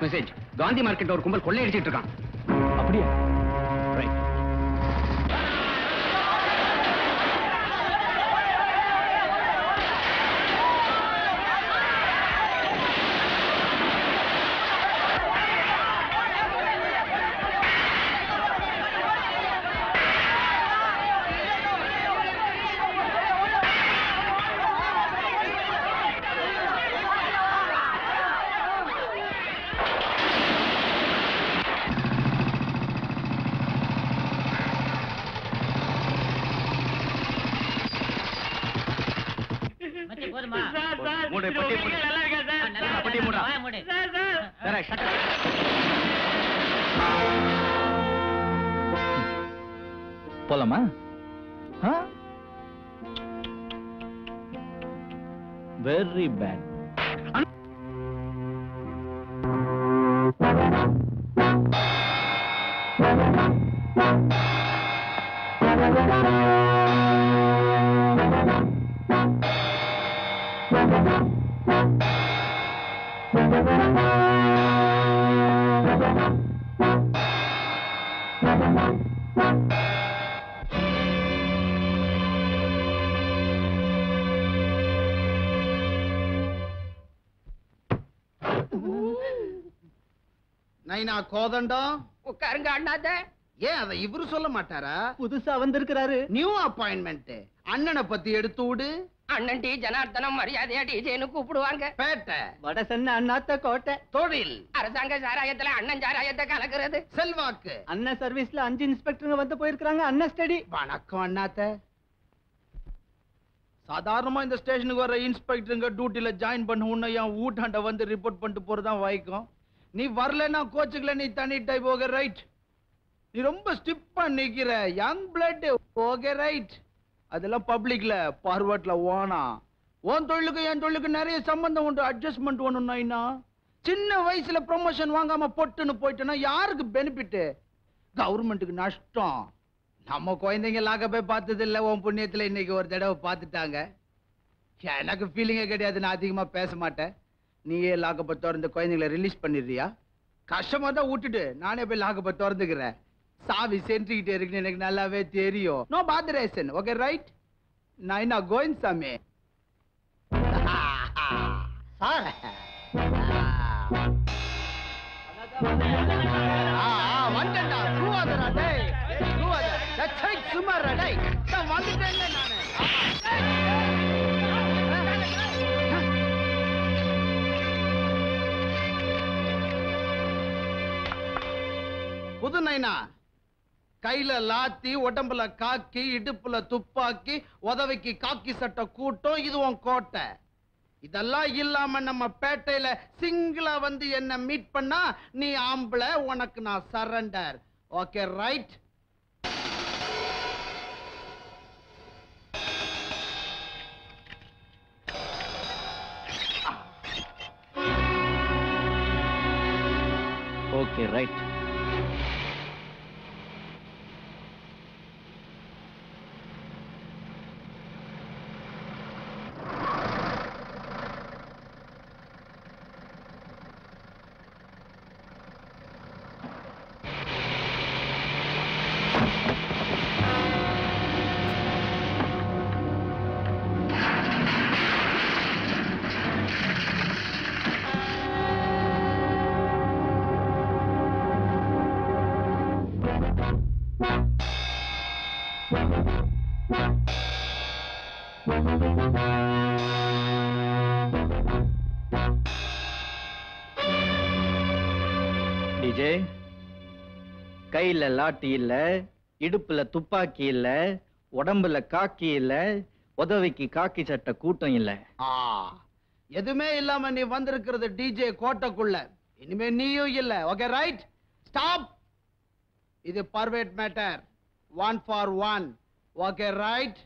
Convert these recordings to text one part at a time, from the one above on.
Message Gandhi market ஒரு கும்பல் கொள்ளையடிச்சிட்டு இருக்கான். மூடு, பட்டி மூடு. நல்லா பட்டி மூடு. போலாமா? வெரி பேட் நைனா கோதண்டம் உட்காருங்க அண்ணாத்த. ஏன் அதை இவரு சொல்ல மாட்டாரா? புதுசா வந்திருக்கிறாரு. நியூ அப்பாயின்மெண்ட் அண்ணனை பத்தி எடுத்து விடு. அண்ணன் டி ஜனார்த்தனம் மரியாதையா டிஜேன்னு கூப்பிடுவாங்க. பேட்டை. வடசன்ன அண்ணாத்த கோட்டை. தொழில். அரசாங்க சாராயத்துல அண்ணன் சாராயத்தை கலக்குறது. செல்வாக்கு. அண்ணன் சர்வீஸ்ல அஞ்சு இன்ஸ்பெக்டருங்க வந்து போயிருக்காங்க அண்ணன் ஸ்டடி. வணக்கம் அண்ணாத்த. சாதாரணமா இந்த ஸ்டேஷனுக்கு வர இன்ஸ்பெக்டருங்க டியூட்டில ஜாயின் பண்ண உன்னை என் வீட்டாண்ட வந்து ரிப்போர்ட் பண்ணிட்டு போறதான் வாய்க்கும் நீ வரலன்னா கோச்சுக்கல நீ தனி டைப் ஓகே ரைட் நீ ரொம்ப ஸ்டிப்பா நிக்கிற. யங் பிளட் ஓகே ரைட் அதெல்லாம் பப்ளிக்ல பார்வட்ல ஓனா. உன் தொழிலுக்கு என் தொழிலுக்கு நிறைய சம்பந்தம் உண்டு. அட்ஜஸ்ட்மெண்ட் ஒண்ணுன்னா சின்ன வயசுல ப்ரொமோஷன் வாங்காம பொட்டுன்னு போயிட்டேன்னா யாருக்கு பெனிஃபிட் கவர்மெண்ட்டுக்கு நஷ்டம். நம்ம குழந்தைங்க லாக்க போய் பார்த்தது இல்லை உன் புண்ணியத்தில் இன்னைக்கு ஒரு தடவை பார்த்துட்டாங்க. எனக்கு ஃபீலிங்கே கிடையாது. நான் அதிகமாக பேச மாட்டேன். நீயே லாக்கப்ப திறந்து குழந்தைங்களை ரிலீஸ் பண்ணிடுறியா? கஷ்டமா தான் விட்டுட்டு நானே போய் லாக்கப்பை திறந்துக்கிறேன். சாவி சென்றுக்கிட்டே இருக்குன்னு எனக்கு நல்லாவே தெரியும். நோ பாதரேசன் ஓகே ரைட் நான் என்ன கோவிந்த் சாமி. சார். ஆ, ஆ, வந்துட்டேன்டா. புது நைனா கையில லாத்தி உடம்புல காக்கி இடுப்புல துப்பாக்கி உதவிக்கு காக்கி சட்டை கூட்டம் இது உன் கோட்டை. இதெல்லாம் இல்லாம நம்ம பேட்டையில சிங்கிளா வந்து என்ன மீட் பண்ணா நீ ஆம்பளை உனக்கு நான் surrender okay right okay right கையில லாட்டி இல்ல இடுப்புல துப்பாக்கி இல்ல உடம்புல காக்கி இல்ல உதவிக்கு காக்கி சட்ட கூட்டம் இல்ல. எதுவுமே இல்லாம நீ வந்திருக்கிறது டிஜே கோட்டைக்குள்ள. இனிமே நீயும் இல்ல ஓகே ரைட் ஸ்டாப் இது private matter one for one okay right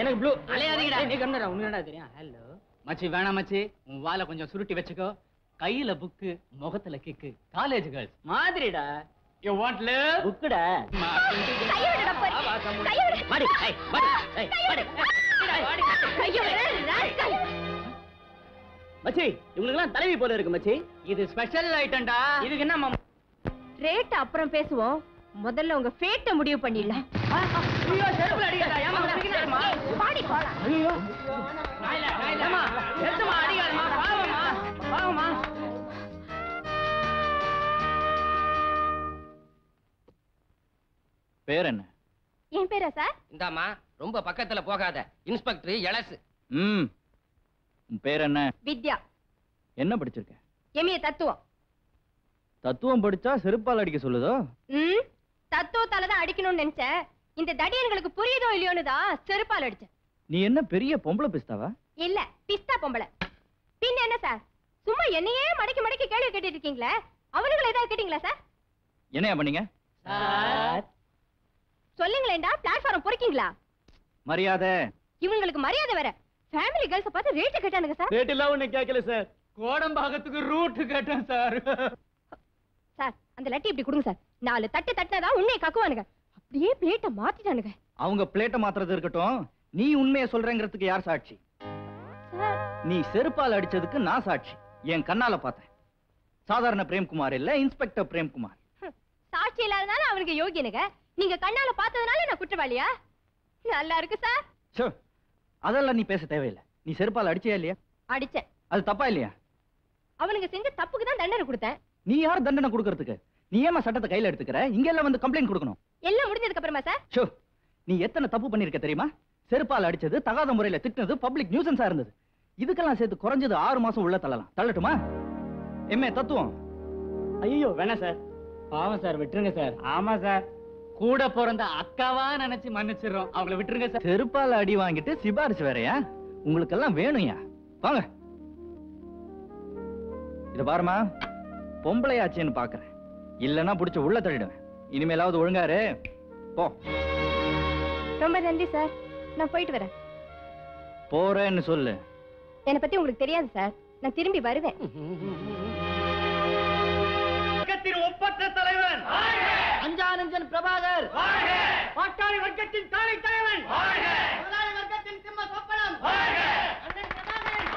எனக்கு ப்ளூ அலையாதீங்கடா. நீ கண்ணடா உனக்கு தெரியும்? ஹலோ மச்சி வேணாம் மச்சி. உன் வாலை கொஞ்சம் சுருட்டி வச்சுக்கோ. கையில புக்கு முகத்துல கிக்கு காலேஜ் கேர்ள்ஸ் மாதிரிடா. யூ வாண்ட் லிவ் புக்குடா மாடி ஏய் மாடி ஏய் மாடி. மச்சி இவங்களுக்குலாம் தலைவி போல இருக்கு மச்சி. இது ஸ்பெஷல் ஐட்டம்டா இதுக்கு என்ன மாமா? ரேட் அப்புறம் பேசுவோம். முதல்ல உங்க ஃபேட்ட முடிவு பண்ணிடலாம். பேர் என்ன? என் பேரா சார்? இந்தாம்மா ரொம்ப பக்கத்துல போகாத. இன்ஸ்பெக்டர் எலசு. ம். உன் பேர் என்ன வித்யா. என்ன படிச்சிருக்க? எமிய தத்துவம். தத்துவம் படிச்சா செருப்பால் அடிக்க சொல்லுதோ? ம் தத்துவத்தால தான் அடிக்கணும்னு நினைச்சேன். இந்த தடியன்களுக்கு புரியுதோ இல்லையோன்னு தான் செருப்பால் அடிச்சேன். நீ என்ன பெரிய பொம்பளை பிஸ்தாவா? இல்ல பிஸ்தா பொம்பளை. பின்ன என்ன சார்? சும்மா என்னையே மடக்கி மடக்கி கேள்வி கேட்டுட்டு இருக்கீங்களே? அவனுங்களை ஏதாவது கேட்டீங்களா சார்? என்னையா பண்ணீங்க? சார். சொல்லுங்களேன்டா பிளாட்ஃபார்ம் பொறுக்கீங்களா? மரியாதை. இவங்களுக்கு மரியாதை வேற. ஃபேமிலி கேர்ள்ஸ் பார்த்து ரேட் கேட்டானுங்க சார். ரேட் எல்லாம் ஒண்ணு கேட்கல சார். கோடம்பாகத்துக்கு ரூட் கேட்டேன் சார். சார் அந்த லட்டி இப்படி கொடுங்க சார். நாலு தட்டு தட்டினதா உன்னைய கக்குவானுங்க. அப்படியே பிளேட்டை மாத்திட்டானுங்க. அவங்க பிளேட்டை மாத்துறது இருக்கட்டும். நீ உண்மையை சொல்றேங்கிறதுக்கு யார் சாட்சி? நீ செருப்பால் அடிச்சதுக்கு நான் சாட்சி. என் கண்ணால பார்த்தேன். சாதாரண பிரேம்குமார் இல்ல இன்ஸ்பெக்டர் பிரேம்குமார். சாட்சி இல்லாதனால அவனுக்கு யோகியனுங்க. நீங்க கண்ணால பார்த்ததுனால நான் குற்றவாளியா? நல்லா இருக்கு சார். சோ அதெல்லாம் நீ பேச தேவையில்லை. நீ செருப்பால் அடிச்சியா இல்லையா? அடிச்சேன். அது அது தப்பா இல்லையா? அவனுக்கு செஞ்ச தப்புக்கு தான் தண்டனை கொடுத்தேன். நீ யார் தண்டனை கொடுக்கறதுக்கு? நீ ஏமா சட்டத்தை கையில எடுத்துக்கிற? இங்க எல்லாம் வந்து கம்ப்ளைண்ட் கொடுக்கணும். எல்லாம் முடிஞ்சதுக்கு அப்புறமா சார் ஷோ நீ எத்தனை தப்பு பண்ணிருக்க தெரியுமா? செருப்பால் அடிச்சது தகாத முறையில திட்டினது பப்ளிக் நியூசன்ஸா இருந்தது. இதுக்கெல்லாம் சேர்த்து குறைஞ்சது ஆறு மாசம் உள்ள தள்ளலாம். தள்ளட்டுமா? எம்ஏ தத்துவம்? ஐயோ வேணாம் சார் பாவம் சார் விட்டுருங்க சார் ஆமா சார் கூட பிறந்த அக்காவா நினைச்சு மன்னிச்சிடுறோம். அவங்கள விட்டுருங்க சார் செருப்பால அடி வாங்கிட்டு சிபாரிசு வேறயா? உங்களுக்கெல்லாம் வேணும்யா? வாங்க. இத பாருமா பொம்பளையாச்சேன்னு பாக்குறேன். இல்லன்னா புடிச்சு உள்ள தள்ளிடுவேன். இனிமேலாவது ஒழுங்காரு. போ. ரொம்ப நன்றி சார். நான் போயிட்டு வரேன். போறேன்னு சொல்லு. என்னை பத்தி உங்களுக்கு தெரியாது சார். நான் திரும்பி வருவேன். ஒப்பற்ற தலைவன். அஞ்சானஞ்சன் பிரபாகர். பாட்டாளி வர்க்கத்தின் தாலை தலைவன். வர்க்கத்தின் சிம்ம சொப்பனம். அண்ணன் பிரபாகரன்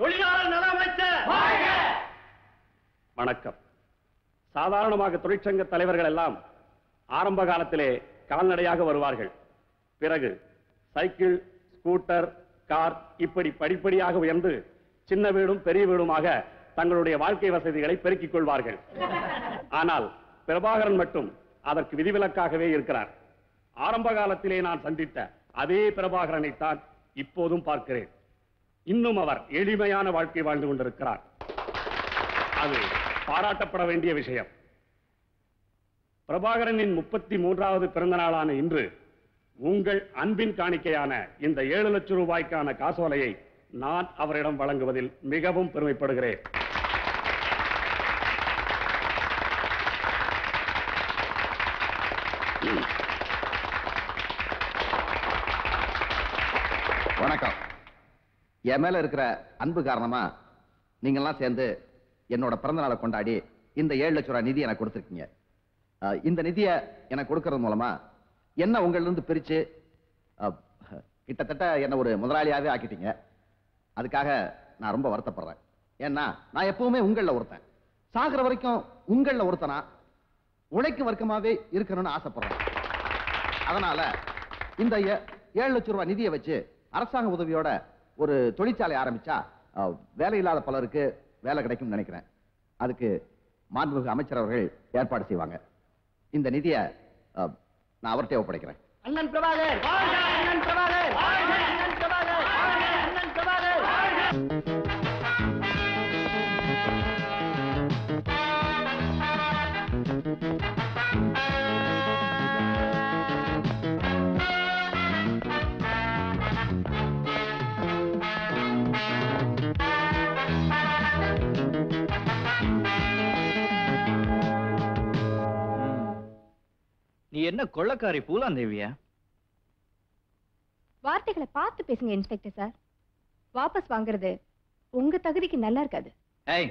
தொழிலாளர் நல அமைச்சர். வணக்கம். சாதாரணமாக தொழிற்சங்க தலைவர்கள் எல்லாம் ஆரம்ப காலத்திலே கால்நடையாக வருவார்கள். பிறகு சைக்கிள் ஸ்கூட்டர் கார் இப்படி படிப்படியாக உயர்ந்து சின்ன வீடும் பெரிய வீடுமாக தங்களுடைய வாழ்க்கை வசதிகளை பெருக்கிக் கொள்வார்கள். ஆனால் பிரபாகரன் மட்டும் அதற்கு விதிவிலக்காகவே இருக்கிறார். ஆரம்ப காலத்திலே நான் சந்தித்த அதே பிரபாகரனைத்தான் இப்போதும் பார்க்கிறேன். இன்னும் அவர் எளிமையான வாழ்க்கை வாழ்ந்து கொண்டிருக்கிறார். அது பாராட்டப்பட வேண்டிய விஷயம். பிரபாகரனின் முப்பத்தி மூன்றாவது பிறந்த நாளான இன்று உங்கள் அன்பின் காணிக்கையான இந்த ஏழு லட்சம் ரூபாய்க்கான காசோலையை நான் அவரிடம் வழங்குவதில் மிகவும் பெருமைப்படுகிறேன். என் மேல இருக்கிற அன்பு காரணமா நீங்கெல்லாம் சேர்ந்து என்னோட பிறந்த நாளை கொண்டாடி இந்த ஏழு லட்சம் ரூபாய் நிதி எனக்கு கொடுத்துருக்கீங்க. இந்த நிதியை எனக்கு கொடுக்கறது மூலமா என்ன உங்களிலிருந்து பிரித்து கிட்டத்தட்ட என்ன ஒரு முதலாளியாகவே ஆக்கிட்டீங்க. அதுக்காக நான் ரொம்ப வருத்தப்படுறேன். ஏன்னா நான் எப்பவுமே உங்களில் ஒருத்தன். சாகிற வரைக்கும் உங்களில் ஒருத்தனா உழைக்கும் வர்க்கமாகவே இருக்கணும்னு ஆசைப்படுறேன். அதனால இந்த ஏ- ஏழு லட்சம் ரூபாய் நிதியை வச்சு அரசாங்க உதவியோட ஒரு தொழிற்சாலை ஆரம்பிச்சா அஹ், வேலை இல்லாத பலருக்கு வேலை கிடைக்கும் நினைக்கிறேன். அதுக்கு மாண்புமிகு அமைச்சர் அவர்கள் ஏற்பாடு செய்வாங்க. இந்த நிதியை நான் அவர்கிட்ட ஒப்படைக்கிறேன். அண்ணன் பிரபாகர்! அண்ணன் பிரபாகர்! அண்ணன் பிரபாகர்! அண்ணன் பிரபாகர்! நீ என்ன கொள்ளக்காரி பூலாந்தேவியா? வார்த்தைகளை பார்த்து பேசுங்க இன்ஸ்பெக்டர் சார். வாபஸ் வாங்குறது உங்க தகுதிக்கு நல்லா இருக்காது. ஏய்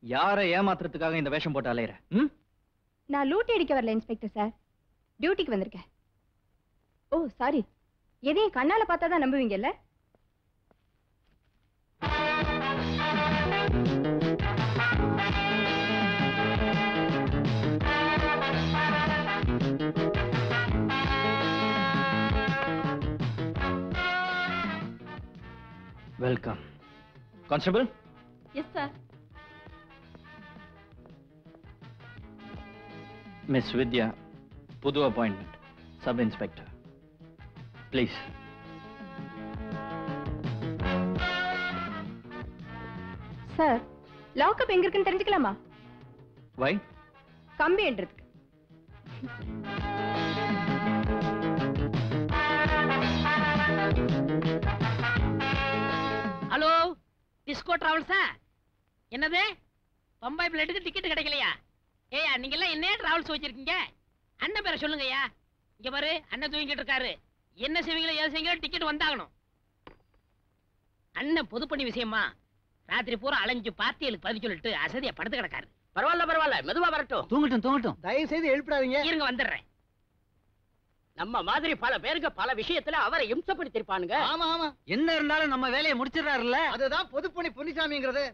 யாரை ஏமாத்துறதுக்காக இந்த வேஷம் போட்டு அலையிற? ம்? நான் லூட்டி அடிக்க வரல இன்ஸ்பெக்டர் சார். டியூட்டிக்கு வந்திருக்கேன். Oh sorry. எதையும் கண்ணால பார்த்தா தான் நம்புவீங்கல்ல? Welcome constable yes sir miss Vidya புது appointment sub inspector please sir lockup எங்க இருக்குன்னு தெரிஞ்சுக்கலாமா? வை கம்பி என்றதுக்கு. டிஸ்கோ டிராவல்ஸா என்னது? பம்பாய் பிளேட்டுக்கு டிக்கெட் கிடைக்கலையா? ஏயா நீங்க எல்லாம் என்ன டிராவல்ஸ் வச்சிருக்கீங்க? அண்ணன் பேரை சொல்லுங்கய்யா. இங்க பாரு அண்ணன் தூங்கிட்டு இருக்காரு. என்ன செய்வீங்களோ ஏது செய்வீங்களோ டிக்கெட் வந்தாகணும். அண்ணன் பொதுப்பணி விஷயமா? ராத்திரி பூரா அலைஞ்சு பார்ட்டிகளுக்கு பதில் சொல்லிட்டு அசதியா படுத்து கிடக்காரு. பரவாயில்ல பரவாயில்ல மெதுவா வரட்டும். தூங்கட்டும் தூங்கட்டும். தயவு செய்து எழுப்பிடாதீங்க. இருங்க வந்துடுறேன். நம்ம மாதிரி பல பேருக்கு பல விஷயத்துல அவரை இம்சப்படுத்திருப்பானுங்க ஆமா ஆமா. என்ன இருந்தாலும் நம்ம வேலையை முடிச்சிடறாருல்ல? அதுதான் பொதுப்பணி பொன்னிசாமிங்கிறது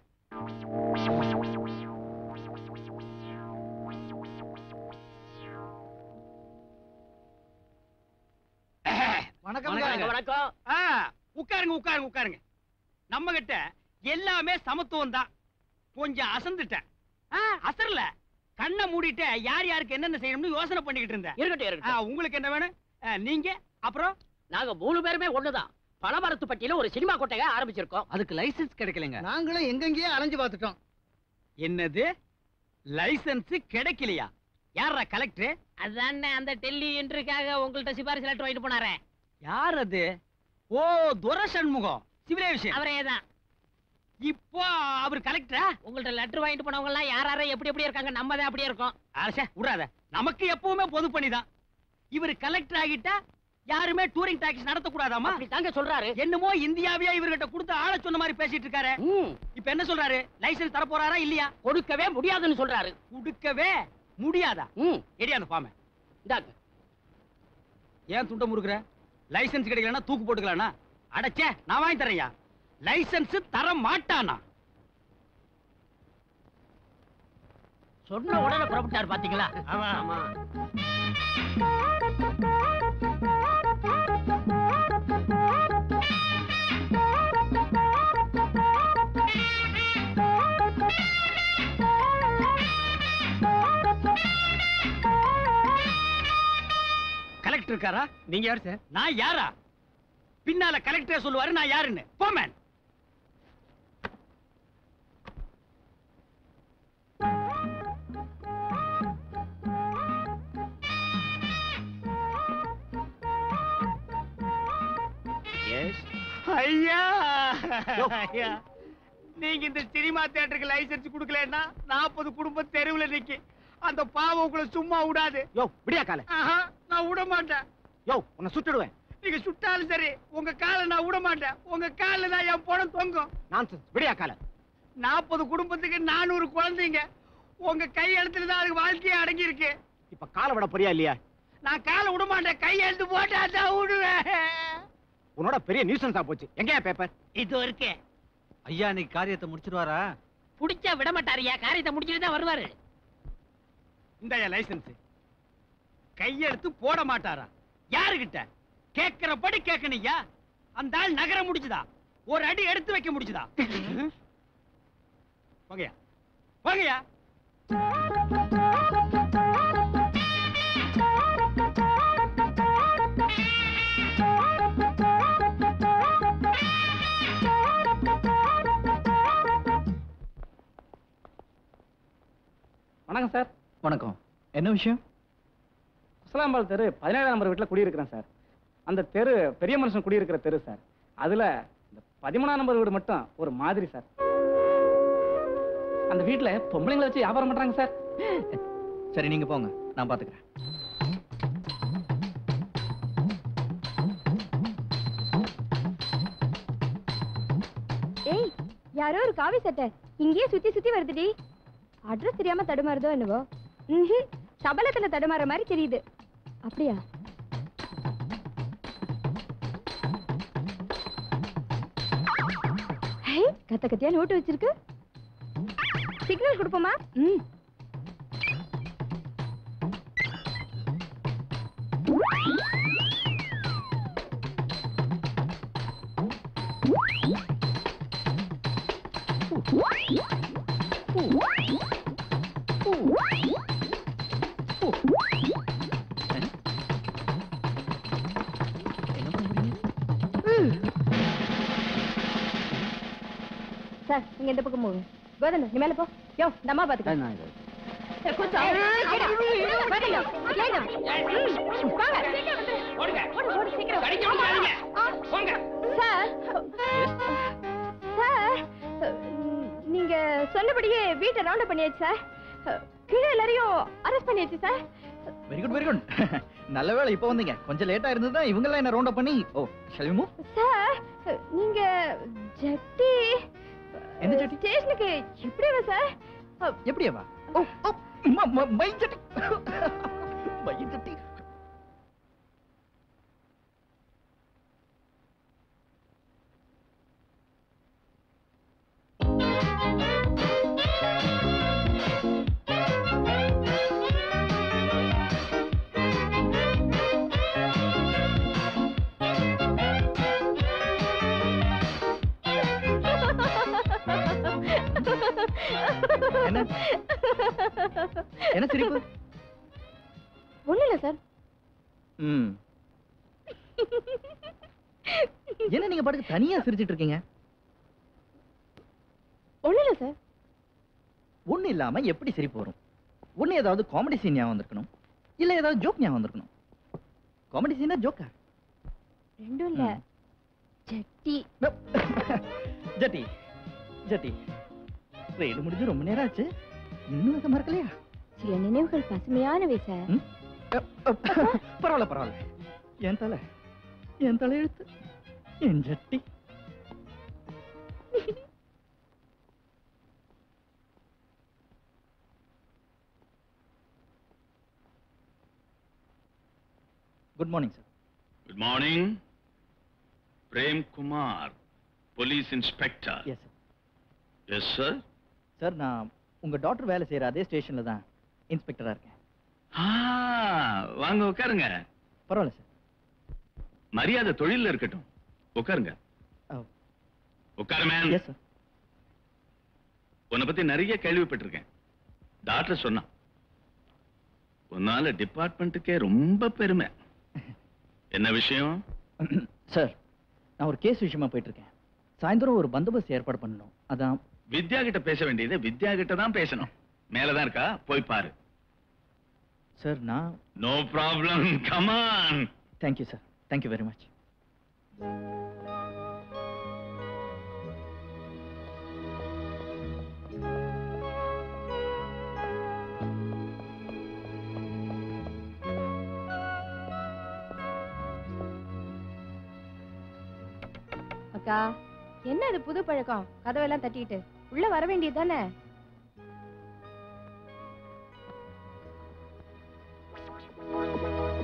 வணக்கம் வணக்கம் உட்காருங்க உட்காருங்க உட்காருங்க. நம்ம கிட்ட எல்லாமே சமத்துவம் தான் கொஞ்சம் அசந்துட்டேன். அசரல. கண்ணை மூடிட்டு யார் யாருக்கு என்னென்ன செய்யணும்னு யோசனை பண்ணிக்கிட்டு இருந்தேன். இருக்கட்டும் இருக்கட்டும். உங்களுக்கு என்ன வேணும்? நீங்க அப்புறம்? நாங்க மூணு பேருமே ஒண்ணுதான். பலமரத்துப்பட்டியில ஒரு சினிமா கொட்டையை ஆரம்பிச்சிருக்கோம். அதுக்கு லைசென்ஸ் கிடைக்கலங்க. நாங்களும் எங்கெங்கேயோ அலைஞ்சு பார்த்துட்டோம். என்னது? லைசென்ஸ் கிடைக்கலையா? யாரா கலெக்டர் அதானே அந்த டெல்லி என்ட்ரிக்காக உங்கள்ட்ட சிபாரிசு லெட்டர் வாங்கிட்டு போனாரே. யார் அது? ஓ துர சண்முகம் சிவிலேஷன். அவரே தான். இப்போ அவர் கலெக்டரா? உங்கள்ட்ட லெட்டர் வாங்கிட்டு போனவங்க எல்லாம் யார் யாரை எப்படி எப்படி இருக்காங்க நம்ம தான் அப்படியே இருக்கோம். அரசே விடாத நமக்கு எப்பவுமே பொது பணிதான். இவர் கலெக்டர் ஆகிட்டா யாருமே டூரிங் டாக்ஸ் நடத்தக்கூடாதாமா அப்படி தாங்க சொல்றாரு. என்னமோ இந்தியாவியா இவர்கிட்ட கொடுத்து ஆள சொன்ன மாதிரி பேசிட்டு இருக்காரு. இப்ப என்ன சொல்றாரு? லைசென்ஸ் தர போறாரா இல்லையா? கொடுக்கவே முடியாதுன்னு சொல்றாரு. கொடுக்கவே முடியாதா? எடியா அந்த ஃபார்ம் இந்தாங்க. ஏன் துண்டம் முறுக்குற? லைசென்ஸ் கிடைக்கலன்னா தூக்கு போட்டுக்கலாம்னா? அடச்சே நான் வாங்கி தரேன்யா. லைசென்ஸ் தர மாட்டானா? சொன்ன உடனே புறப்பட்டாரு பாத்தீங்களா? ஆமா. ஆமா. கலெக்டர் இருக்காரா? நீங்க யார் சார்? நான் யாரா? பின்னால கலெக்டரே சொல்லுவாரு நான் யாருன்னு. போமேன். ஐயா. ஐயா. நீங்க இந்த சினிமா தியேட்டருக்கு லைசென்ஸ் கொடுக்கலன்னா நாற்பது குடும்பம் தெருவுல நிக்கி அந்த பாவம் உங்களை சும்மா விடாது. யோ விடியா கால. நான் விட மாட்டேன் யோ உன்னை சுட்டுடுவேன். நீங்க சுட்டாலும் சரி உங்க காலை நான் விட மாட்டேன் உங்க காலில் தான் என் பணம் தொங்கும். நான்சென்ஸ். விடியா கால. நாற்பது குடும்பத்துக்கு நானூறு குழந்தைங்க. உங்க கையெழுத்துல தான் அதுக்கு வாழ்க்கையே அடங்கி இருக்கு இப்ப காலை விட போறியா இல்லையா? நான் காலை விட மாட்டேன் கையெழுத்து போட்டா தான் விடுவேன். உன்னோட பெரிய நியூசன்ஸா போச்சு. எங்கயா பேப்பர் இது இருக்கு. ஐயா இன்னைக்கு காரியத்தை முடிச்சிருவாரா? புடிச்சா விட மாட்டாருயா காரியத்தை முடிச்சிட்டு தான் வருவாரு. இந்த லைசன்ஸ் கையெழுத்து போட மாட்டாரா? யாருகிட்ட? கேட்கிறபடி கேட்கணுயா அந்த ஆள் நகர முடிச்சுதா ஒரு அடி எடுத்து வைக்க முடிச்சுதா போங்கயா போங்கயா வணக்கம் சார். வணக்கம். என்ன விஷயம்? குசலாம்பால் தெரு பதினேழாம் நம்பர் வீட்டில் குடியிருக்கிறேன் சார். அந்த தெரு பெரிய மனுஷன் குடியிருக்கிற தெரு சார். அதில் இந்த பதிமூணாம் நம்பர் வீடு மட்டும் ஒரு மாதிரி சார். அந்த வீட்டில் பொம்பளைங்களை வச்சு வியாபாரம் பண்ணுறாங்க சார். சரி நீங்கள் போங்க. நான் பார்த்துக்கிறேன் ஏய் யாரோ ஒரு காவி சட்டை. இங்கேயே சுத்தி சுத்தி வருதுடி. அட்ரஸ் தெரியாம தடுமாறுதோ என்னவோ? ம்ஹும். சபலத்துல தடுமாற மாதிரி தெரியுது. அப்படியா? ஹை, கத்த கத்தியா நோட்டு வச்சிருக்கு? சிக்னல் கொடுப்போமா? ம். சார் நீங்க இந்த பக்கம் போங்க. கோதண்ட நீ மேல போ. யோ இந்த அம்மா நீங்க சொன்னபடியே வீட்டை ரவுண்ட் பண்ணியாச்சு சார். கீழே எல்லாரையும் அரெஸ்ட் பண்ணியாச்சு sir. Very good very good நல்ல வேளை இப்போ வந்தீங்க. கொஞ்சம் லேட்டா இருந்ததுன்னா இவங்க எல்லாம் என்ன ரவுண்ட் அப் பண்ணி ஓ ஷல் மூவ் சார் நீங்க ஜட்டி எந்த ஜட்டி? ஸ்டேஷனுக்கு. எப்படி வா சார் எப்படியாவா ம- ம- மை ஜட்டி என்ன? சிரிப்பு? ஒண்ணு இல்ல சார். ம். என்ன நீங்க பாட்டுக்கு தனியா சிரிச்சிட்டு இருக்கீங்க? ஒண்ணு இல்ல சார். ஒண்ணு இல்லாம எப்படி சிரிப்பு வரும்? ஒண்ணு ஏதாவது காமெடி சீன் ஞாபகம் வந்திருக்கணும்? இல்ல ஏதாவது ஜோக் ஞாபகம் வந்திருக்கணும்? காமெடி சீனா ஜோக்கா ரெண்டும் இல்ல. ஜட்டி. ஜட்டி. ஜட்டி. ரைடு முடிஞ்சு ரொம்ப நேரம் ஆச்சு. இன்னும் அதை மறக்கலையா? சில நினைவுகள் பசுமையானவை சார். பரவாயில்ல பரவாயில்ல. என் தலை என் தலை எழுத்து என் ஜட்டி. Good morning sir good morning Prem Kumar police inspector yes sir yes sir sir நான் உங்க டாக்டர் வேலை செய்யற அதே ஸ்டேஷன்ல தான் இன்ஸ்பெக்டரா இருக்கேன். வாங்க உட்காருங்க. பரவாயில்ல சார். மரியாதை தொழில்ல இருக்கட்டும். உட்காருங்க. ஓ. உட்காரு மேம் எஸ் சார் உன்னை பத்தி நிறைய கேள்விப்பட்டிருக்கேன். டாக்டர் சொன்னான். உன்னால டிபார்ட்மெண்ட்டுக்கே ரொம்ப பெருமை. என்ன விஷயம்? சார் நான் ஒரு கேஸ் விஷயமா போயிட்டு இருக்கேன். சாயந்தரம் ஒரு பந்தோபஸ்து ஏற்பாடு பண்ணணும். அதான் வித்யா கிட்ட பேச வேண்டியது வித்யா கிட்ட தான் பேசணும். மேலதான் இருக்கா? போய் பாரு. சார் நான் no problem come on thank you sir thank you very much அக்கா என்ன இது புது பழக்கம்? கதவெல்லாம் தட்டிட்டு. உள்ள வர வேண்டியது தானே?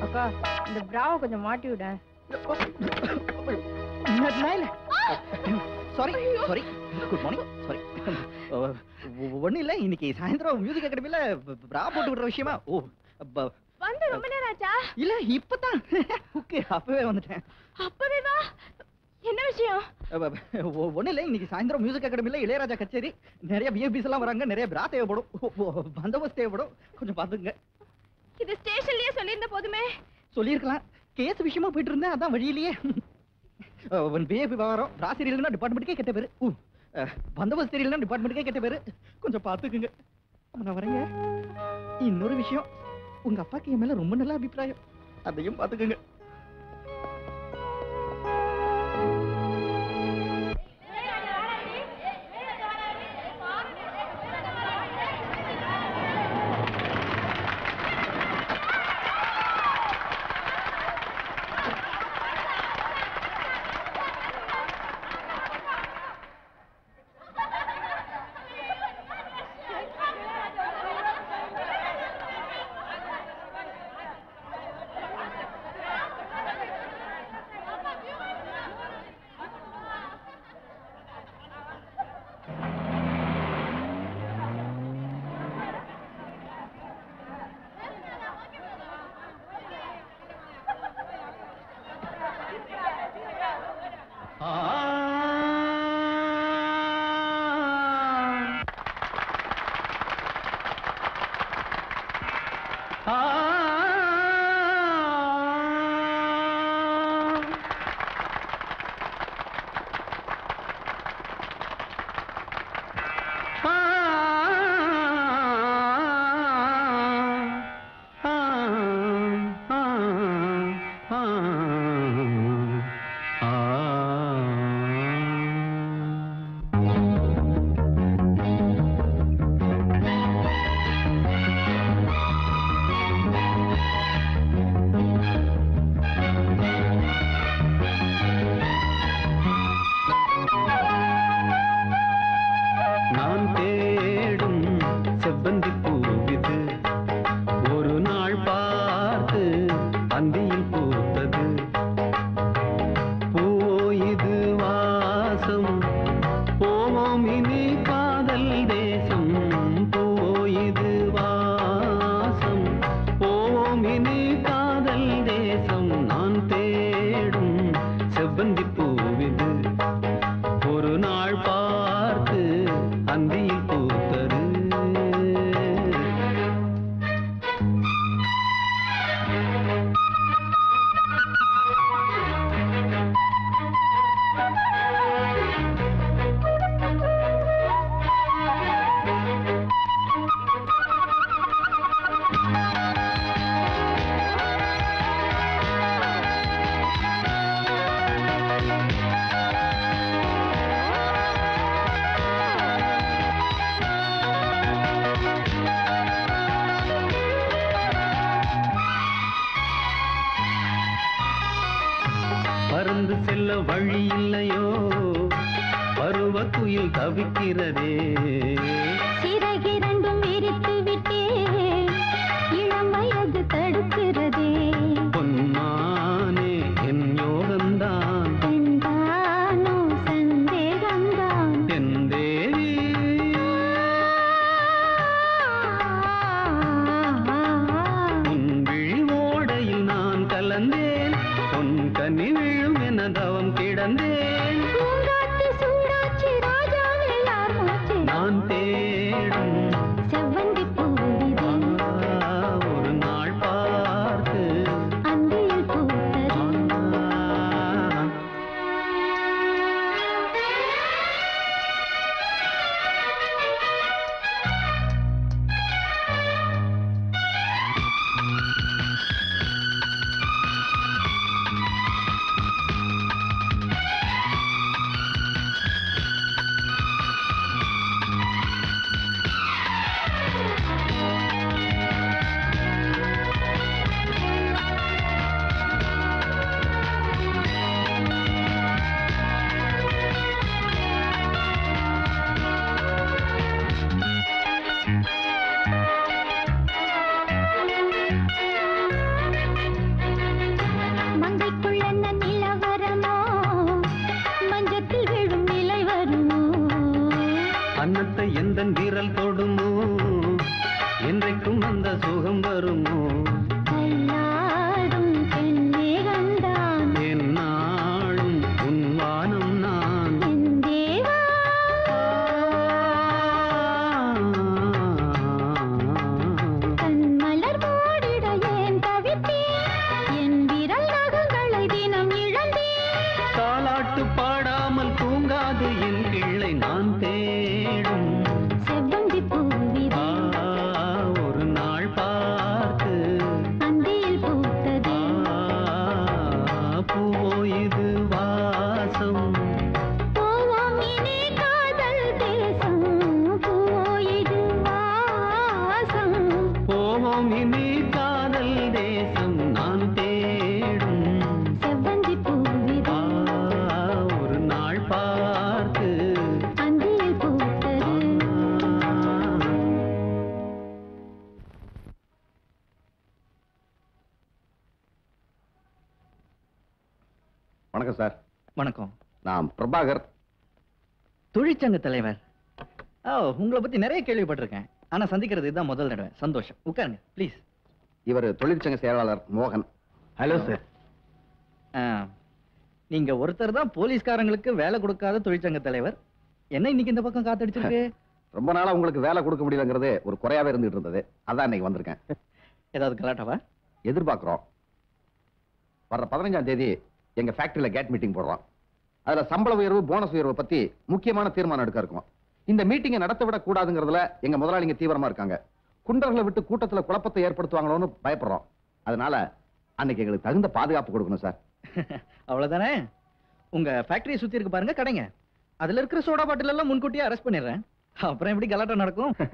அக்கா இந்த பிராவை கொஞ்சம் மாட்டி விட. Sorry sorry good morning sorry ஒன்றும் இல்லை இன்னைக்கு சாயந்தரம் மியூசிக் அகாடமியில் பிரா போட்டு விடுற விஷயமா? ஓ வந்து ரொம்ப நேரம் ஆச்சா? இல்ல இப்பதான். ஓகே அப்பவே வந்துட்டேன். அப்பவே வா என்ன விஷயம்? ஒன்றும் இல்லை இன்னைக்கு சாயந்தரம் மியூசிக் அகாடமியில் இளையராஜா கச்சேரி. நிறைய விஐபிஸ் எல்லாம் வராங்க நிறைய பிரா தேவைப்படும். பந்தோபஸ்து தேவைப்படும். கொஞ்சம் பார்த்துங்க இது ஸ்டேஷன்லயே சொல்லியிருந்த போதுமே. சொல்லியிருக்கலாம். கேஸ் விஷயமா போயிட்டு இருந்தேன் அதான் வழியிலேயே. விஐபி விவகாரம் ராசி இல்லைன்னா டிபார்ட்மெண்ட்டுக்கே கெட்ட பேரு. பந்தோபஸ்து தெரியலன்னா டிபார்ட்மெண்ட்டுக்கே கெட்ட பேரு. கொஞ்சம் பார்த்துக்குங்க. நான் வரேங்க. இன்னொரு விஷயம் உங்க அப்பாக்கு என் மேல ரொம்ப நல்ல அபிப்பிராயம். அதையும் பார்த்துக்குங்க. தொழிற்சங்க தலைவர். ஓ உங்களை பத்தி நிறைய கேள்விப்பட்டிருக்கேன். ஆனா சந்திக்கிறது இதுதான் முதல் தடவை. சந்தோஷம். உட்காருங்க ப்ளீஸ் இவர் தொழிற்சங்க செயலாளர் மோகன். ஹலோ சார் நீங்க ஒருத்தர் தான் போலீஸ்காரங்களுக்கு வேலை கொடுக்காத தொழிற்சங்க தலைவர். என்ன இன்னைக்கு இந்த பக்கம் காத்தடிச்சிருக்கு? ரொம்ப நாளா உங்களுக்கு வேலை கொடுக்க முடியலங்கிறது ஒரு குறையாவே இருந்துட்டு இருந்தது. அதான் இன்னைக்கு வந்திருக்கேன். ஏதாவது கலாட்டாவா? எதிர்பார்க்கிறோம். வர்ற பதினஞ்சாம் தேதி எங்க ஃபேக்டரியில கேட் மீட்டிங் போடுறோம். அதுல சம்பள உயர்வு போனஸ் உயர்வு பத்தி முக்கியமான தீர்மானம் எடுக்க இருக்கோம். இந்த மீட்டிங்கை நடத்த விட கூடாதுங்கிறதுல எங்க முதலாளிங்க தீவிரமா இருக்காங்க. குண்டர்களை விட்டு கூட்டத்துல குழப்பத்தை ஏற்படுத்துவாங்களோன்னு பயப்படுறோம். அதனால அன்னைக்கு எங்களுக்கு தகுந்த பாதுகாப்பு கொடுக்கணும் சார். அவ்வளவுதானே? உங்க ஃபேக்டரியை சுத்தி இருக்கு பாருங்க கடைங்க. அதுல இருக்கிற சோடா பாட்டில் எல்லாம் முன்கூட்டியே அரெஸ்ட் பண்ணிடுறேன். அப்புறம் எப்படி கலாட்டம் நடக்கும்?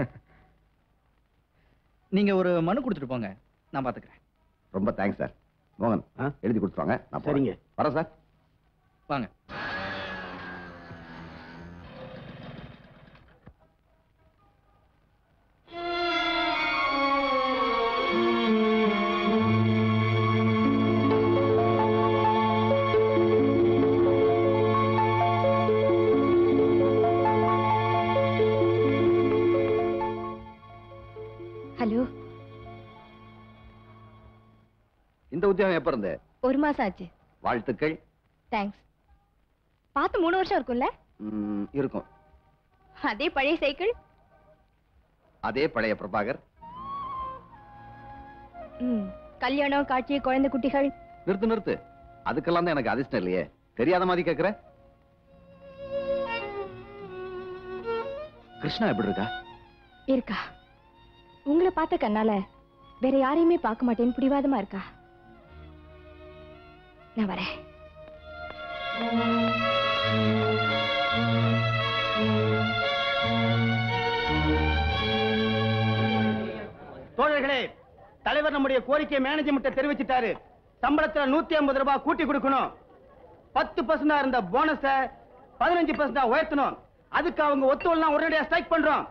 நீங்க ஒரு மனு கொடுத்துட்டு போங்க. நான் பாத்துக்கிறேன். ரொம்ப தேங்க்ஸ் சார். மோகன் எழுதி கொடுத்துருவாங்க. நான். சரிங்க. வரேன் சார். வாங்க. ஹலோ. இந்த உத்தியோகம் எப்ப இருந்து ஒரு மாசம் ஆச்சு. வாழ்த்துக்கள். தேங்க்ஸ் பார்த்து மூணு வருஷம் இருக்கும்ல? இருக்கும். அதே பழைய சைக்கிள்? அதே பழைய பிரபாகர். கல்யாணம் காட்சி குழந்தை குட்டிகள். நிறுத்து நிறுத்து. அதுக்கெல்லாம் தான் எனக்கு அதிர்ஷ்டம் இல்லையே. தெரியாத மாதிரி கேக்குற? கிருஷ்ணா எப்படி இருக்கா? இருக்கா. உங்களை பார்த்த கண்ணால வேற யாரையுமே பார்க்க மாட்டேன்னு பிடிவாதமா இருக்கா? நான் வரேன். தோழர்களே தலைவர் நம்முடைய கோரிக்கை மேனேஜ்மெண்ட்ட தெரிவிச்சிட்டாரு. சம்பளத்துல நூத்தி ஐம்பது ரூபாய் கூட்டி கொடுக்கணும். பத்து பர்சன்டா இருந்த போனஸ பதினஞ்சு பர்சன்டா உயர்த்தணும். அதுக்கு அவங்க ஒத்துழைனா உடனடியா ஸ்ட்ரைக் பண்றோம்.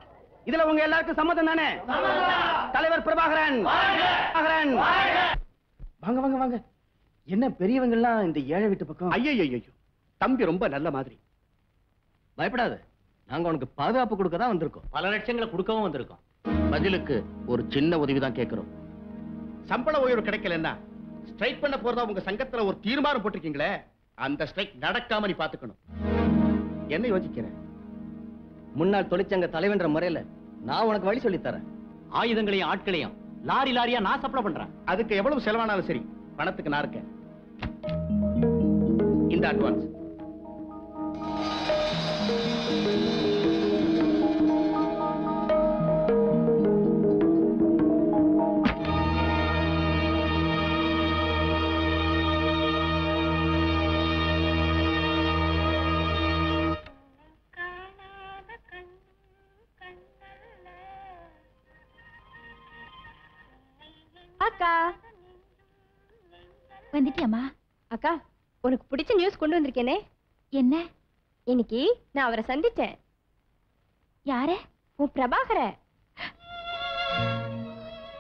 இதுல உங்க எல்லாருக்கும் சம்மதம் தானே? தலைவர் பிரபாகரன். பிரபாகரன். வாங்க வாங்க வாங்க. என்ன பெரியவங்க எல்லாம் இந்த ஏழை வீட்டு பக்கம்? ஐயோ தம்பி ரொம்ப நல்ல மாதிரி. பயப்படாத. நாங்க உனக்கு பாதுகாப்பு கொடுக்க தான் வந்திருக்கோம். பல லட்சங்களை கொடுக்கவும் வந்திருக்கோம். பதிலுக்கு ஒரு சின்ன உதவி தான் கேட்கிறோம். சம்பள உயர்வு கிடைக்கலன்னா ஸ்ட்ரைக் பண்ண போறதா உங்க சங்கத்துல ஒரு தீர்மானம் போட்டிருக்கீங்களே அந்த ஸ்ட்ரைக் நடக்காம நீ பாத்துக்கணும். என்ன யோசிக்கிறேன் முன்னாள் தொழிற்சங்க தலைவன்ற முறையில நான் உனக்கு வழி சொல்லித் தரேன் ஆயுதங்களையும் ஆட்களையும் லாரி லாரியா நான் சப்ளை பண்றேன். அதுக்கு எவ்வளவு செலவானாலும் சரி பணத்துக்கு நான் இருக்கேன். இந்த அட்வான்ஸ் அக்கா. வந்துட்டியாமா அக்கா உனக்கு பிடிச்ச நியூஸ் கொண்டு வந்திருக்கேனே. என்ன? இன்னைக்கு நான் அவரை சந்திச்சேன். யார? உன் பிரபாகர.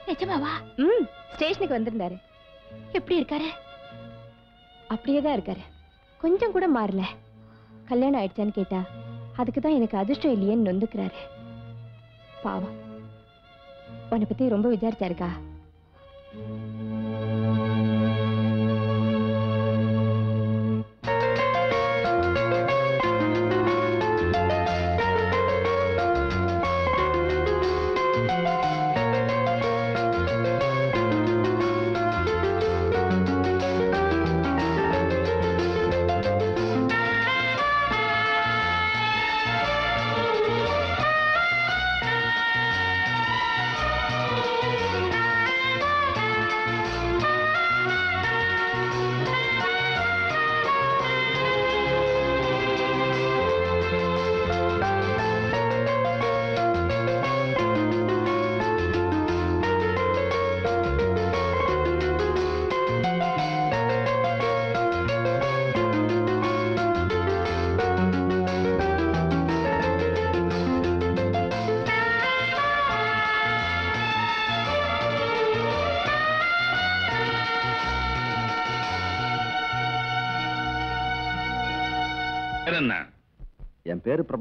நிஜமாவா? ம் ஸ்டேஷனுக்கு வந்திருந்தாரு. எப்படி இருக்காரு? அப்படியே தான் இருக்காரு. கொஞ்சம் கூட மாறல. கல்யாணம் ஆயிடுச்சான்னு கேட்டா அதுக்கு தான் எனக்கு அதிர்ஷ்டம் இல்லையேன்னு நொந்துக்கிறாரு. பாவம். உன்னை பத்தி ரொம்ப விசாரிச்சாருக்கா? வேற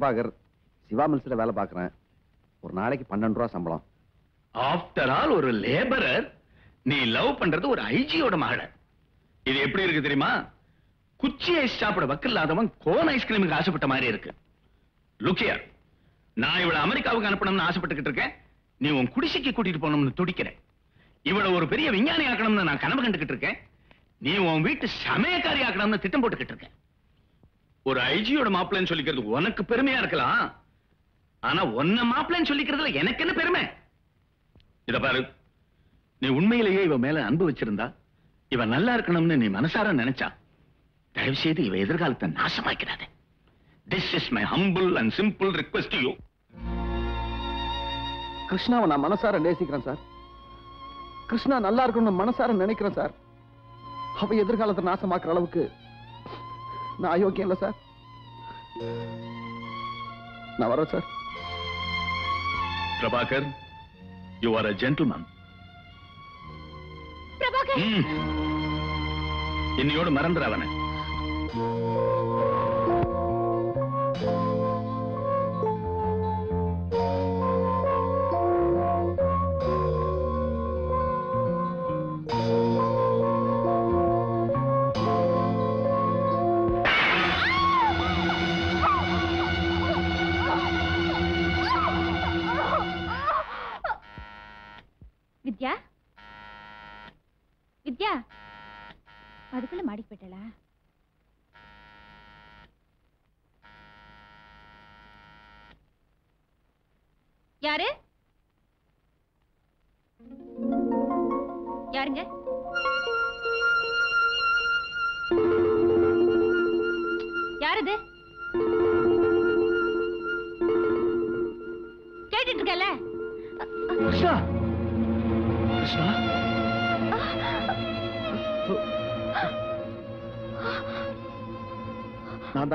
பிரபாகர் சிவா மில்ஸ்ல வேலை பார்க்கறேன். ஒரு நாளைக்கு பன்னெண்டு ரூபா சம்பளம். ஆஃப்டர் ஆல் ஒரு லேபரர் நீ லவ் பண்றது ஒரு ஐஜியோட மகள. இது எப்படி இருக்கு தெரியுமா? குச்சி ஐஸ் சாப்பிட வக்கில்லாதவன் கோன் ஐஸ்கிரீமுக்கு ஆசைப்பட்ட மாதிரி இருக்கு. லுக்கியர் நான் இவளை அமெரிக்காவுக்கு அனுப்பணும்னு ஆசைப்பட்டுக்கிட்டு இருக்கேன். நீ உன் குடிசைக்கு கூட்டிட்டு போகணும்னு துடிக்கிறேன். இவளை ஒரு பெரிய விஞ்ஞானி ஆக்கணும்னு நான் கனவு கண்டுகிட்டு இருக்கேன். நீ உன் வீட்டு சமயக்காரி ஆக்கணும்னு திட்டம் போட்டுக்கிட்டு இருக்கேன். ஒரு ஐஜியோட மாப்பிள்ளைன்னு சொல்லிக்கிறது உனக்கு பெருமையா இருக்கலாம். ஆனா உன்ன மாப்பிள்ளைன்னு சொல்லிக்கிறதுல எனக்கு என்ன பெருமை? இத பாரு. நீ உண்மையிலேயே இவ மேல அன்பு வச்சிருந்தா இவ நல்லா இருக்கணும்னு நீ மனசார நினைச்சா தயவு செய்து இவ எதிர்காலத்தை நாசமாக்கிறாத this is my humble and simple request you கிருஷ்ணாவை நான் மனசார நேசிக்கிறேன் சார். கிருஷ்ணா நல்லா இருக்கணும்னு மனசார நினைக்கிறேன் சார். அவ எதிர்காலத்தை நாசமாக்குற அளவுக்கு நான் அயோக்கியம் இல்லை சார். நான் வரேன் sir. Prabhakar you are a gentleman Prabhakar! இன்னையோடு மறந்துற அவனை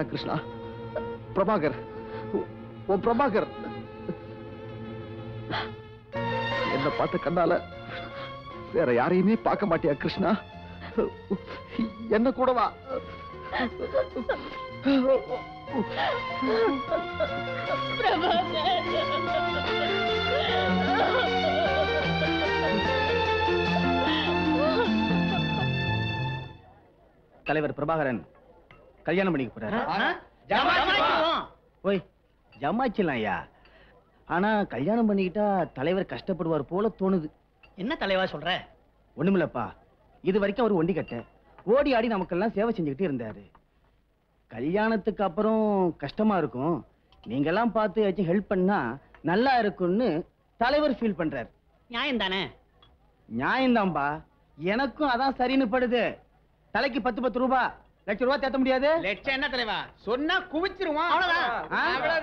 வேண்டாம் கிருஷ்ணா. பிரபாகர் ஓ பிரபாகர். என்ன பார்த்த கண்ணால வேற யாரையுமே பார்க்க மாட்டியா கிருஷ்ணா? என்ன கூடவா? தலைவர் பிரபாகரன் கல்யாணம் பண்ணிக்க போறாரு. ஓய் ஜமாச்சிடலாம் ஐயா. ஆனா கல்யாணம் பண்ணிக்கிட்டா தலைவர் கஷ்டப்படுவார் போல தோணுது. என்ன தலைவா சொல்ற? ஒண்ணுமில்லப்பா. இது வரைக்கும் அவர் ஒண்டி கட்ட ஓடி ஆடி நமக்கெல்லாம் சேவை செஞ்சுக்கிட்டு இருந்தாரு. கல்யாணத்துக்கு அப்புறம் கஷ்டமா இருக்கும். நீங்கெல்லாம் பார்த்து ஏதாச்சும் ஹெல்ப் பண்ணா நல்லா இருக்கும்னு தலைவர் ஃபீல் பண்றாரு. நியாயம் தானே நியாயம்தான்பா. எனக்கும் அதான் சரின்னு படுது. தலைக்கு பத்து பத்து ரூபா. லட்சம் ரூபாய் தேத்த முடியாது? லட்சம் என்ன தலைவா? சொன்னா குவிச்சிருவான்?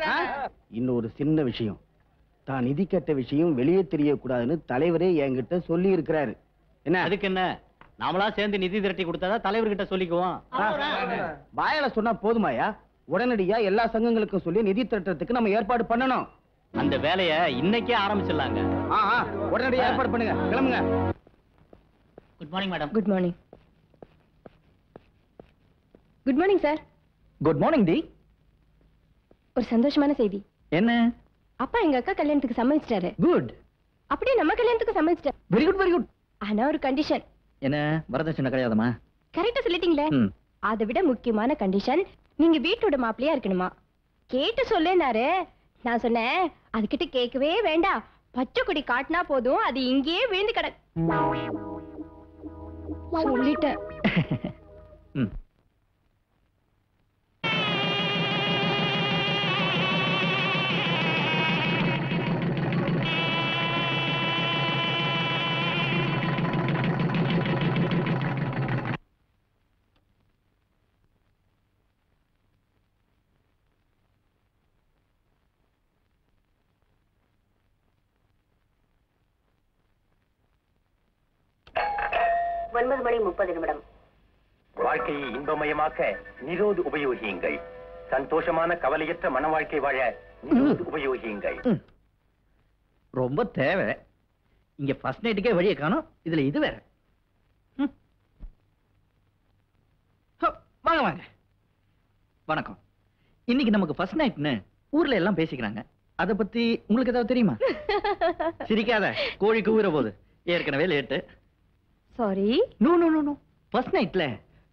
ஆ? இன்னொரு சின்ன விஷயம். தான் நிதி கட்ட விஷயம் வெளியே தெரியக்கூடாதுன்னு தலைவரே என்கிட்ட சொல்லி இருக்கிறாரு என்ன? அதுக்கு என்ன நாமளா சேர்ந்து நிதி திரட்டி கொடுத்தாதான் தலைவர்கிட்ட சொல்லிக்குவோம். வாயால சொன்னா போதுமாயா உடனடியா எல்லா சங்கங்களுக்கும் சொல்லி நிதி திரட்டுறதுக்கு நம்ம ஏற்பாடு பண்ணணும். அந்த வேலைய இன்னைக்கே ஆரம்பிச்சிடலாங்க. ஆ, ஆ, உடனடியா ஏற்பாடு பண்ணுங்க. கிளம்புங்க. Good morning madam good morning good morning sir good morning D ஒரு சந்தோஷமான செய்தி. என்ன? அப்பா எங்க அக்கா கல்யாணத்துக்கு சம்மதிச்சிட்டாரு. குட் அப்படியே நம்ம கல்யாணத்துக்கு சம்மதிச்சிட்டாரு வெரி குட் வெரி குட் ஆனா ஒரு கண்டிஷன் என்ன? வரதட்சணை கிடையாதுமா? கரெக்டா சொல்லிட்டீங்களே. அதை விட முக்கியமான கண்டிஷன் நீங்க வீட்டோட மாப்பிள்ளையா இருக்கணுமா? கேட்டு சொல்லேனாரு நான் சொன்னேன் அதுகிட்ட கேட்கவே வேண்டாம். பச்சை கொடி காட்டினா போதும் அது இங்கேயே விழுந்து கிட சொல்லிட்டேன். ஒன்பது மணி முப்பது நிமிடம். வாழ்க்கையை இன்பமயமாக்க நிரோது உபயோகியுங்கள். சந்தோஷமான கவலையற்ற மன வாழ்க்கை வாழ நிரோது உபயோகியுங்கள். ரொம்ப தேவை. இங்க ஃபர்ஸ்ட் நைட்டுக்கே வழியை காணும். இதுல இது வேற. வாங்க வாங்க. வணக்கம். இன்னைக்கு நமக்கு ஃபர்ஸ்ட் நைட்னு ஊர்ல எல்லாம் பேசிக்கிறாங்க. அத பத்தி உங்களுக்கு ஏதாவது தெரியுமா? சிரிக்காத கோழி கூவுற போது. ஏற்கனவே late sorry no no no no first நைட்ல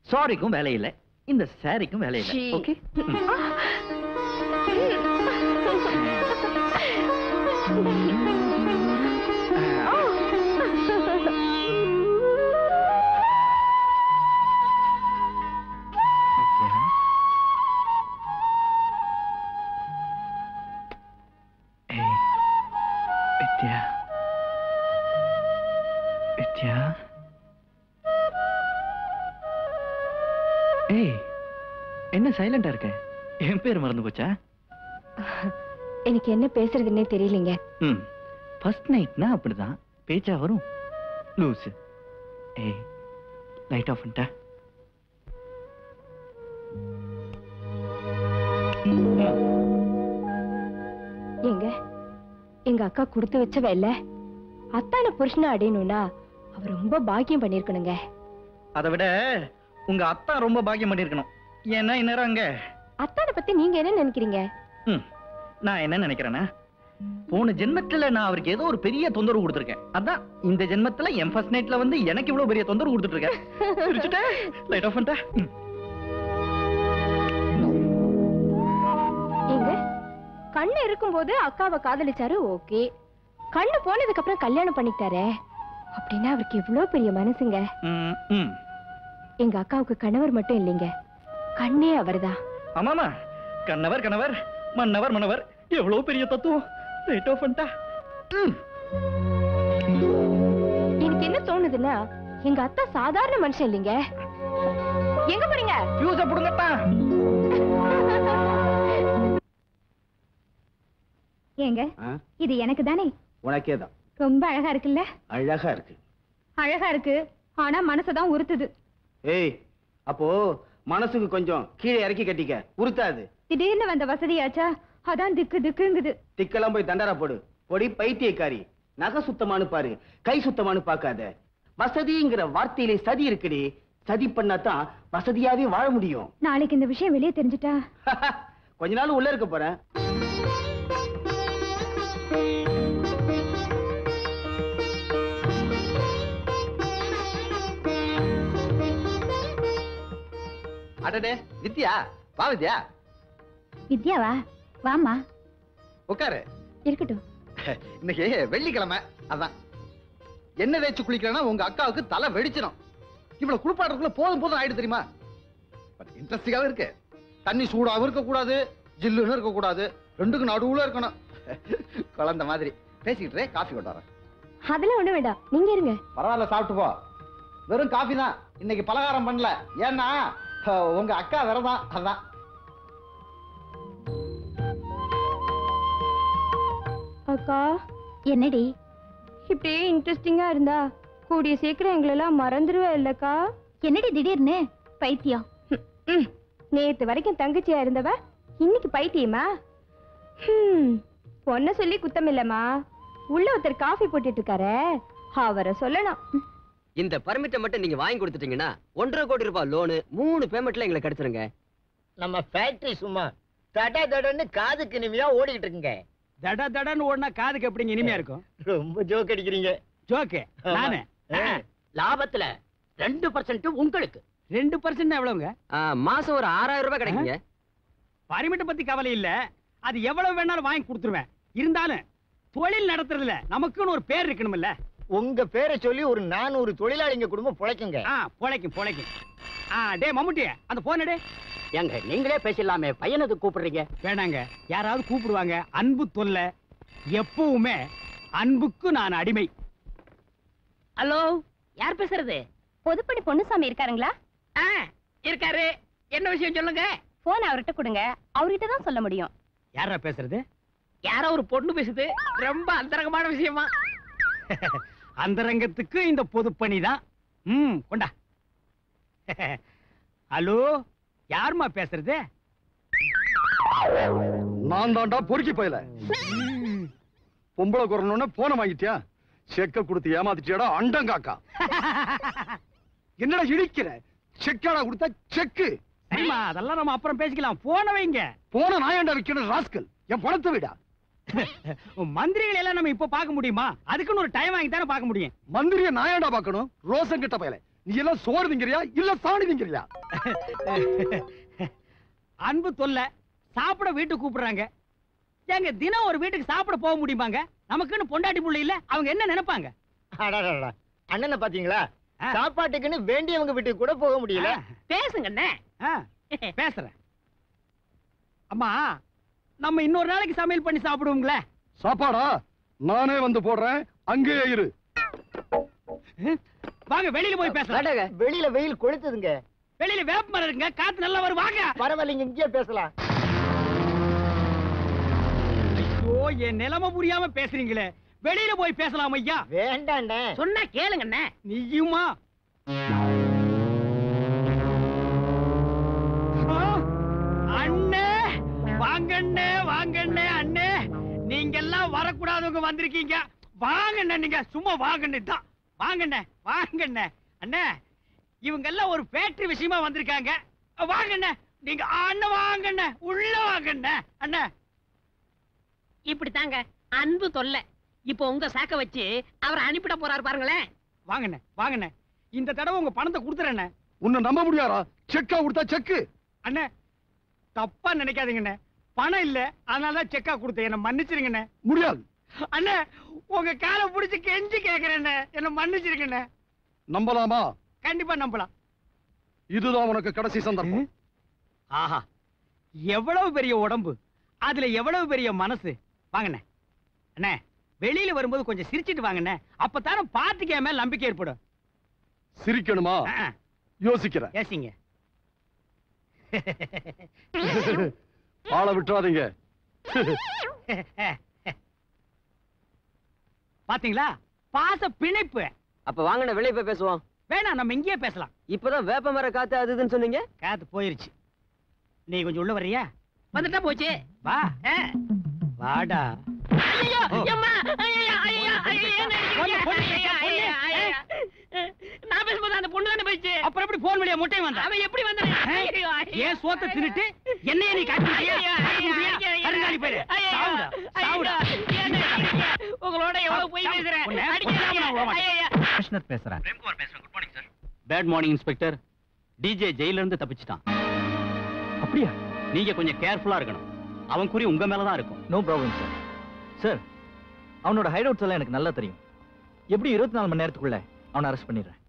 சாரிக்கும் வேலை இல்லை இந்த சாரிக்கும் வேலை இல்லை. ஓகே சைலண்டா இருக்க. என் பேர் மறந்து போச்சா? எனக்கு என்ன பேசுறதுன்னே தெரியலங்க. ம் ஃபர்ஸ்ட் நைட்னா அப்படிதான். பேச்சா வரும். லூஸ் ஏய் லைட் ஆஃப் பண்ணிட்டா. ஏங்க எங்க அக்கா கொடுத்து வச்ச வேலை அத்தான புருஷனை அடையணும்னா அவ ரொம்ப பாக்கியம் பண்ணிருக்கணுங்க. அதை விட உங்க அத்தா ரொம்ப பாக்கியம் பண்ணிருக்கணும். ஏன்னா இந்நேரம் அங்க அத்தானை பத்தி நீங்க என்ன நினைக்கிறீங்க? நான் என்ன நினைக்கிறேன்னா போன ஜென்மத்துல நான் அவருக்கு ஏதோ ஒரு பெரிய தொந்தரவு கொடுத்துருக்கேன். அதான் இந்த ஜென்மத்துல என் ஃபர்ஸ்ட் நைட்ல வந்து எனக்கு இவ்வளவு பெரிய தொந்தரவு கொடுத்துட்டு இருக்கேன் லைட் ஆஃப். ஏங்க கண்ணு இருக்கும்போது அக்காவை காதலிச்சாரு ஓகே. கண்ணு போனதுக்கு அப்புறம் கல்யாணம் பண்ணிக்கிட்டாரே. அப்படின்னா அவருக்கு இவ்வளவு பெரிய மனசுங்க. ம், ம். எங்க அக்காவுக்கு கணவர் மட்டும் இல்லைங்க. கண்ணே அவர்தான். ஆமாமா. கணவர் கணவர் மன்னவர் மன்னவர் எவ்வளவு பெரிய தத்துவம். ஆஃப் பண்ணிட்டா. எனக்கு என்ன தோணுதுன்னா எங்க அத்தா சாதாரண மனுஷன் இல்லைங்க. எங்க போறீங்க? ஃபியூஸ புடுங்கப்பா. ஏங்க இது எனக்கு தானே? உனக்கே தான் ரொம்ப அழகா இருக்குல்ல? அழகா இருக்கு. அழகா இருக்கு. ஆனா மனசதான் உறுத்துது. ஏய் அப்போ மனசுக்கு கொஞ்சம் கீழே இறக்கி கட்டிக்க. உறுத்தாது. திடீர்னு வந்த வசதியாச்சா? அதான் திக்கு திக்குங்குது. திக்கெல்லாம் போய் தண்டரா போடு. பொடி பைத்தியக்காரி. நகை சுத்தமானு பாரு. கை சுத்தமானு பார்க்காத. வசதிங்கிற வார்த்தையிலே சதி இருக்குடி. சதி பண்ணாதான் வசதியாவே வாழ முடியும். நாளைக்கு இந்த விஷயம் வெளியே தெரிஞ்சுட்டா? கொஞ்ச நாள் உள்ள இருக்க போறேன். அடடே வித்யா வா வித்யா. வித்யாவா? வாமா உட்காரு இருக்கட்டும். இன்னைக்கு வெள்ளிக்கிழமை அதான். என்ன தேய்ச்சி குளிக்கிறேன்னா உங்க அக்காவுக்கு தலை வெடிச்சிடும் இவ்வளவு குளிப்பாடுறதுக்குள்ள போதும் போதும் ஆயிடு தெரியுமா? பட் இன்ட்ரெஸ்டிங்காவும் இருக்கு. தண்ணி சூடாவும் இருக்க கூடாது ஜில்லுன்னு இருக்க கூடாது ரெண்டுக்கும் நடுவுல இருக்கணும். குழந்தை மாதிரி. பேசிக்கிட்டு காஃபி கொண்டு வரேன். அதெல்லாம் ஒண்ணு வேண்டாம். நீங்க இருங்க. பரவாயில்ல சாப்பிட்டு போ. வெறும் காஃபி தான் இன்னைக்கு பலகாரம் பண்ணல. ஏன்னா உங்க அக்கா விரதம் அதான். அக்கா? என்னடி? இப்படியே இன்ட்ரெஸ்டிங்கா இருந்தா கூடிய சீக்கிரம் எங்களெல்லாம் மறந்துருவே இல்லக்கா. என்னடி திடீர்னு? பைத்தியம். நேத்து வரைக்கும் தங்கச்சியா இருந்தவ இன்னைக்கு பைத்தியமா? பொண்ண சொல்லி குத்தம் இல்லம்மா உள்ள ஒருத்தர் காஃபி போட்டுட்டு இருக்காரே அவரை சொல்லணும். இந்த பர்மிட்டை மட்டும் நீங்க வாங்கி கொடுத்துட்டீங்கன்னா ஒன்றரை கோடி ரூபாய் லோனு மூணு பேமெண்ட்ல எங்களுக்கு கிடைச்சிருங்க நம்ம ஃபேக்டரி சும்மா தட தடன்னு காதுக்கு இனிமையா ஓடிக்கிட்டு இருக்குங்க. தட தடன்னு ஓடினா காதுக்கு எப்படிங்க இனிமையா இருக்கும்? ரொம்ப ஜோக் அடிக்கிறீங்க. ஜோக்கு நானு? லாபத்துல ரெண்டு பர்சன்ட் உங்களுக்கு. ரெண்டு பர்சன்ட் எவ்வளவுங்க? மாசம் ஒரு ஆறாயிரம் ரூபாய் கிடைக்குங்க. பரிமிட்டை பத்தி கவலை இல்ல. அது எவ்வளவு வேணாலும் வாங்கி கொடுத்துருவேன். இருந்தாலும் தொழில் நடத்துறதுல நமக்குன்னு ஒரு பேர் இருக்கணும்ல உங்க பேரை சொல்லி ஒரு நானூறு தொழிலாளிங்க குடும்பம் பொழைக்குங்க. ஆ பொழைக்கும் பொழைக்கும். ஆ டே மம்முட்டி அந்த போன டே ஏங்க நீங்களே பேசிடலாமே பையனுக்கு கூப்பிடுறீங்க? வேணாங்க யாராவது கூப்பிடுவாங்க அன்பு தொல்லை எப்பவுமே அன்புக்கு நான் அடிமை. ஹலோ யார் பேசுறது? பொதுப்பணி பொன்னுசாமி இருக்காருங்களா? ஆ இருக்காரு. என்ன விஷயம் சொல்லுங்க? போன் அவர்கிட்ட கொடுங்க அவர்கிட்ட தான் சொல்ல முடியும். யாரா பேசுறது? யாரோ ஒரு பொண்ணு பேசுது. ரொம்ப அந்தரங்கமான விஷயமா? அந்தரங்கத்துக்கு இந்த பொதுப்பணி தான் ம் கொண்டா. ஹலோ யாரும்மா பேசுறது? நான் தான்டா பொறுக்கி போயல. பொம்பளை குரணுன்னு போன வாங்கிட்டியா? செக்க கொடுத்து ஏமாத்திட்டியாடா அண்டங்காக்கா. என்னடா இடிக்கிற செக்காடா கொடுத்தா செக்கு. அதெல்லாம் நம்ம அப்புறம் பேசிக்கலாம். போன வைங்க. போன நாயாண்டா விக்கணும் ராஸ்கல். என் பணத்தை விடா. மந்திரிகளை எல்லாம் நம்ம இப்ப பார்க்க முடியுமா? அதுக்குன்னு ஒரு டைம் வாங்கி தானே பார்க்க முடியும். மந்திரிய நாயாண்டா பார்க்கணும்? ரோசன் கிட்ட பயல. நீ எல்லாம் சோறு திங்கிறியா? இல்ல சாணி திங்கிறியா? அன்பு தொல்லை சாப்பிட வீட்டுக்கு கூப்பிடுறாங்க. ஏங்க தினம் ஒரு வீட்டுக்கு சாப்பிட போக முடியுமாங்க? நமக்குன்னு பொண்டாட்டி புள்ள இல்ல அவங்க என்ன நினைப்பாங்க. அண்ணனை பாத்தீங்களா சாப்பாட்டுக்குன்னு வேண்டியவங்க வீட்டுக்கு கூட போக முடியல பேசுங்க அண்ணே பேசுறேன் அம்மா நம்ம இன்னொரு நாளைக்கு சமையல் பண்ணி சாப்பிடுவோங்களே சாப்பாடா? நானே வந்து போடுறேன். அங்கேயே இரு. வாங்க வெளியில போய் பேசலாம். வெளியில வெயில் கொளுத்துதுங்க. வெளியில வேப்ப மரம் இருக்குங்க. காத்து நல்லா வரும். வாங்க. பரவாயில்லைங்க இங்கேயே பேசலாம். ஐயோ என் நிலைமை புரியாம பேசுறீங்களே. வெளியில போய் பேசலாம் ஐயா. வேண்டாண்ணே. சொன்னா கேளுங்க அண்ணே நீயுமா? வாங்கண்ணே வாங்கண்ணே அண்ணே. நீங்க எல்லாம் வரக்கூடாதவங்க வந்திருக்கீங்க. வாங்கண்ணே நீங்க. சும்மா வாங்கண்ணே தான் வாங்கண்ணே வாங்கண்ணே. அண்ணே இவங்க எல்லாம் ஒரு ஃபேக்டரி விஷயமா வந்திருக்காங்க. வாங்கண்ணே நீங்க அண்ணன் வாங்கண்ணே உள்ள வாங்கண்ணே. அண்ணே. இப்படி தாங்க அன்பு தொல்லை. இப்போ உங்க சாக்க வச்சு அவரை அனுப்பிட போறாரு பாருங்களேன். வாங்கண்ணே வாங்கண்ணே. இந்த தடவை உங்க பணத்தை கொடுத்துறேண்ணே. உன்னை நம்ப முடியாதா? செக்கா கொடுத்தா செக்கு. அண்ணே தப்பா நினைக்காதீங்கண்ணே. பணம் இல்ல அதனால தான் செக்கா கொடுத்தேன். என்ன மன்னிச்சிருங்கண்ணே. முடியாது. அண்ணே உங்க காலை பிடிச்சு கெஞ்சி கேக்குறேண்ணே. என்ன மன்னிச்சிருங்கண்ணே. நம்பலாமா? கண்டிப்பா நம்பலாம். இதுதான் உனக்கு கடைசி சந்தர்ப்பம். ஆஹா. எவ்வளவு பெரிய உடம்பு அதுல எவ்வளவு பெரிய மனசு. வாங்கண்ணே. அண்ணே வெளியில வரும்போது கொஞ்சம் சிரிச்சிட்டு வாங்கண்ணே. அப்பதானே பாத்துக்கு மேல நம்பிக்கை ஏற்படும். சிரிக்கணுமா? யோசிக்கிறேன். ஏசிங்க ஆளை விட்டுறாதீங்க. பாத்தீங்களா? பாச பிணைப்பு. அப்ப வாங்கண்ணே வெளியே போய் பேசுவோம். வேணாம் நம்ம இங்கேயே பேசலாம். இப்பதான் வேப்ப மர காத்து அது இதுன்னு சொன்னீங்க? காத்து போயிருச்சு. நீ கொஞ்சம் உள்ள வர்றியா? வந்துட்டா போச்சு. வா. வாடா. ஐயோ அம்மா ஐயோ. ஐயோ, ஐயோ. நான் பேசும்போது அந்த பொண்ணு தானே போயிடுச்சு? அப்புறம் எப்படி போன் வழியா முட்டையும் வந்தா? அவன் எப்படி வந்தான். ஏன் சோத்த என்னைய நீ காட்டி பேரு. அடிக்கிறீங்க? உங்களோட எவ்வளவு போய் பேசுறேன்? பேசுறேன். பேட் மார்னிங் இன்ஸ்பெக்டர் டிஜே ஜெயில இருந்து தப்பிச்சிட்டான். அப்படியா? நீங்க கொஞ்சம் கேர்ஃபுல்லா இருக்கணும். அவன் குறி உங்க மேல தான் இருக்கும். நோ ப்ராப்ளம் சார் சார் அவனோட ஹைட் அவுட்ஸ் எல்லாம் எனக்கு நல்லா தெரியும். எப்படி இருபத்தி நாலு மணி நேரத்துக்குள்ள அவனை அரெஸ்ட் பண்ணிடுறேன்?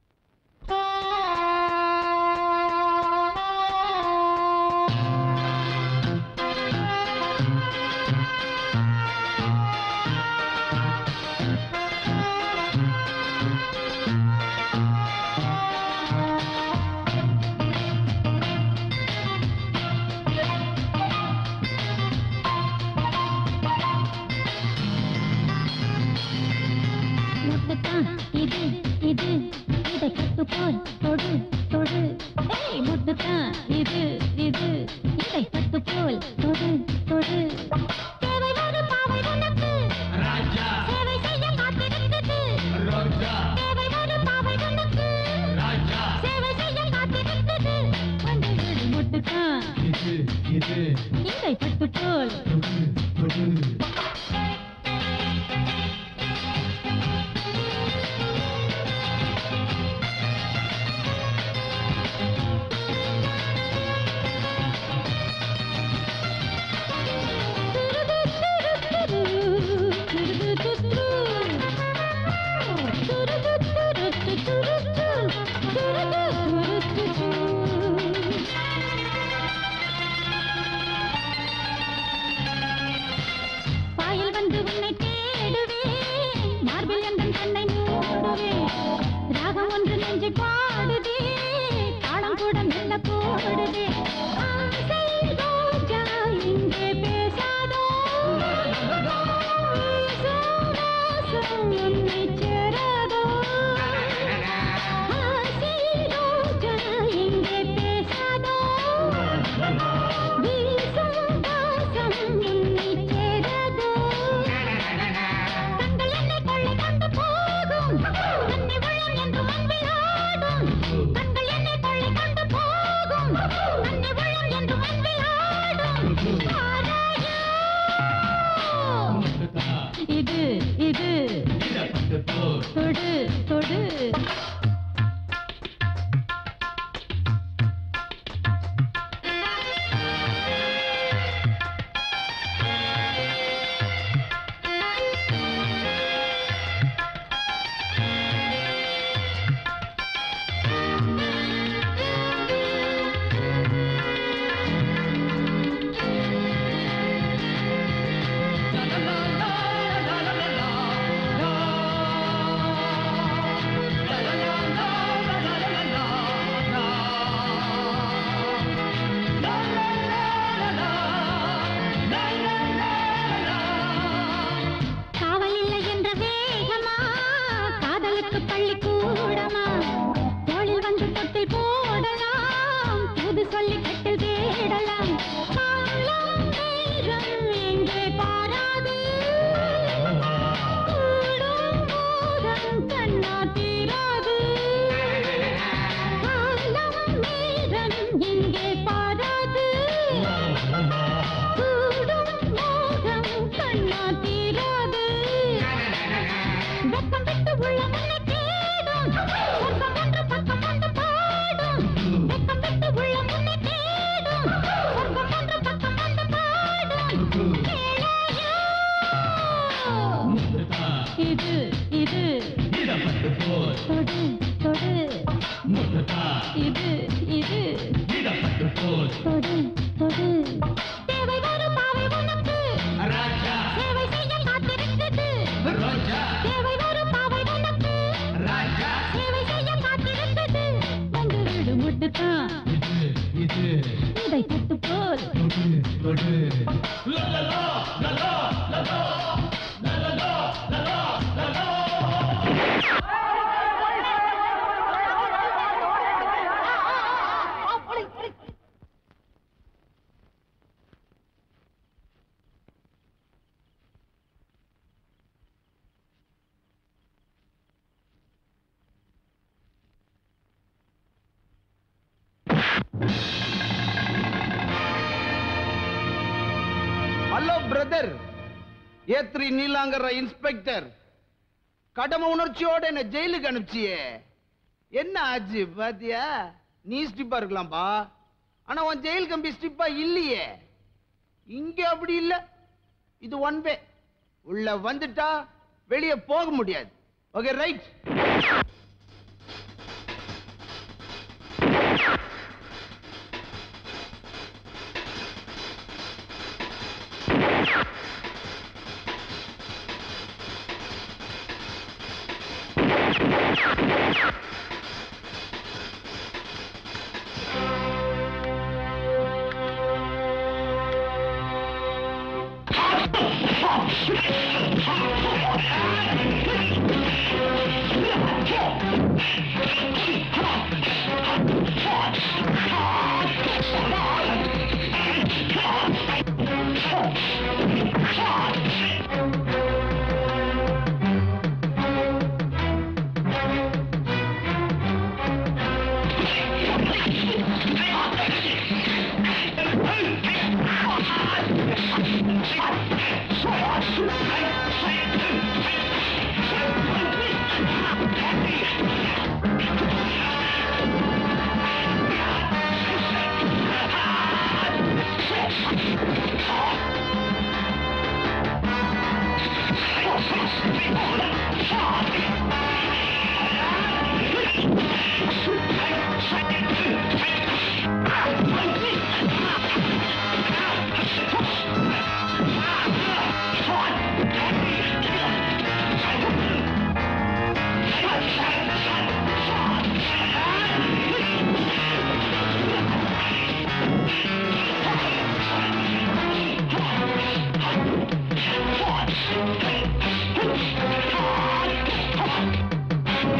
கேத்ரி நீலாங்கிற இன்ஸ்பெக்டர். கடமை உணர்ச்சியோட என்ன ஜெயிலுக்கு அனுப்பிச்சியே. என்ன ஆச்சு பாத்தியா? நீ ஸ்டிப்பா இருக்கலாம்பா? ஆனா உன் ஜெயில் கம்பி ஸ்டிப்பா இல்லையே. இங்க அப்படி இல்ல. இது ஒன் வே உள்ள வந்துட்டா வெளியே போக முடியாது. Okay right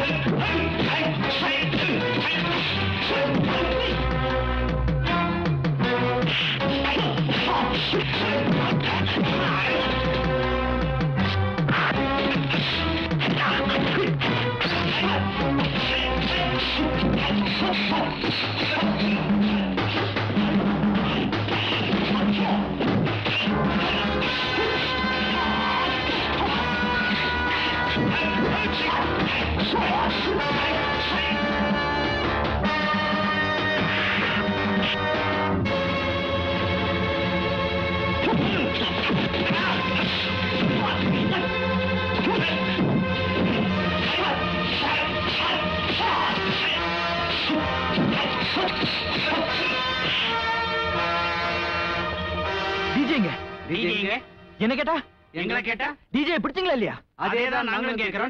hey, hey.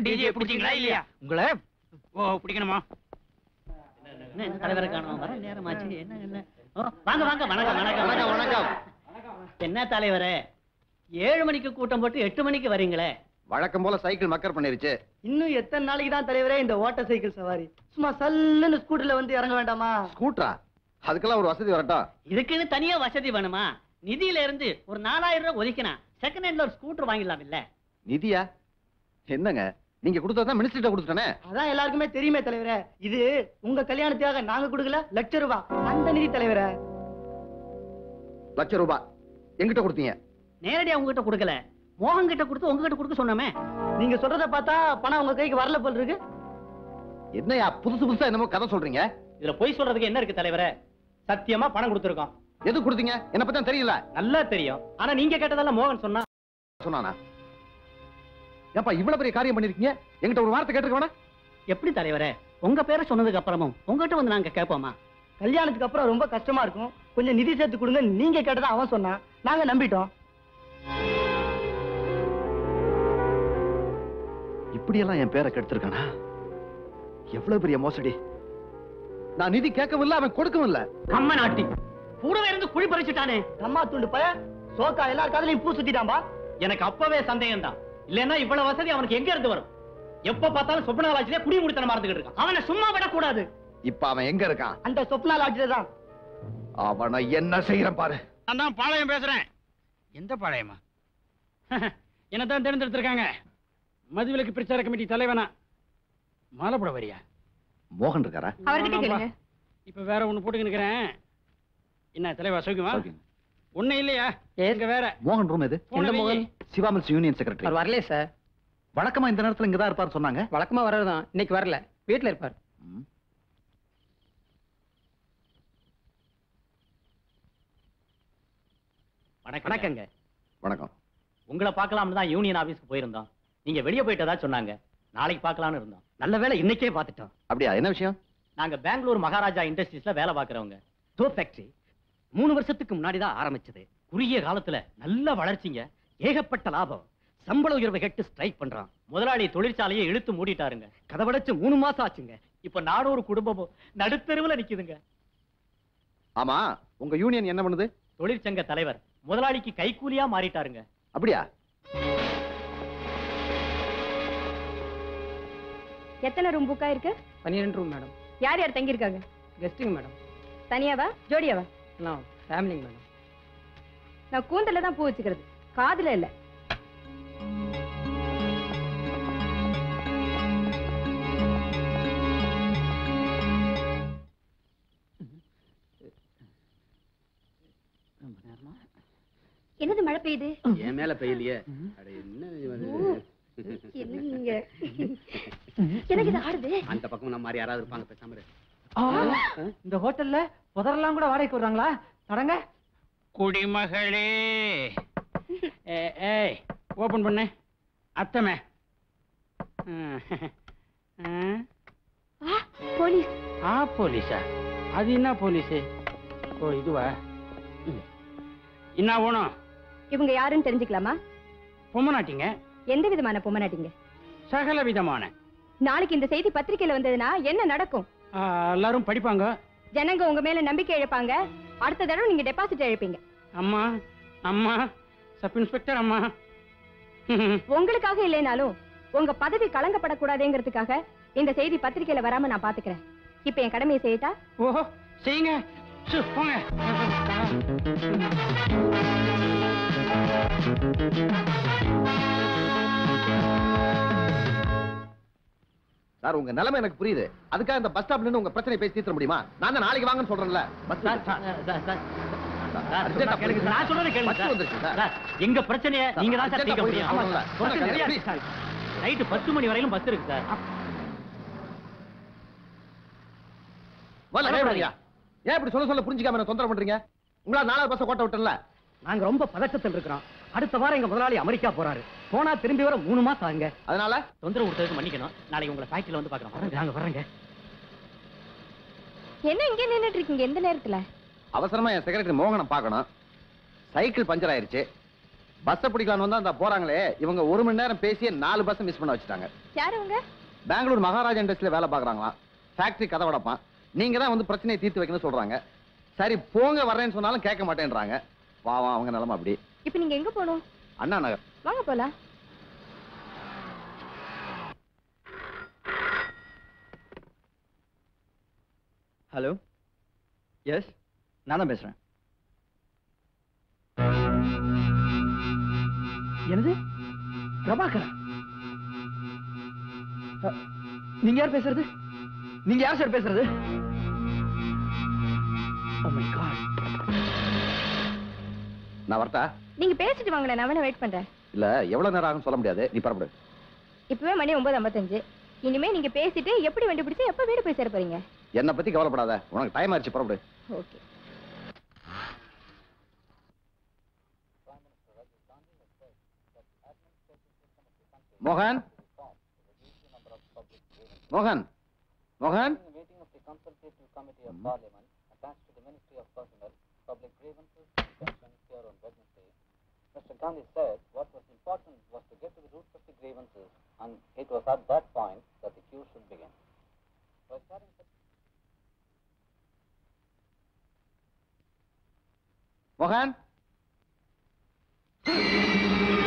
DJ பிடிச்சிங்களா இல்லையா? உங்களை ஓ பிடிக்கணுமா? என்ன தலைவரை காணோம்? வர நேரமாச்சு. என்ன என்ன? வாங்க வாங்க. வணக்கம் வணக்கம் வணக்கம், வணக்கம். என்ன தலைவரே? ஏழு மணிக்கு கூட்டம் போட்டு எட்டு மணிக்கு வரீங்களே. வழக்கம் போல சைக்கிள் மக்கர் பண்ணிருச்சு. இன்னும் எத்தனை நாளைக்கு தான் தலைவரே இந்த ஓட்டர் சைக்கிள் சவாரி? சும்மா சல்லுன்னு ஸ்கூட்டர்ல வந்து இறங்க வேண்டாமா? ஸ்கூட்டரா அதுக்கெல்லாம் ஒரு வசதி வரட்டும். இதுக்குன்னு தனியா வசதி வேணுமா? நிதியில இருந்து ஒரு நாலாயிரம் ரூபாய் ஒதுக்கினா செகண்ட் ஹேண்ட்ல ஒரு ஸ்கூட்டர் வாங்கிடலாம் இல்ல நிதியா? என்னங்க? நீங்க கொடுத்ததான் மினிஸ்டர்கிட்ட கொடுத்துட்டானே? அதான் எல்லாருக்குமே தெரியுமே தலைவரே. இது உங்க கல்யாணத்துக்காக நாங்க கொடுக்கல லட்ச ரூபாய் அந்த நிதி தலைவரே. லட்சம் ரூபாய் எங்கிட்ட கொடுத்தீங்க? நேரடியா உங்ககிட்ட கொடுக்கல. மோகன் கிட்ட கொடுத்து உங்ககிட்ட கொடுக்க சொன்னோமே. நீங்க சொல்றத பார்த்தா பணம் உங்க கைக்கு வரல போல் இருக்கு. என்னையா புதுசு புதுசா என்னமோ கதை சொல்றீங்க? இதுல பொய் சொல்றதுக்கு என்ன இருக்கு தலைவரே? சத்தியமா பணம் கொடுத்துருக்கோம். எது கொடுத்தீங்க? என்ன பத்தி தெரியல. நல்லா தெரியும். ஆனா நீங்க கேட்டதெல்லாம் மோகன் சொன்னா சொன்னானா? ஏப்பா இவ்வளவு பெரிய காரியம் பண்ணிருக்கீங்க? என்கிட்ட ஒரு வார்த்தை கேட்டுக்க எப்படி தலைவரே? உங்க பேரை சொன்னதுக்கு அப்புறமும் உங்ககிட்ட வந்து நாங்க கேட்போமா? கல்யாணத்துக்கு அப்புறம் ரொம்ப கஷ்டமா இருக்கும். கொஞ்சம் நிதி சேர்த்து கொடுங்க. நீங்க கேட்டதா அவன் சொன்னான் நாங்க நம்பிட்டோம். இப்படியெல்லாம் என் பேரை கெடுத்திருக்கானா? எவ்வளவு பெரிய மோசடி. நான் நிதி கேட்கவும் இல்ல அவன் கொடுக்கவும் இல்ல. கம்ம நாட்டி. கூடவே இருந்து குழி பறிச்சுட்டானே. அம்மா துண்டு பய சோக்கா எல்லார் காதலையும் பூ சுத்திட்டான்பா. எனக்கு அப்பவே சந்தேகம் தான் இல்லன்னா இவ்வளவு வசதி அவனுக்கு எங்க இருந்து வரும்? எப்ப பார்த்தாலும் சொப்பனாலாச்சிலே குடி முடித்தன மறந்துகிட்டு இருக்கான். அவனை சும்மா விடக்கூடாது. இப்ப அவன் எங்க இருக்கான்? அந்த சொப்னா லாட்ஜில தான். அவனை என்ன செய்யறேன் பாரு. நான் தான் பாளையம் பேசுறேன். எந்த பாளையமா? என்னதான் தேர்ந்தெடுத்திருக்காங்க. மதுவிலக்கு பிரச்சார கமிட்டி தலைவனா? மாலைப்பட வரியா? மோகன் இருக்காரா? அவர்கிட்ட கேளுங்க. இப்ப வேற ஒண்ணு போட்டுக்கிட்டு இருக்கிறேன். என்ன தலைவா சௌக்கியமா ஒண்ணு இல்லையா? எங்க வேற. மோகன் ரூம் எது? எந்த மோகன்? சிவாமில்ஸ் யூனியன் செக்ரட்டரி. அவர் வரலையே சார். வழக்கமா இந்த நேரத்துல இங்கதான் இருப்பார் சொன்னாங்க? வழக்கமா வர்றதுதான். இன்னைக்கு வரல. வீட்டுல இருப்பார். வணக்கங்க. வணக்கம். உங்களை பார்க்கலாம்னு தான் யூனியன் ஆபீஸ்க்கு போயிருந்தோம். நீங்க வெளியே போயிட்டதா சொன்னாங்க. நாளைக்கு பார்க்கலாம்னு இருந்தோம். நல்ல வேளை இன்னைக்கே பார்த்துட்டோம். அப்படியா? என்ன விஷயம்? நாங்க பெங்களூர் மகாராஜா இண்டஸ்ட்ரீஸ்ல வேலை பார்க்கறவங்க. தோ ஃபேக்டரி மூணு வருஷத்துக்கு முன்னாடி தான் ஆரம்பிச்சது. குறுகிய காலத்துல நல்ல வளர்ச்சிங்க. ஏகப்பட்ட லாபம். சம்பள உயர்வை கேட்டு ஸ்ட்ரைக் பண்றான். முதலாளி தொழிற்சாலையை இழுத்து மூடிட்டாருங்க. கதவடைச்சு மூணு மாசம் ஆச்சுங்க. இப்ப நானூறு குடும்பமும் நடுத்தெருவுல நிக்குதுங்க. ஆமா உங்க யூனியன் என்ன பண்ணுது? தொழிற்சங்க தலைவர். முதலாளிக்கு கைக்கூலியா மாறிட்டாருங்க. அப்படியா? எத்தனை ரூம் புக்கா இருக்கு பன்னிரெண்டு ரூம் மேடம் யார் யார் தங்கியிருக்காங்க? கெஸ்டிங் மேடம் தனியாவா? ஜோடியாவா? நான் ஃபேமிலிங்க மேடம் நான் கூந்தல்ல தான் பூ வச்சுக்கிறது. காதுல இல்ல. என்னது மழை பெய்யுது? என் மேல பெய்யலையே. அட என்ன எனக்கு இது ஆடுது அந்த பக்கம் நம்ம மாதிரி யாராவது இருப்பாங்க பேசாம. இந்த ஹோட்டல்ல புதரெல்லாம் கூட வாடகைக்கு விடுறாங்களா? தடங்க. குடிமகளே ஏய் ஓபன் பண்ணு. அத்தமே. போலீஸ். ஆ போலீஸா? அது என்ன போலீஸு? ஓ இதுவா. என்ன வேணும்? இவங்க யாருன்னு தெரிஞ்சுக்கலாமா? பொம்மநாட்டிங்க எந்த விதமான பொம்மநாட்டிங்க சகல விதமான. நாளைக்கு இந்த செய்தி பத்திரிக்கையில வந்ததுன்னா என்ன நடக்கும்? எல்லாரும் படிப்பாங்க. ஜனங்க உங்க மேல நம்பிக்கை இழப்பாங்க. அடுத்த தடவை நீங்க டெபாசிட் இழப்பீங்க. அம்மா அம்மா. சப் இன்ஸ்பெக்டர் அம்மா. உங்களுக்காக இல்லைனாலும் உங்க பதவி களங்கப்படக்கூடாதுங்கிறதுக்காக இந்த செய்தி பத்திரிக்கையில வராம நான் பாத்துக்கிறேன். இப்ப என் கடமையை செய்யட்டா? ஓஹோ செய்யுங்க. போங்க. சார் உங்க நிலைமை எனக்கு புரியுது. அதுக்காக இந்த பஸ் ஸ்டாப்ல இருந்து உங்க பிரச்சனை பேசி தீர்த்த முடியுமா? நான் நாளைக்கு வாங்கன்னு சொல்றேன்ல. பஸ் நான் சொல்றதை கேளுங்க எங்க பிரச்சனைய நீங்க தான் சார் தீர்க்க முடியும். நைட்டு பத்து மணி வரையிலும் பஸ் இருக்கு சார். ஏன் இப்படி சொல்ல சொல்ல புரிஞ்சுக்காம என்ன தொந்தரவு பண்றீங்க? உங்களால நாலாவது பஸ் கோட்டை விட்டல நாங்க ரொம்ப பதட்டத்தில் இருக்கிறோம். அடுத்த வாரம் எங்க முதலாளி அமெரிக்கா போறாரு. போனா திரும்பி வர மூணு மாசம் ஆகுங்க. அதனால? தொந்தரவு கொடுத்ததுக்கு மன்னிக்கணும். நாளைக்கு உங்களை ஃபேக்டரியில வந்து பார்க்கறோம் வரேங்க நாங்க வரேங்க என்ன இங்க நின்னுட்டு இருக்கீங்க? எந்த நேரத்துல? அவசரமா என் செக்ரட்டரி மோகனை பார்க்கணும். சைக்கிள் பஞ்சர் ஆயிருச்சு. பஸ்ஸை பிடிக்கலான்னு வந்தா அந்த போறாங்களே இவங்க ஒரு மணி நேரம் பேசி நாலு பஸ் மிஸ் பண்ண வச்சுட்டாங்க. யாரு உங்க பெங்களூர் மகாராஜா இண்டஸ்ட்ரியில வேலை பார்க்கறாங்களாம். ஃபேக்டரி கதை வடப்பான் நீங்க தான் வந்து பிரச்சனையை தீர்த்து வைக்கணும்னு சொல்றாங்க. சரி போங்க வர்றேன்னு சொன்னாலும் கேட்க மாட்டேன்றாங்க. பாவம் அவங்க நிலைமை அப்படி. இப்ப நீங்க எங்க போகணும்? அண்ணா நகர். வாங்க போலாம். ஹலோ எஸ் நான் தான் பேசுறேன். என்னது? பிரபாகரன் நீங்க யார் பேசுறது? நீங்க யார் சார் பேசுறது? Oh. நான் வரட்டா? நீங்க பேசிட்டு வாங்க நான் வேணா வெயிட் பண்றேன். இல்ல எவ்வளவு நேரம் ஆகும் சொல்ல முடியாது. நீ பரப்படு இப்பவே மணி ஒன்பது ஐம்பத்தஞ்சு. இனிமே நீங்க பேசிட்டு எப்படி வண்டி பிடிச்சு எப்ப வீடு போய் சேர போறீங்க? என்னை பத்தி கவலைப்படாத. உனக்கு டைம் ஆயிடுச்சு பரப்படு okay Mohan? Mohan? Mohan? meeting of the Consultative Committee of. Parliament attached to the Ministry of Personnel, Public Grievances, Conference here on Wednesday, Mr. Gandhi said what was important was to get to the roots of the grievances, and it was at that point that the queue should begin. By starting Mohan?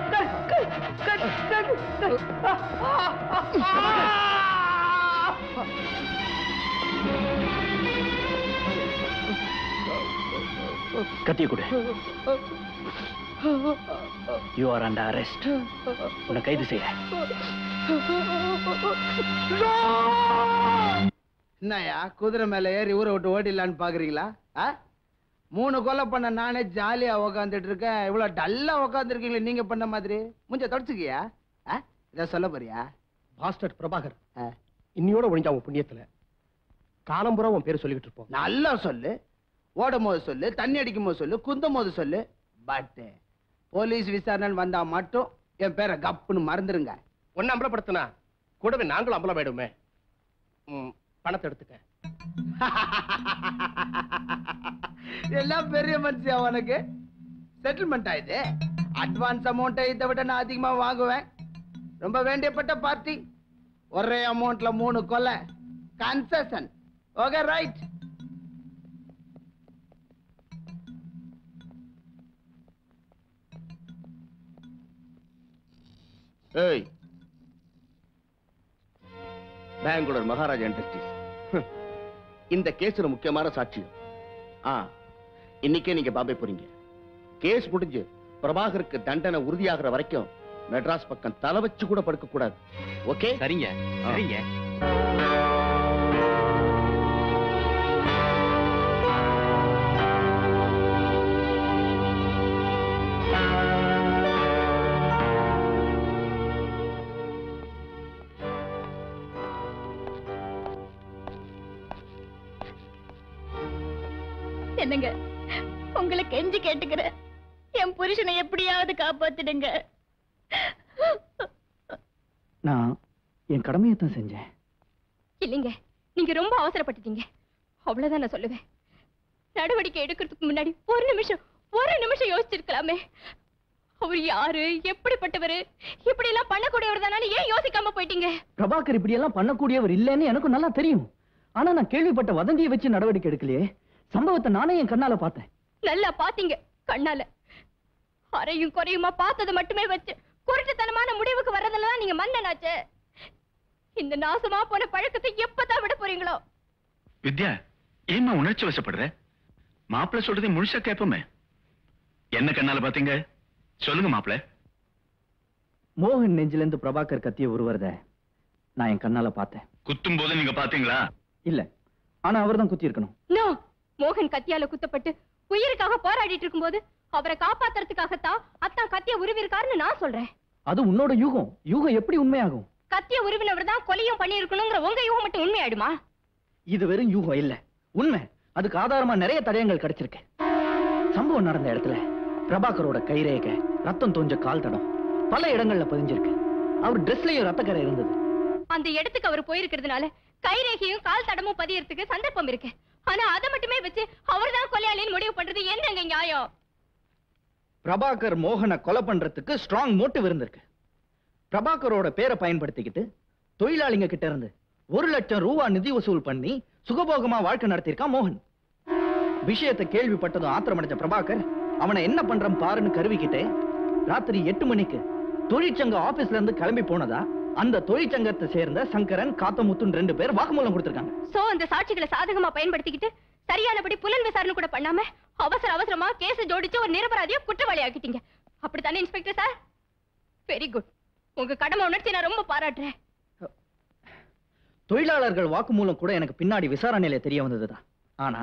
கத்திய கொடு. You are under arrest உன்னை கைது செய்ய. என்னையா குதிரை மேல ஏறி ஊரை விட்டு ஓடிடலான்னு பாக்குறீங்களா? ஆ? மூணு கொலை பண்ண நானே ஜாலியா உக்காந்துட்டு இருக்கேன். இவ்வளவு டல்லா உக்காந்துருக்கீங்களே நீங்க பண்ண மாதிரி. முஞ்ச தொடச்சுக்கியா? இத சொல்ல போறியா? பாஸ்டர் பிரபாகர் இன்னியோட ஒழிஞ்ச அவன் புண்ணியத்துல. காலம்புறம் உன் பேர் சொல்லிக்கிட்டு இருப்போம். நல்லா சொல்லு. ஓடும் போது சொல்லு தண்ணி அடிக்கும் போது சொல்லு குந்தும் போது சொல்லு. பட் போலீஸ் விசாரணை வந்தா மட்டும் என் பேரை கப்புன்னு மறந்துருங்க. ஒன்னு அம்பலப்படுத்தினா கூடவே நாங்களும் அம்பலமாயிடுமே ம், பணத்தை எடுத்துக்க. எல்லாம் பெரிய மனுஷன் உனக்கு? செட்டில்மெண்ட் ஆயிடுது அட்வான்ஸ் அமௌண்ட்டை இதை விட நான் அதிகமா வாங்குவேன். ரொம்ப வேண்டியப்பட்ட பார்ட்டி ஒரே அமௌண்ட்ல மூணு கொலை. கன்செஷன் ஓகே ரைட் ஏய் பெங்களூர் மகாராஜா இண்டஸ்ட்ரீஸ். இந்த கேஸ்ல முக்கியமான சாட்சியம். ஆ இன்னைக்கே நீங்க பாம்பே போறீங்க. கேஸ் முடிஞ்சு பிரபாகருக்கு தண்டனை உறுதியாகிற வரைக்கும் மெட்ராஸ் பக்கம் தலை வச்சு கூட படுக்க கூடாது ஓகே? சரிங்க சரிங்க. கேட்டுக்கிறேன். என் புருஷனை எப்படியாவது காப்பாத்திடுங்க. நான் என் கடமையை தான் செஞ்சேன். இல்லைங்க நீங்க ரொம்ப அவசரப்பட்டுட்டீங்க. அவ்வளவுதான் நான் சொல்லுவேன். நடவடிக்கை எடுக்கிறதுக்கு முன்னாடி ஒரு நிமிஷம் ஒரு நிமிஷம் யோசிச்சிருக்கலாமே. அவர் யாரு எப்படிப்பட்டவரு இப்படி எல்லாம் பண்ணக்கூடியவர் தானே ஏன் யோசிக்காம போயிட்டீங்க? பிரபாகர் இப்படி எல்லாம் பண்ணக்கூடியவர் இல்லைன்னு எனக்கு நல்லா தெரியும். ஆனா நான் கேள்விப்பட்ட வதந்தியை வச்சு நடவடிக்கை எடுக்கலையே. சம்பவத்தை நானே என் கண்ணால பார்த்தேன். நல்லா பாத்தீங்க கண்ணால. அறையும் குறையுமா பார்த்தது மட்டுமே வச்சு குருட்டுத்தனமான முடிவுக்கு வர்றதெல்லாம் நீங்க மன்னனாச்சே. இந்த நாசமா போன பழக்கத்தை எப்பதான் விட போறீங்களோ? வித்யா ஏம்மா உணர்ச்சி வசப்படுற? மாப்பிள்ளை சொல்றதை முழுசா கேட்போமே. என்ன கண்ணால பாத்தீங்க? சொல்லுங்க மாப்பிள்ளை மோகன் நெஞ்சில இருந்து பிரபாகர் கத்திய உருவறத நான் என் கண்ணால பார்த்தேன். குத்தும் போது நீங்க பாத்தீங்களா? இல்ல ஆனா அவர்தான் குத்தி இருக்கணும் நோ மோகன் கத்தியால குத்தப்பட்டு உயிருக்காக போராடிட்டு இருக்கும்போது அவரை காப்பாத்துறதுக்காகத்தான் அத்தான் கத்திய உருவிருக்காருன்னு நான் சொல்றேன். அது உன்னோட யூகம். யூகம் எப்படி உண்மையாகும்? கத்திய உருவினவர் தான் கொலையும் பண்ணியிருக்கணுங்கிற உங்க யூகம் மட்டும் உண்மையாயிடுமா? இது வெறும் யூகம் இல்ல. உண்மை. அதுக்கு ஆதாரமா நிறைய தடயங்கள் கிடைச்சிருக்கு. சம்பவம் நடந்த இடத்துல பிரபாகரோட கைரேகை ரத்தம் தோஞ்ச கால் தடம் பல இடங்கள்ல பதிஞ்சிருக்கு. அவர் ட்ரெஸ்லயும் ரத்தக்கரை இருந்தது. அந்த இடத்துக்கு அவர் போயிருக்கிறதுனால கைரேகையும் கால் தடமும் பதியறதுக்கு சந்தர்ப்பம் இருக்கு. ஆனா அதை மட்டுமே வச்சு அவர்தான் கொலையாளின்னு முடிவு பண்றது என்னங்க நியாயம்? பிரபாகர் மோகனை கொலை பண்றதுக்கு ஸ்ட்ராங் மோட்டிவ் இருந்திருக்கு. பிரபாகரோட பேரை பயன்படுத்திக்கிட்டு தொழிலாளிங்க கிட்ட இருந்து ஒரு லட்சம் ரூபா நிதி வசூல் பண்ணி சுகபோகமா வாழ்க்கை நடத்தியிருக்கான் மோகன். விஷயத்தை கேள்விப்பட்டதும் ஆத்திரமடைஞ்ச பிரபாகர் அவனை என்ன பண்றான் பாருன்னு கருவிக்கிட்டே ராத்திரி எட்டு மணிக்கு தொழிற்சங்க ஆபீஸ்ல இருந்து கிளம்பி போனதா அந்த தொழிற்சங்கத்தை சேர்ந்த சங்கரன் காத்தமுத்துன்னு ரெண்டு பேர் வாக்குமூலம் கொடுத்திருக்காங்க. சோ அந்த சாட்சிகளை சாதகமா பயன்படுத்திக்கிட்டு சரியானபடி புலன் விசாரணை கூட பண்ணாம அவசர அவசரமா கேஸ் ஜோடிச்சு ஒரு நிரபராதிய குற்றவாளி ஆக்கிட்டீங்க அப்படித்தானே இன்ஸ்பெக்டர் சார் வெரி குட் உங்க கடமை உணர்ச்சி நான் ரொம்ப பாராட்டுறேன். தொழிலாளர்கள் வாக்குமூலம் கூட எனக்கு பின்னாடி விசாரணையில தெரிய வந்ததுதான். ஆனா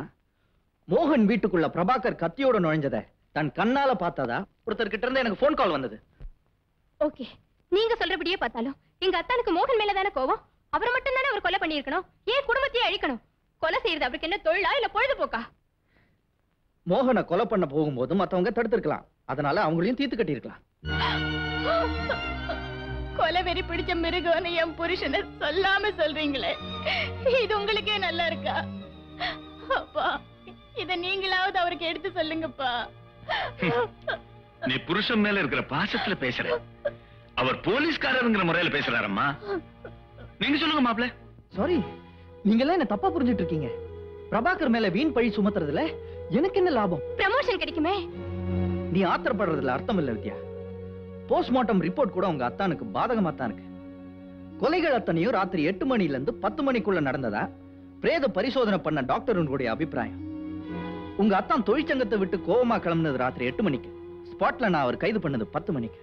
மோகன் வீட்டுக்குள்ள பிரபாகர் கத்தியோட நுழைஞ்சத தன் கண்ணால பார்த்ததா ஒருத்தர்கிட்ட இருந்து எனக்கு ஃபோன் கால் வந்தது. ஓகே நீங்க சொல்றபடியே பார்த்தாலும் எங்க அத்தானுக்கு மோகன் மேல தானே கோவம்? அவரை மட்டும் தானே அவர் கொலை பண்ணியிருக்கணும்? ஏன் குடும்பத்தையே அழிக்கணும்? கொலை செய்யறது அவருக்கு என்ன தொழிலா இல்ல பொழுதுபோக்கா? மோகனை கொலை பண்ண போகும்போது மத்தவங்க தடுத்திருக்கலாம். அதனால அவங்களையும் தீர்த்து கட்டியிருக்கலாம். கொலை வெறி பிடிச்ச மிருகம்னு என் புருஷனை சொல்லாம சொல்றீங்களே. இது உங்களுக்கே நல்லா இருக்கா? அப்பா இத நீங்களாவது அவருக்கு எடுத்து சொல்லுங்கப்பா. நீ புருஷன் மேல இருக்கிற பாசத்துல பேசுற. அவர் போலீஸ்காரருங்கிற முறையில பேசுறாரம்மா. நீங்க சொல்லுங்க மாப்ள சாரி நீங்க எல்லாம் என்ன தப்பா புரிஞ்சிட்டு இருக்கீங்க பிரபாகர் மேல வீண் பழி சுமத்துறதுல எனக்கு என்ன லாபம்? ப்ரமோஷன் கிடைக்குமே. நீ ஆத்திரப்படுறதுல அர்த்தம் இல்ல வித்யா. போஸ்ட்மார்ட்டம் ரிப்போர்ட் கூட உங்க அத்தானுக்கு பாதகமா தான் இருக்கு. கொலைகள் அத்தனையும் ராத்திரி எட்டு மணில இருந்து பத்து மணிக்குள்ள நடந்ததா? பிரேத பரிசோதனை பண்ண டாக்டருடைய அபிப்பிராயம். உங்க அத்தான் தொழிற்சங்கத்தை விட்டு கோவமா கிளம்புனது ராத்திரி எட்டு மணிக்கு. ஸ்பாட்ல நான் அவர் கைது பண்ணது பத்து மணிக்கு.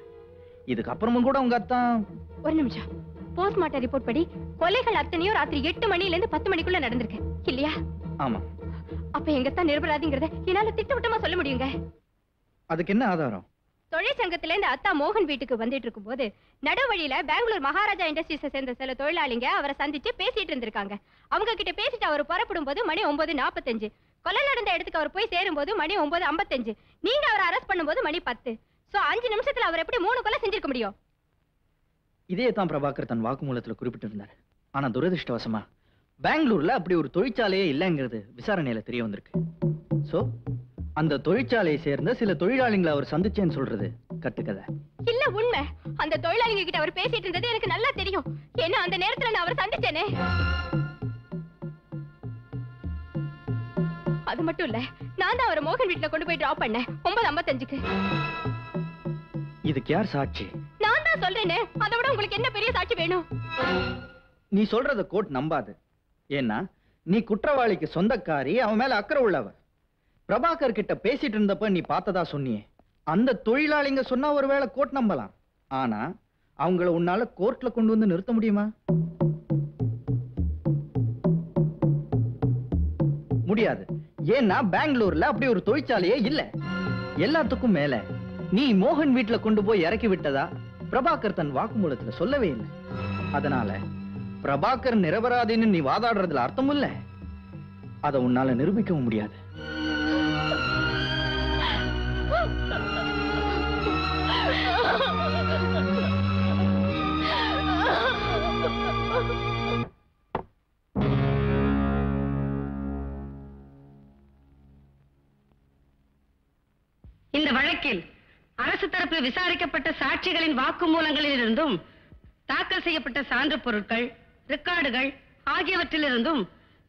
இதுக்கு அப்புறமும் கூட உங்க அத்தான். ஒரு நிமிஷம். போஸ்ட்மார்ட்டம் ரிப்போர்ட் படி கொலைகள் அத்தனையும் ராத்திரி எட்டு மணில இருந்து பத்து மணிக்குள்ள நடந்திருக்கு. இல்லையா? ஆமா. அப்ப எங்க தான் நிரபராதிங்கிறத என்னால திட்டவட்டமா சொல்ல முடியுங்க? அதுக்கு என்ன ஆதாரம்? தொழிற்சங்கத்துல இருந்து அத்தா மோகன் வீட்டுக்கு வந்துட்டு இருக்கும்போது நடுவழியில பெங்களூர் மகாராஜா இண்டஸ்ட்ரீஸை சேர்ந்த சில தொழிலாளிங்க அவரை சந்திச்சு பேசிட்டு இருந்திருக்காங்க. அவங்க கிட்ட பேசிட்டு அவர் புறப்படும் போது மணி ஒன்பது நாற்பத்தஞ்சு கொலை நடந்த இடத்துக்கு அவர் போய் சேரும்போது மணி ஒன்பது ஐம்பத்தஞ்சு. நீங்க அவரை அரெஸ்ட் பண்ணும்போது மணி பத்து. சோ அஞ்சு நிமிஷத்துல அவர் எப்படி மூணு கொலை செஞ்சிருக்க முடியும்? இதே தான் பிரபாகர் தன் வாக்குமூலத்துல குறிப்பிட்டிருந்தார். ஆனா துரதிருஷ்டவசமா பெங்களூர்ல அப்படி ஒரு தொழிற்சாலையே இல்லைங்கிறது விசாரணையில தெரிய வந்திருக்கு. சோ அந்த தொழிற்சாலையை சேர்ந்த சில தொழிலாளிகளை அவர் சந்திச்சேன்னு சொல்றது கட்டுக்கதை. இல்ல உண்மை. அந்த தொழிலாளிங்க கிட்ட அவர் பேசிட்டு இருந்தது எனக்கு நல்லா தெரியும். ஏன்னா அந்த நேரத்துல நான் அவரை சந்திச்சேனே? அது மட்டும் இல்ல நான் தான் அவரை மோகன் வீட்டுல கொண்டு போய் டிராப் பண்ணேன். ஒன்பது ஐம்பத்தஞ்சுக்கு. இதுக்கு யார் சாட்சி? நான் தான் சொல்றேனே. அதை விட உங்களுக்கு என்ன பெரிய சாட்சி வேணும்? நீ சொல்றத கோர்ட் நம்பாது. ஏன்னா நீ குற்றவாளிக்கு சொந்தக்காரி அவன் மேல அக்கறை உள்ளவ பிரபாகர் கிட்ட பேசிட்டு இருந்தப்ப நீ பார்த்ததா சொன்னியே. அந்த தொழிலாளிங்க சொன்னா ஒருவேளை கோர்ட் நம்பலாம். ஆனா அவங்கள உன்னால கோர்ட்ல கொண்டு வந்து நிறுத்த முடியுமா? முடியாது. ஏன்னா பெங்களூர்ல அப்படி ஒரு தொழிற்சாலையே இல்ல. எல்லாத்துக்கும் மேல. நீ மோகன் வீட்டுல கொண்டு போய் இறக்கி விட்டதா? பிரபாகர் தன் வாக்குமூலத்துல சொல்லவே இல்லை. அதனால பிரபாகர் நிரபராதின்னு நீ வாதாடுறதுல அர்த்தம் இல்ல அதை உன்னால நிரூபிக்கவும் முடியாது. இந்த வழக்கில் அரசு தரப்பு விசாரிக்கப்பட்ட சாட்சிகளின் வாக்குமூலங்களிலிருந்தும் தாக்கல் செய்யப்பட்ட சான்று பொருட்கள் ரெக்கார்டுகள் ஆகியவற்றிலிருந்தும்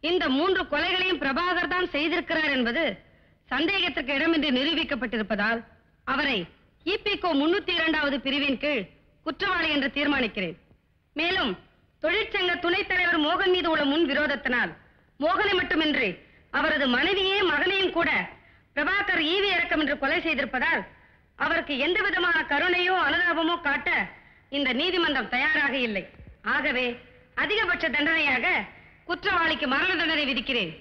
இந்த மூன்று கொலைகளையும் பிரபாகர் தான் செய்திருக்கிறார் என்பது சந்தேகத்திற்கு இடமின்றி நிரூபிக்கப்பட்டிருப்பதால் அவரை இபிகோ முன்னூத்தி இரண்டாவது பிரிவின் கீழ் குற்றவாளி என்று தீர்மானிக்கிறேன். மேலும் தொழிற்சங்க துணைத் தலைவர் மோகன் மீது உள்ள முன் விரோதத்தினால் மோகனை மட்டுமின்றி அவரது மனைவியே மகனையும் கூட பிரபாகர் ஈவி இறக்கம் என்று கொலை செய்திருப்பதால் அவருக்கு எந்த விதமான கருணையோ அனுதாபமோ காட்ட இந்த நீதிமன்றம் தயாராக இல்லை. ஆகவே அதிகபட்ச தண்டனையாக குற்றவாளிக்கு மரண தண்டனை விதிக்கிறேன்.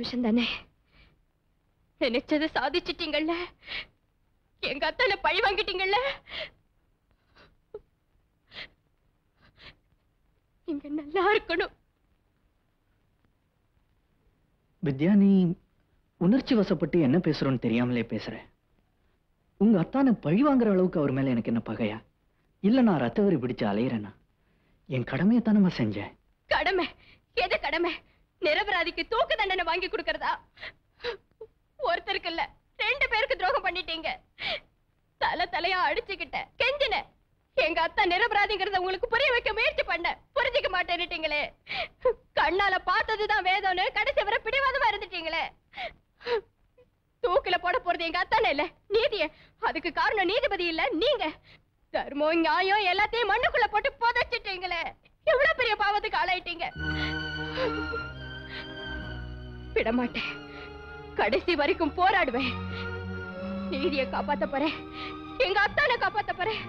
சந்தோஷம் தானே நினைச்சதை சாதிச்சிட்டீங்கல்ல? எங்க அத்தான பழி வாங்கிட்டீங்கல்ல? நீங்க நல்லா இருக்கணும். வித்யா நீ உணர்ச்சி வசப்பட்டு என்ன பேசுறோன்னு தெரியாமலே பேசுற. உங்க அத்தானை பழி வாங்குற அளவுக்கு அவர் மேல எனக்கு என்ன பகையா? இல்ல நான் ரத்த வரி பிடிச்சு அலையிறேனா? என் கடமையை தானமா செஞ்சேன் கடமை. எது கடமை? நிரபராதிக்கு தூக்கு தண்டனை வாங்கி கொடுக்கறதா? ஒருத்தருக்கு இல்ல ரெண்டு பேருக்கு துரோகம் பண்ணிட்டீங்க. தலை தலையா அடிச்சுக்கிட்ட. கெஞ்சின. எங்க அத்தா நிரபராதிங்கிறத உங்களுக்கு புரிய வைக்க முயற்சி பண்ண. புரிஞ்சுக்க மாட்டேன்னுட்டீங்களே. கண்ணால பார்த்ததுதான் வேதம்னு கடைசி வரை பிடிவாதமா இருந்துட்டீங்களே. தூக்கில போட போறது எங்க அத்தானே இல்ல. நீதிய. அதுக்கு காரணம் நீதிபதி இல்ல நீங்க. தர்மம் நியாயம் எல்லாத்தையும் மண்ணுக்குள்ள போட்டு புதைச்சிட்டீங்களே. எவ்வளவு பெரிய பாவத்துக்கு ஆளாயிட்டீங்க. விடமாட்டேன். கடைசி வரைக்கும் போராடுவேன். நீதியை காப்பாத்த போறேன். எங்க அத்தான காப்பாத்த போறேன்.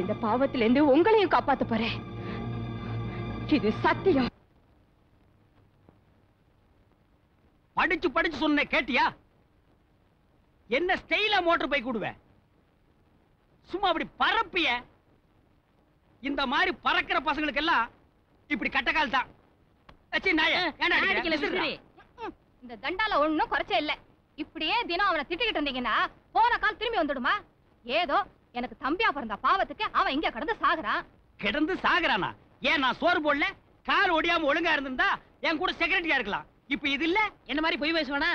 இந்த பாவத்திலிருந்து உங்களையும் காப்பாத்த போறேன். இது சத்தியம். படிச்சு படிச்சு சொன்ன கேட்டியா? என்ன ஸ்டைலா மோட்டர் பைக் விடுவேன் சும்மா அப்படி பறப்பிய இந்த மாதிரி பறக்கிற பசங்களுக்கு எல்லாம் இப்படி கட்டக்கால் தான். இந்த தண்டால ஒண்ணும் குறைச்சே இல்ல. இப்படியே தினம் அவனை திட்டிக்கிட்டு இருந்தீங்கன்னா போன கால் திரும்பி வந்துடுமா? ஏதோ எனக்கு தம்பியா பிறந்த பாவத்துக்கு அவன் இங்க கடந்து சாகுறான். கிடந்து சாகுறானா? ஏன் நான் சோறு போடல? கால் ஒடியாம ஒழுங்கா இருந்திருந்தா என் கூட செக்ரட்டரியா இருக்கலாம். இப்ப இது இல்ல? என்ன மாதிரி பொய் பேசுவானா?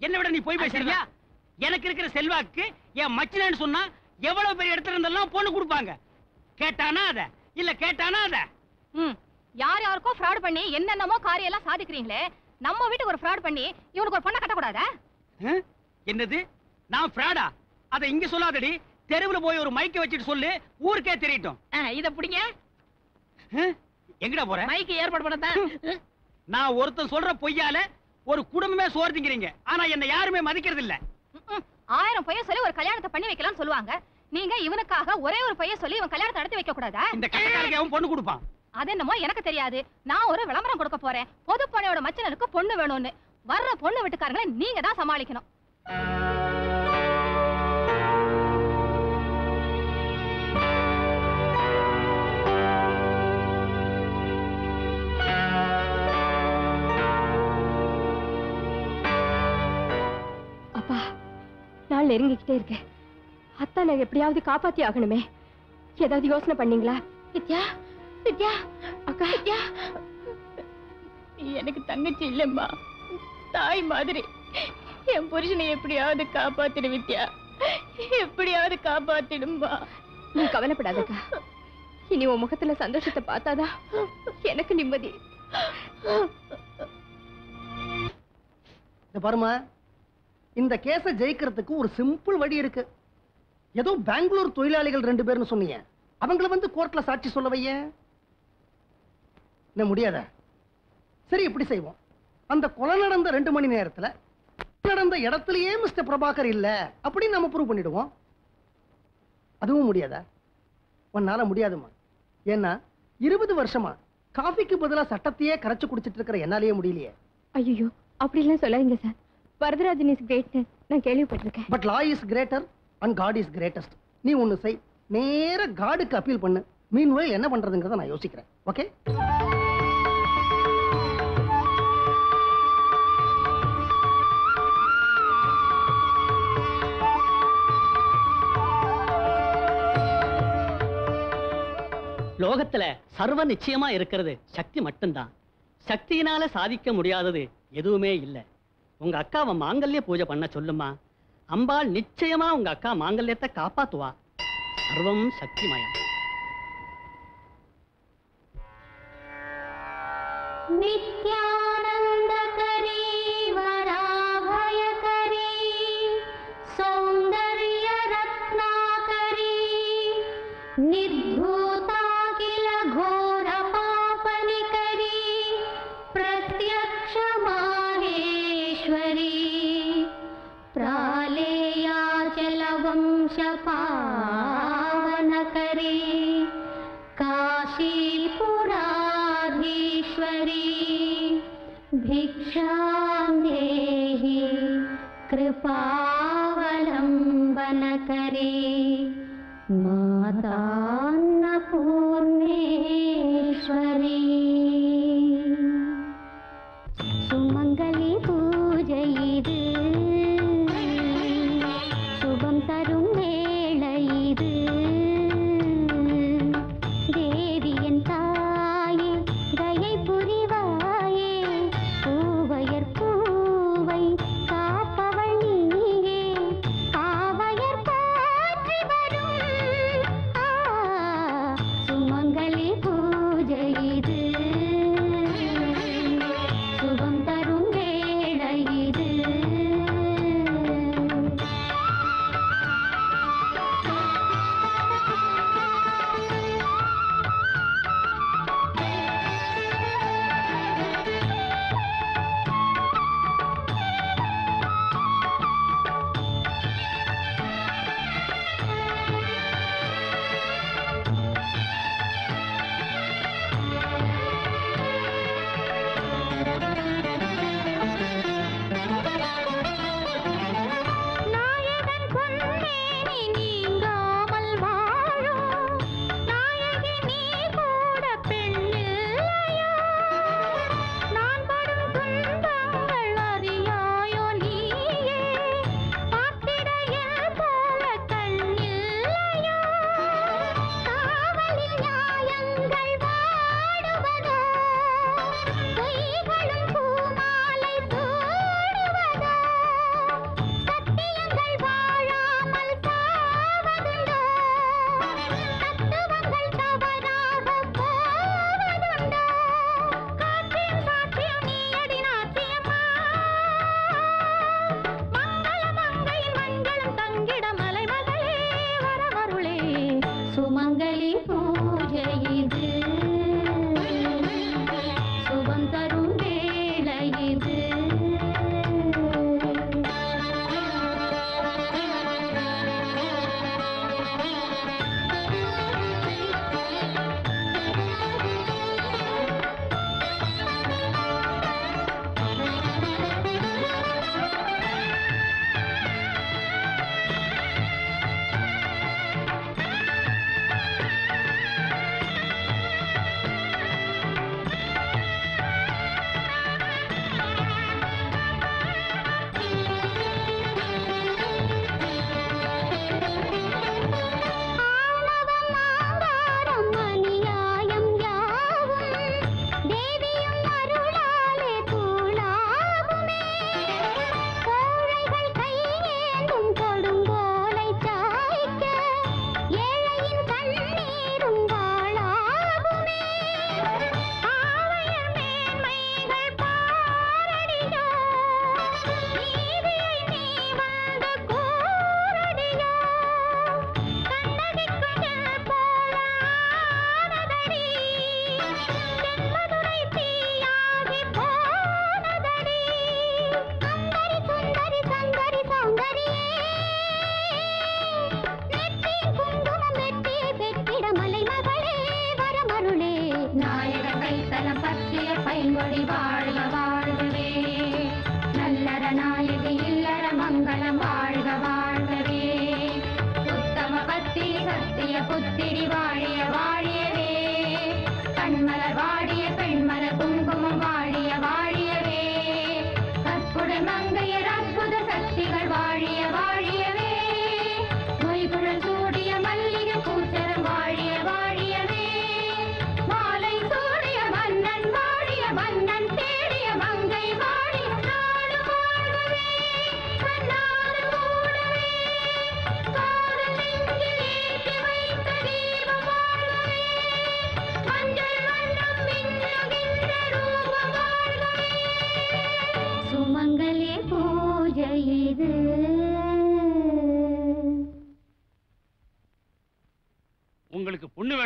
என்ன விட நீ பொய் பேசுறியா? எனக்கு இருக்கிற செல்வாக்கு என் மச்சினன்னு சொன்னா எவ்வளவு பெரிய இடத்துல இருந்தெல்லாம் பொண்ணு கொடுப்பாங்க. கேட்டானா அத? இல்ல கேட்டானா அத? ம். யார் யாருக்கோ ஃப்ராட் பண்ணி என்னென்னமோ காரியம் எல்லாம் சாதிக்கிறீங்களே நம்ம வீட்டுக்கு ஒரு ஃப்ராட் பண்ணி இவனுக்கு ஒரு பொண்ணை கட்டக்கூடாதா? என்னது? நான் ஃப்ராடா அத இங்க சொல்லாதடி. தெருவுல போய் ஒரு மைக்க வச்சுட்டு சொல்லு ஊருக்கே தெரியட்டும். இத பிடிங்க. எங்கடா போற? மைக்கு ஏற்பாடு பண்ணதான் நான் ஒருத்தன் சொல்ற பொய்யால ஒரு குடும்பமே சோறு திங்கிறீங்க ஆனா என்ன யாருமே மதிக்கிறது இல்ல. ஆயிரம் பையன் சொல்லி ஒரு கல்யாணத்தை பண்ணி வைக்கலாம்னு சொல்லுவாங்க. நீங்க இவனுக்காக ஒரே ஒரு பையன் சொல்லி இவன் கல்யாணத்தை நடத்தி வைக்க கூடாதா இந்த கட்டக்காரங்க அவன் பொண்ணு கொடுப்பான். அது என்னமோ எனக்கு தெரியாது. நான் ஒரு விளம்பரம் கொடுக்க போறேன். பொதுப்பணையோட மச்சனருக்கு பொண்ணு வேணும்னு. வர்ற பொண்ணு வீட்டுக்காரங்களை நீங்க தான் சமாளிக்கணும். அப்பா நாள் நெருங்கிக்கிட்டே இருக்கேன் அத்தா நான் எப்படியாவது காப்பாத்தி ஆகணுமே ஏதாவது யோசனை பண்ணீங்களா? வித்யா? வித்யா அக்கா. வித்யா எனக்கு தங்கச்சி இல்லம்மா. தாய் மாதிரி. என் புருஷனை எப்படியாவது காப்பாத்திடு வித்யா. எப்படியாவது காப்பாத்திடும்பா நீ கவலைப்படாதக்கா. இனி உன் முகத்துல சந்தோஷத்தை பார்த்தாதான் எனக்கு நிம்மதி. பாருமா இந்த கேஸை ஜெயிக்கிறதுக்கு ஒரு சிம்பிள் வழி இருக்கு. ஏதோ பெங்களூர் தொழிலாளிகள் ரெண்டு பேர்னு சொன்னீங்க. அவங்கள வந்து கோர்ட்ல சாட்சி சொல்ல வைய என்ன முடியாத? சரி இப்படி செய்வோம். அந்த கொலை நடந்த ரெண்டு மணி நேரத்துல நடந்த இடத்துலயே மிஸ்டர் பிரபாகர் இல்ல அப்படின்னு நம்ம ப்ரூவ் பண்ணிடுவோம். அதுவும் முடியாதா? உன்னால முடியாதுமா ஏன்னா இருபது வருஷமா காஃபிக்கு பதிலா சட்டத்தையே கரைச்சு குடிச்சிட்டு இருக்கிற என்னாலேயே முடியலையே. ஐயோ அப்படிலாம் சொல்லாதீங்க சார். வரதராஜன் இஸ் கிரேட்னு நான் கேள்விப்பட்டிருக்கேன். But law is greater and God is greatest நீ ஒன்னு செய். நேர காடுக்கு அப்பீல் பண்ணு. மீன் என்ன பண்றதுங்கிறத நான் யோசிக்கிறேன். ஓகே லோகத்துல சர்வ நிச்சயமா இருக்கிறது சக்தி மட்டும்தான். சக்தியினால சாதிக்க முடியாதது எதுவுமே இல்லை. உங்க அக்காவை மாங்கல்ய பூஜை பண்ண சொல்லுமா? அம்பாள் நிச்சயமா உங்க அக்கா மாங்கல்யத்தை காப்பாத்துவா. சர்வம் சக்திமயம். நித்யானந்தகரீ வராபயகரீ சௌந்தர்ய ரத்னாகரீ நிர்கு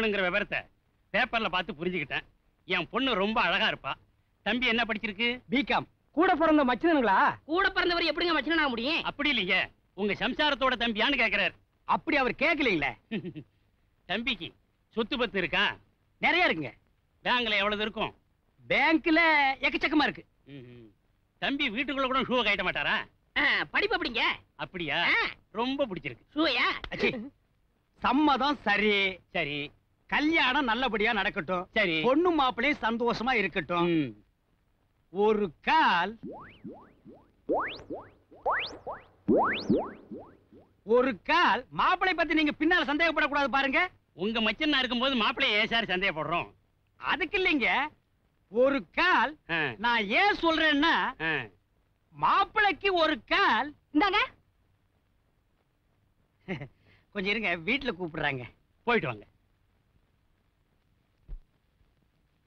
வேணுங்கிற விவரத்தை பேப்பர்ல பார்த்து புரிஞ்சுக்கிட்டேன். என் பொண்ணு ரொம்ப அழகா இருப்பா. தம்பி என்ன படிச்சிருக்கு? பிகாம் கூட பிறந்த மச்சினனுங்களா? கூட பிறந்தவர் எப்படிங்க மச்சனா முடியும்? அப்படி இல்லைங்க உங்க சம்சாரத்தோட தம்பியான்னு கேக்குறாரு. அப்படி அவர் கேட்கலீங்களே தம்பிக்கு சொத்து பத்து இருக்கா? நிறைய இருக்குங்க. பேங்க்ல எவ்வளவு இருக்கும்? பேங்க்ல எக்கச்சக்கமா இருக்கு. தம்பி வீட்டுக்குள்ள கூட ஷூ கட்ட மாட்டாரா? படிப்பு அப்படிங்க அப்படியா? ரொம்ப பிடிச்சிருக்கு. ஷூயா சம்மதம் சரி. சரி. கல்யாணம் நல்லபடியா நடக்கட்டும். சரி. பொண்ணு மாப்பிள்ளையும் சந்தோஷமா இருக்கட்டும். ஒரு கால் ஒரு கால். மாப்பிளை பத்தி நீங்க பின்னால சந்தேகப்படக்கூடாது பாருங்க. உங்க மச்சனா இருக்கும்போது மாப்பிள்ளைய ஏன் சார் சந்தேகப்படுறோம்? அதுக்கு இல்லைங்க. ஒரு கால் நான் ஏன் சொல்றேன்னா மாப்பிளைக்கு ஒரு கால். இந்தாங்க. கொஞ்சம் இருங்க வீட்டுல கூப்பிடுறாங்க. போயிட்டு வாங்க.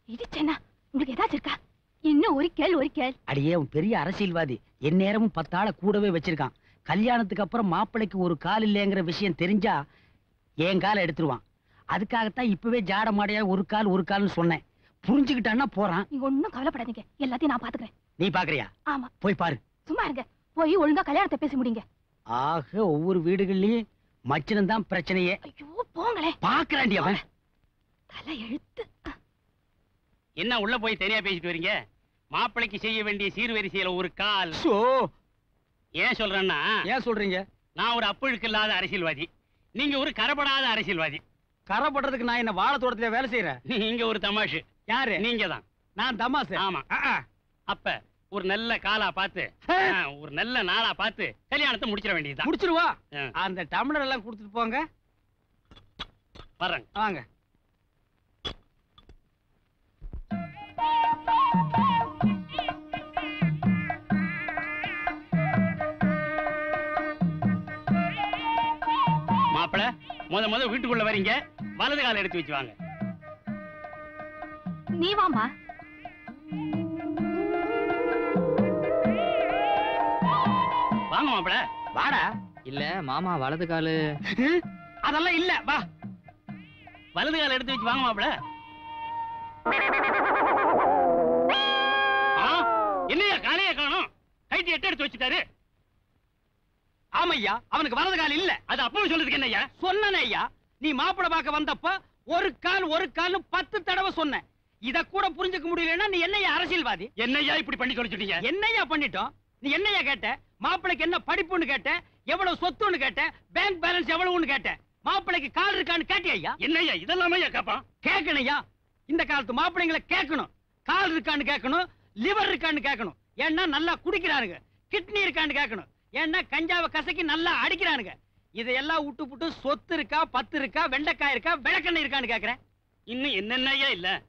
இடிச்சேனா உங்களுக்கு ஏதாச்சும் இருக்கா? இன்னும் ஒரு கேள் ஒரு கேள். அடியே அவன் பெரிய அரசியல்வாதி. எந்நேரமும் பத்தாள கூடவே வச்சிருக்கான். கல்யாணத்துக்கு அப்புறம் மாப்பிள்ளைக்கு ஒரு கால் இல்லைங்கிற விஷயம் தெரிஞ்சா என் காலை எடுத்துருவான். அதுக்காகத்தான் இப்பவே ஜாட மாடையா ஒரு கால் ஒரு கால்னு சொன்னேன். புரிஞ்சுக்கிட்டான்னா போறான். நீங்க ஒண்ணும் கவலைப்படாதீங்க. எல்லாத்தையும் நான் பாத்துக்கிறேன். நீ பாக்குறியா? ஆமா. போய் பாரு. சும்மா இருங்க. போய் ஒழுங்கா கல்யாணத்தை பேசி முடிங்க. ஆக ஒவ்வொரு வீடுகள்லயும் மச்சினம் தான் பிரச்சனையே. ஐயோ போங்களே பாக்குறாண்டி அவன். தலை எழுத்து. என்ன உள்ள போய் தனியா பேசிட்டு வரீங்க? மாப்பிள்ளைக்கு செய்ய வேண்டிய சீர்வரிசையில ஒரு கால். ஏன் சொல்றேன்னா ஏன் சொல்றீங்க? நான் ஒரு அப்புழுக்கு இல்லாத அரசியல்வாதி. நீங்க ஒரு கரப்படாத அரசியல்வாதி. கரப்படுறதுக்கு நான் என்ன வாழை தோட்டத்துல வேலை செய்யறேன் நீங்க ஒரு தமாஷு. யாரு? நீங்க தான். நான் தமாசு ஆமா. அப்ப ஒரு நல்ல காலா பார்த்து ஒரு நல்ல நாளா பார்த்து கல்யாணத்தை முடிச்சிட வேண்டியதுதான் முடிச்சிருவா. அந்த டம்ளர் எல்லாம் கொடுத்துட்டு போங்க. வர்றேங்க. வாங்க. மாப்பிள முத முத வீட்டுக்குள்ள வரீங்க. வலது கால எடுத்து வச்சு வாங்க. நீ வாமா வாங்க மாப்பிள. வாடா. இல்ல மாமா வலது காலு. அதெல்லாம் இல்ல வா. வலது கால எடுத்து வச்சு வாங்க மாப்பிள. ஆ, என்னய்யா காலையே காணும். கைட்டு எட்டு எடுத்து வச்சுட்டாரு. ஆமையா அவனுக்கு வலது கால் இல்ல. அது அப்பவும் சொல்றதுக்கு என்னய்யா? சொன்னனே ஐயா. நீ மாப்பிள பார்க்க வந்தப்ப ஒரு கால் ஒரு கால் பத்து தடவை சொன்னேன். இத கூட புரிஞ்சுக்க முடியலன்னா நீ என்னையா அரசியல்வாதி? என்னையா இப்படி பண்ணி தொலைச்சிட்டீங்க? என்னையா பண்ணிட்டோம்? நீ என்னையா கேட்ட? மாப்பிளைக்கு என்ன படிப்புன்னு கேட்ட? எவ்வளவு சொத்துன்னு கேட்ட? பேங்க் பேலன்ஸ் எவ்வளவுன்னு கேட்ட? மாப்பிளைக்கு கால் இருக்கான்னு கேட்டியா ஐயா? என்னய்யா இதெல்லாமே கேட்பான் கேட்கணையா இந்த காலத்து மாப்பிள்ளைங்களை கேட்கணும். கால் இருக்கான்னு கேட்கணும் லிவர் இருக்கான்னு கேட்கணும். ஏன்னா நல்லா குடிக்கிறானுங்க. கிட்னி இருக்கான்னு கேட்கணும். ஏன்னா கஞ்சாவை கசக்கி நல்லா அடிக்கிறானுங்க. இதையெல்லாம் விட்டு புட்டு சொத்து இருக்கா பத்து இருக்கா வெண்டைக்காய் இருக்கா விளக்கெண்ணெய் இருக்கான்னு கேக்குறேன் இன்னும் என்னென்னயா இல்ல.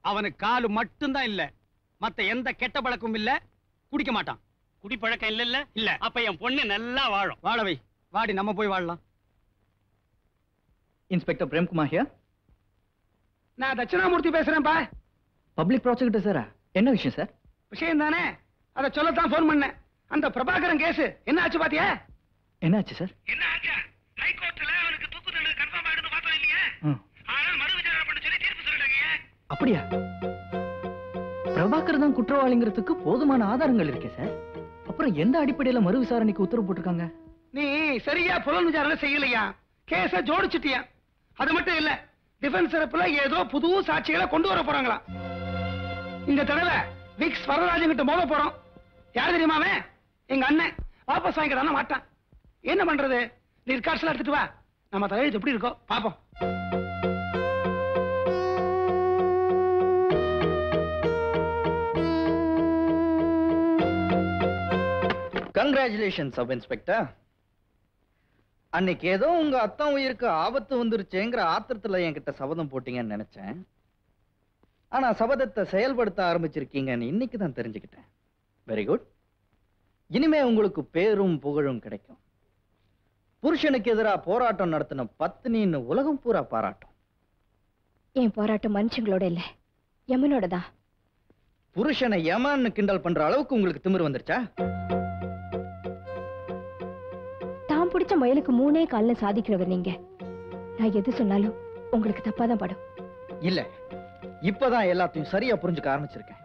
அவனுக்கு காலு மட்டும்தான் இல்ல. மத்த எந்த கெட்ட பழக்கமும் இல்ல. குடிக்க மாட்டான். குடிப்பழக்கம் இல்ல இல்ல. இல்ல அப்ப என் பொண்ணு நல்லா வாழும். வாழவை வாடி நம்ம போய் வாழலாம். இன்ஸ்பெக்டர் பிரேம்குமார் ஹியர் நான் தட்சிணாமூர்த்தி பேசுறேன்ப்பா பப்ளிக் ப்ராசிக்யூட்டர் சாரா என்ன விஷயம் சார் விஷயம் தானே அதை சொல்லத்தான் ஃபோன் பண்ணேன். அந்த பிரபாகரன் கேஸ் என்ன ஆச்சு பாத்தியா? என்னாச்சு சார் என்ன ஆச்சா? ஹைகோர்ட்ல அவனுக்கு தூக்கு தண்டனை கன்ஃபார்ம் ஆயிடுன்னு பார்த்தோம் இல்லையா? ஆனால் மறு விசாரணை பண்ண சொல்லி தீர்ப்பு சொல்லிட்டாங்க அப்படியா? பிரபாகர் தான் குற்றவாளிங்கிறதுக்கு போதுமான ஆதாரங்கள் இருக்கே சார் அப்புறம் எந்த அடிப்படையில மறு விசாரணைக்கு உத்தரவு போட்டிருக்காங்க? நீ சரியா புலன் விசாரணை செய்யலையா? கேஸ ஜோடிச்சிட்டியா? அது மட்டும் இல்ல டிஃபென்ஸ் தரப்புல ஏதோ புது சாட்சிகளை கொண்டு வர போறாங்களா? இந்த தடவை விக்ஸ் வரராஜன் கிட்ட மோத போறோம். யார் தெரியுமா எங்க அண்ணன். வாபஸ் வாங்கிக்கிறான மாட்டான். என்ன பண்றது? நீ ரிகார்ட்ஸ்ல எடுத்துட்டு வா. நம்ம தலையெழுத்து எப்படி இருக்கோ பாப்போம் கங்க்ராச்சுலேஷன் சப் இன்ஸ்பெக்டர் அன்னைக்கு ஏதோ உங்க அத்தான் உயிருக்கு ஆபத்து வந்துருச்சேங்கிற ஆத்திரத்துல என்கிட்ட சபதம் போட்டீங்கன்னு நினைச்சேன். ஆனா சபதத்தை செயல்படுத்த ஆரம்பிச்சிருக்கீங்கன்னு இன்னைக்கு தான் தெரிஞ்சுக்கிட்டேன். வெரி குட் இனிமே உங்களுக்கு பேரும் புகழும் கிடைக்கும். புருஷனுக்கு எதிரா போராட்டம் நடத்தின பத்னின்னு உலகம் பூரா பாராட்டும். என் போராட்டம் மனுஷங்களோட இல்ல யமனோட தான். புருஷனை ஏமான்னு கிண்டல் பண்ற அளவுக்கு உங்களுக்கு திமிரு வந்துருச்சா? பிடிச்ச மயிலுக்கு மூணே கால்ல சாதிக்கிறவர் நீங்க. நான் எது சொன்னாலும் உங்களுக்கு தப்பா தான் படும். இல்ல இப்பதான் எல்லாத்தையும் சரியா புரிஞ்சுக்க ஆரம்பிச்சிருக்கேன்.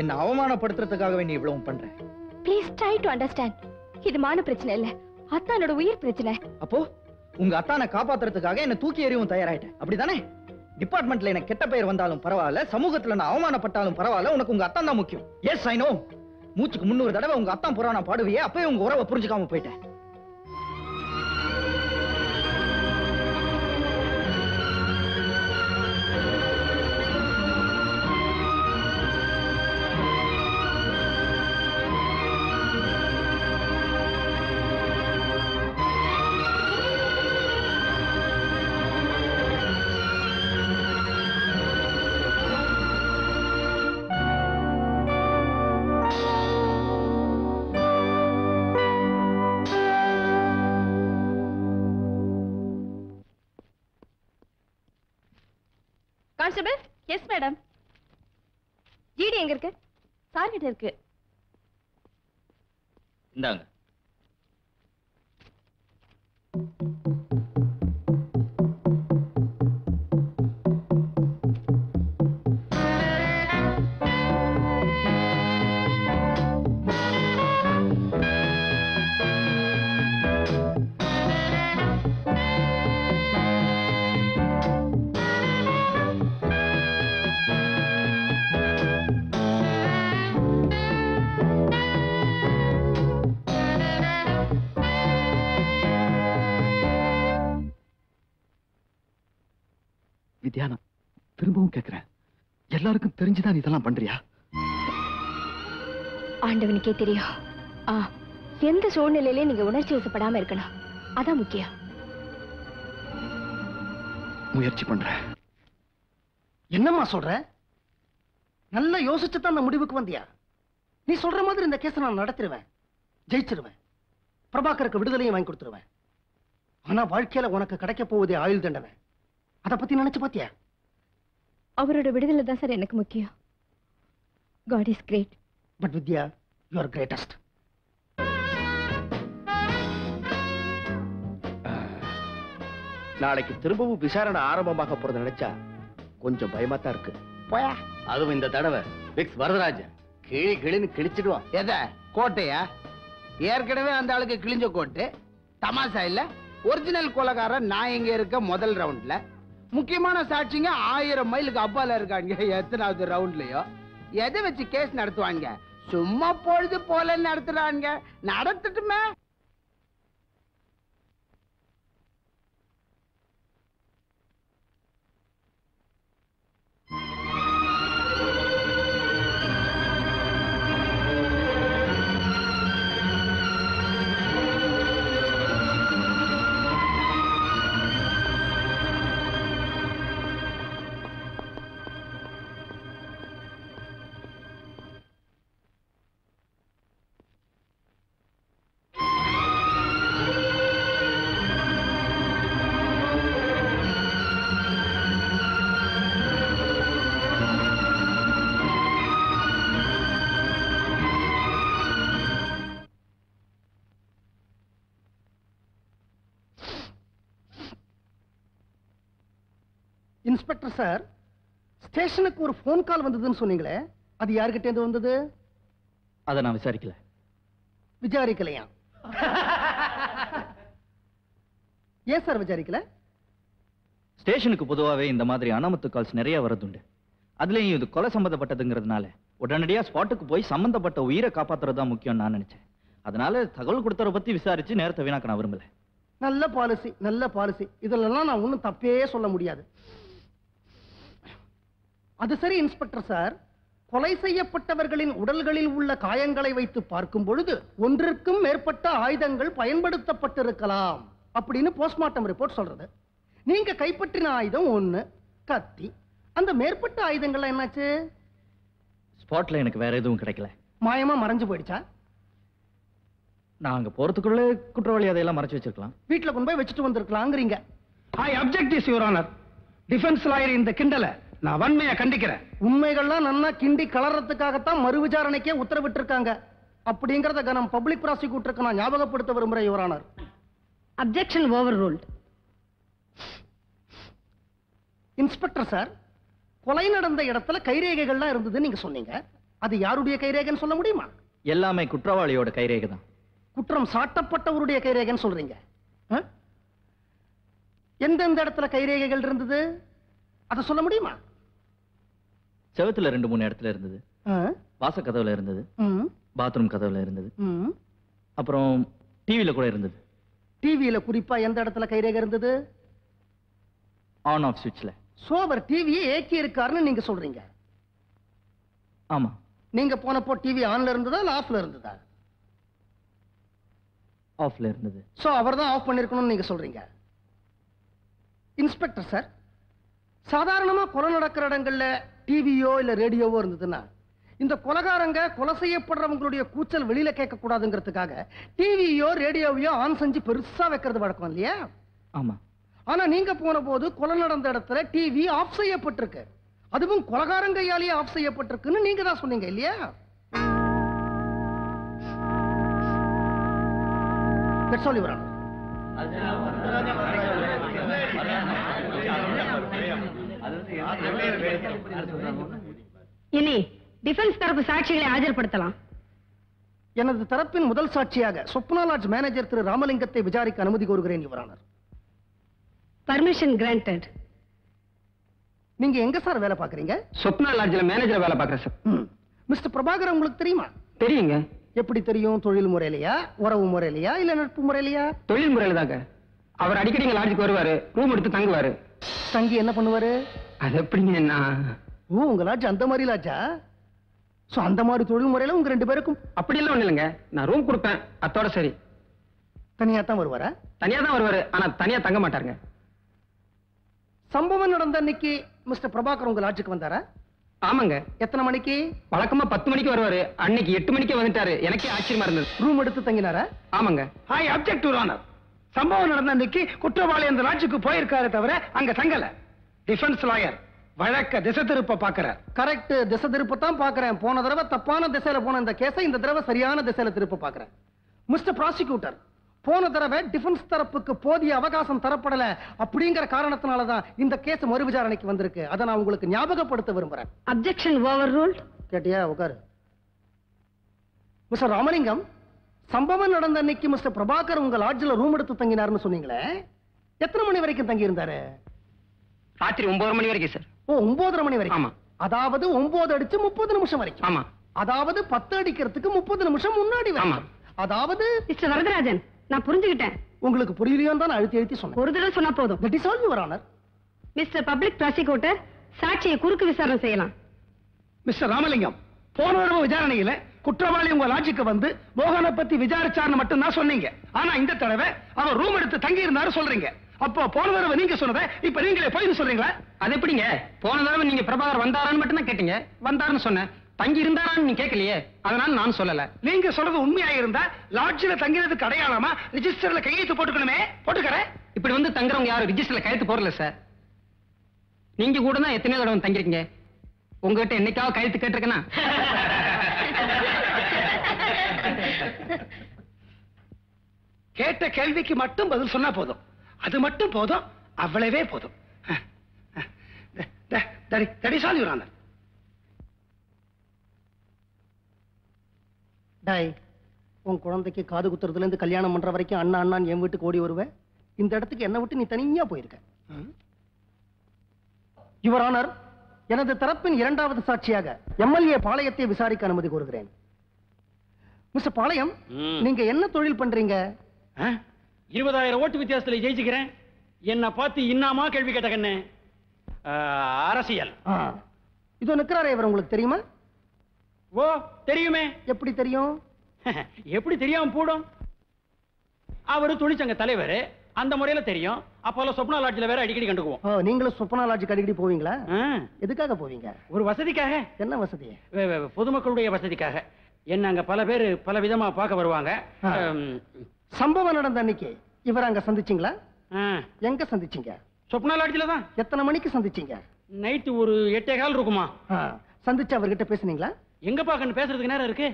என்ன அவமானப்படுத்துறதுக்காகவே நீ இவ்வளவு பண்ற. ப்ளீஸ் ட்ரை டு அண்டர்ஸ்டாண்ட் இது மான பிரச்சனை இல்ல. அத்தானோட உயிர் பிரச்சனை. அப்போ உங்க அத்தானை காப்பாத்துறதுக்காக என்ன தூக்கி எறியவும் தயாராயிட்டேன் அப்படிதானே? டிபார்ட்மெண்ட்ல எனக்கு கெட்ட பெயர் வந்தாலும் பரவாயில்ல சமூகத்துல நான் அவமானப்பட்டாலும் பரவாயில்ல உனக்கு உங்க அத்தான் தான் முக்கியம். எஸ் ஐ நோ மூச்சுக்கு முன்னூறு தடவை உங்க அத்தான் புராணம் பாடுவியே அப்பவே உங்க உறவை புரிஞ்சுக்காம போயிட்டேன் மேடம். ஜிடி எங்க இருக்கு? சார் கிட்ட இருக்கு. இந்தாங்க. வித்யா நான் திரும்பவும் கேட்கிறேன் எல்லாருக்கும் தெரிஞ்சுதான் இதெல்லாம் பண்றியா? ஆண்டவனுக்கே தெரியும். ஆ எந்த சூழ்நிலையிலயும் நீங்க உணர்ச்சி வசப்படாம இருக்கணும். அதான் முக்கியம். முயற்சி பண்றேன் என்னம்மா சொல்ற? நல்லா யோசிச்சு தான் அந்த முடிவுக்கு வந்தியா? நீ சொல்ற மாதிரி இந்த கேஸை நான் நடத்திடுவேன் ஜெயிச்சிருவேன். பிரபாகருக்கு விடுதலையும் வாங்கி கொடுத்துருவேன். ஆனா வாழ்க்கையில உனக்கு கிடைக்க போவதே ஆயுள் தண்டனை. அதை பத்தி நினைச்சு பாத்தியா? அவரோட விடுதலை தான் சார் எனக்கு முக்கியம். God is great but Vidya you are greatest நாளைக்கு திரும்பவும் விசாரணை ஆரம்பமாக போறது நினைச்சா கொஞ்சம் பயமா தான் இருக்கு. போயா? அதுவும் இந்த தடவை. விக்ஸ் வரதராஜன் கிளி கிளின்னு கிழிச்சிடுவான். எத? கோட்டையா? ஏற்கனவே அந்த ஆளுக்கு கிழிஞ்ச கோட்டு. தமாசா இல்ல? ஒரிஜினல் கொலகாரன் நான் எங்க இருக்க முதல் ரவுண்ட்ல முக்கியமான சாட்சிங்க ஆயிரம் மைலுக்கு அப்பால இருக்காங்க. எத்தனாவது ரவுண்ட்லயோ. எதை வச்சு கேஸ் நடத்துவாங்க? சும்மா பொழுது போல நடத்துறாங்க. நடத்துட்டுமே. இன்ஸ்பெக்டர் சார் ஸ்டேஷனுக்கு ஒரு ஃபோன் கால் வந்ததுன்னு சொன்னீங்களே அது யாருக்கிட்ட இருந்து வந்தது? அதை நான் விசாரிக்கல. விசாரிக்கலையா? ஏன் சார் விசாரிக்கல? ஸ்டேஷனுக்கு பொதுவாகவே இந்த மாதிரி அனாமத்து கால்ஸ் நிறைய வரதுண்டு அதுலயும் இது கொலை சம்பந்தப்பட்டதுங்கிறதுனால உடனடியா ஸ்பாட்டுக்கு போய் சம்பந்தப்பட்ட உயிரை காப்பாத்துறது தான் முக்கியம் நான் நினைச்சேன். அதனால தகவல் கொடுத்தவரை பத்தி விசாரிச்சு நேரத்தை வீணாக்க நான் விரும்பல. நல்ல பாலிசி நல்ல பாலிசி இதெல்லாம் நான் ஒன்றும் தப்பே சொல்ல முடியாது. அது சரி இன்ஸ்பெக்டர் சார். கொலை செய்யப்பட்டவர்களின் உடல்களில் உள்ள காயங்களை வைத்து பார்க்கும் பொழுது ஒன்றிற்கும் மேற்பட்ட ஆயுதங்கள் பயன்படுத்தப்பட்டிருக்கலாம் அப்படின்னு போஸ்ட்மார்ட்டம் ரிப்போர்ட் சொல்றது. நீங்க கைப்பற்றின ஆயுதம் ஒண்ணு கத்தி. அந்த மேற்பட்ட ஆயுதங்கள்லாம் என்னாச்சு? ஸ்பாட்ல எனக்கு வேற எதுவும் கிடைக்கல. மாயமா மறைஞ்சு போயிடுச்சா? நான் அங்க போறதுக்குள்ள குற்றவாளி அதையெல்லாம் மறைச்சு வச்சிருக்கலாம். வீட்டுல கொண்டு போய் வச்சுட்டு வந்திருக்கலாங்கிறீங்க. I object is your honour defence lawyer இந்த கிண்டல நான் வன்மையா கண்டிக்கிறேன். உண்மைகள்லாம் நன்னா கிண்டி கலர்றதுக்காகத்தான் மறு விசாரணைக்கே உத்தரவிட்டிருக்காங்க. அப்படிங்கறத கனம் பப்ளிக் ப்ராசிக்யூட்டருக்கு நான் ஞாபகப்படுத்த விரும்புறேன் your honour objection overruled inspector sir கொலை நடந்த இடத்துல கைரேகைகள்லாம் இருந்தது நீங்க சொன்னீங்க. அது யாருடைய கைரேகைன்னு சொல்ல முடியுமா? எல்லாமே குற்றவாளியோட கைரேகை தான். குற்றம் சாட்டப்பட்டவருடைய கைரேகைன்னு சொல்றீங்க. ஆ? எந்தெந்த இடத்துல கைரேகைகள் இருந்தது? அதை சொல்ல முடியுமா? செவத்துல ரெண்டு மூணு இடத்துல இருந்தது. ஆ? வாசக்கதவுல இருந்தது. ம், பாத்ரூம் கதவுல இருந்தது. ம். அப்புறம் டிவில கூட இருந்தது. டிவியில குறிப்பா எந்த இடத்துல கைரேகை இருந்தது? ஆன் ஆஃப் சுவிட்ச்ல சோவர் டிவியை ஏக்கி இருக்காருன்னு நீங்க சொல்றீங்க. ஆமா. நீங்க போனப்போ டிவி ஆன்ல இருந்ததா இல்ல ஆஃப்ல இருந்ததா? ஆஃப்ல இருந்தது. சோ அவர் தான் ஆஃப் பண்ணிருக்கணும்னு நீங்க சொல்றீங்க. இன்ஸ்பெக்டர் சார் சாதாரணமா கொலை நடக்கிற இடங்கள்ல டிவியோ இல்ல ரேடியோவோ இருந்ததுன்னா இந்த கொலகாரங்க கொலை செய்யப்படுறவங்களுடைய கூச்சல் வெளியில கேட்க கூடாதுங்கிறதுக்காக டிவியோ ரேடியோவையோ ஆன் செஞ்சு பெருசா வைக்கிறது வழக்கம் இல்லையா? ஆமா. ஆனா நீங்க போன போது கொலை நடந்த இடத்துல டிவி ஆஃப் செய்யப்பட்டிருக்கு. அதுவும் கொலகாரங்கையாலேயே ஆஃப் செய்யப்பட்டிருக்குன்னு நீங்க தான் சொன்னீங்க இல்லையா? Your Honor. இனி டிஃபென்ஸ் தரப்பு சாட்சிகளை ஆஜர்படுத்தலாம். எனது தரப்பின் முதல் சாட்சியாக சொப்னா லாட்ஜ் மேனேஜர் திரு ராமலிங்கத்தை விசாரிக்க அனுமதி கோருகிறேன் யுவரானர் பர்மிஷன் கிராண்டட் நீங்க எங்க சார் வேலை பாக்குறீங்க சொப்னா லாட்ஜில் மேனேஜர் வேலை பார்க்குறேன் சார் மிஸ்டர் பிரபாகர் உங்களுக்கு தெரியுமா? தெரியுங்க. எப்படி தெரியும்? தொழில் முறையிலையா? உறவு முறையிலையா? இல்ல நட்பு முறையிலையா? தொழில் முறையில் தாங்க. அவர் அடிக்கடி எங்க லாட்ஜுக்கு வருவாரு. ரூம் எடுத்து தங்குவாரு. தங்கி என்ன பண்ணுவாரு? அது எப்படிங்க நான் ஓ உங்க லாட்ஜ் அந்த மாதிரி லாட்ஜா சோ அந்த மாதிரி தொழில் முறையில உங்க ரெண்டு பேருக்கும் அப்படியெல்லாம் ஒண்ணு இல்லைங்க. நான் ரூம் கொடுப்பேன். அத்தோட சரி. தனியா தான் வருவாரா? தனியா தான் வருவாரு. ஆனா தனியா தங்க மாட்டாருங்க. சம்பவம் நடந்த அன்னைக்கு மிஸ்டர் பிரபாகர் உங்க லாட்ஜுக்கு வந்தாரா? ஆமாங்க. எத்தனை மணிக்கு? வழக்கமா பத்து மணிக்கு வருவாரு. அன்னைக்கு எட்டு மணிக்கே வந்துட்டாரு. எனக்கே ஆச்சரியமா இருந்தது. ரூம் எடுத்து தங்கினாரா? ஆமாங்க. ஹாய் அப்செக்ட் ஆனர் சம்பவம் நடந்த அன்னைக்கு குற்றவாளி அந்த லாட்ஜுக்கு போயிருக்காரு தவிர அங்க தங்கல. டிஃபென்ஸ் லாயர் வழக்க திசை திருப்ப பாக்குறார். கரெக்ட் திசை திருப்பத்தான் பாக்குறேன். போன தடவை தப்பான திசையில போன இந்த கேஸை இந்த தடவை சரியான திசையில திருப்ப பாக்குறேன். மிஸ்டர் ப்ராசிக்யூட்டர் போன தடவை டிஃபென்ஸ் தரப்புக்கு போதிய அவகாசம் தரப்படல அப்படிங்கிற காரணத்தினால தான் இந்த கேஸ் மறு விசாரணைக்கு வந்திருக்கு. அதை நான் உங்களுக்கு ஞாபகப்படுத்த விரும்புறேன். அப்ஜெக்ஷன் ஓவர் ரூல்ட் கேட்டியா? உட்காரு. மிஸ்டர் ராமலிங்கம் சம்பவம் நடந்த அன்னைக்கு மிஸ்டர் பிரபாகர் உங்க லாட்ஜில் ரூம் எடுத்து தங்கினாருன்னு சொன்னீங்களே? எத்தனை மணி வரைக்கும் தங்கி இருந்தாரு ராத்திரி ஒன்பது மணி வரைக்கும் சார். ஓ ஒன்பதரை மணி வரைக்கும்? ஆமா. அதாவது ஒன்பது அடிச்சு முப்பது நிமிஷம் வரைக்கும்? ஆமா. அதாவது பத்து அடிக்கிறதுக்கு முப்பது நிமிஷம் முன்னாடி வரைக்கும்? அதாவது மிஸ்டர் வரதராஜன் நான் புரிஞ்சுக்கிட்டேன். உங்களுக்கு புரியலையோன்னு தான் நான் அழுத்தி அழுத்தி சொன்னேன். ஒரு தடவை சொன்னா போதும். That is all your honour mister public prosecutor சாட்சியை குறுக்கு விசாரணை செய்யலாம். மிஸ்டர் ராமலிங்கம் போன தடவை விசாரணையில குற்றவாளி உங்க லாட்ஜுக்கு வந்து மோகனை பத்தி விசாரிச்சார்னு மட்டும் தான் சொன்னீங்க. ஆனா இந்த தடவை அவர் ரூம் எடுத்து தங்கி இருந்தாரு சொல்றீங்க. அப்போ போன தடவை நீங்க சொன்னதை இப்ப நீங்களே போய் சொல்றீங்களா? அது எப்படிங்க? போன தடவை நீங்க பிரபாகர் வந்தாரான்னு மட்டும் தான் கேட்டீங்க. வந்தாருன்னு சொன்னேன். தங்கி இருந்தாரான்னு நீங்க கேட்கலையே. அதனால நான் சொல்லல. நீங்க சொல்றது உண்மையா இருந்தா லாட்ஜில தங்கிறதுக்கு அடையாளமா ரிஜிஸ்டர்ல கையெழுத்து போட்டுக்கணுமே? போட்டுக்கறேன் இப்படி வந்து தங்குறவங்க யாரும் ரிஜிஸ்டர்ல கையெழுத்து போடல சார் நீங்க கூட தான் எத்தனையோ தடவை தங்கிருக்கீங்க உங்ககிட்ட என்னைக்காவது கையெழுத்து கேட்டிருக்கேனா? கேட்ட கேள்விக்கு மட்டும் பதில் சொன்னா போதும். அது மட்டும் போதும் அவ்வளவே போதும். தடி சால் யுவர் ஆனர் டாய் உன் குழந்தைக்கு காது குத்துறதுல இருந்து கல்யாணம் பண்ற வரைக்கும் அண்ணா அண்ணான்னு என் வீட்டுக்கு ஓடி வருவேன் இந்த இடத்துக்கு என்ன விட்டு நீ தனியா போயிருக்க. யுவர் ஆனர் எனது தரப்பின் இரண்டாவது சாட்சியாக எம்எல்ஏ பாளையத்தை விசாரிக்க அனுமதி கோருகிறேன். மிஸ்டர் பாளையம் நீங்க என்ன தொழில் பண்றீங்க? இருபதாயிரம் ஓட்டு வித்தியாசத்துல ஜெயிச்சுக்கிறேன். என்ன பார்த்து இன்னாமா கேள்வி கேட்ட கண்ணு? அரசியல். இதோ நிக்கிறாரே இவர் உங்களுக்கு தெரியுமா? ஓ தெரியுமே. எப்படி தெரியும்? எப்படி தெரியாம போடும்? அவரு தொழிற்சங்க தலைவர் அந்த முறையில தெரியும். அப்போல சொப்னா லாட்ஜில் வேற அடிக்கடி கண்டுக்குவோம். நீங்களும் சொப்பனா லாட்ஜுக்கு அடிக்கடி போவீங்களா? எதுக்காக போவீங்க? ஒரு வசதிக்காக. என்ன வசதி? வே- வே- பொதுமக்களுடைய வசதிக்காக. என்ன அங்க பல பேர் பல விதமா பார்க்க வருவாங்க. சம்பவம் நடந்த அன்னைக்கு இவர் அங்க சந்திச்சீங்களா? எங்க சந்திச்சீங்க? சொப்னா லாட்ஜில் தான். எத்தனை மணிக்கு சந்திச்சீங்க? நைட்டு ஒரு எட்டே கால் இருக்குமா? சந்திச்சு அவர்கிட்ட பேசுனீங்களா? எங்க பாக்கணும் பேசுறதுக்கு நேரம் இருக்கு?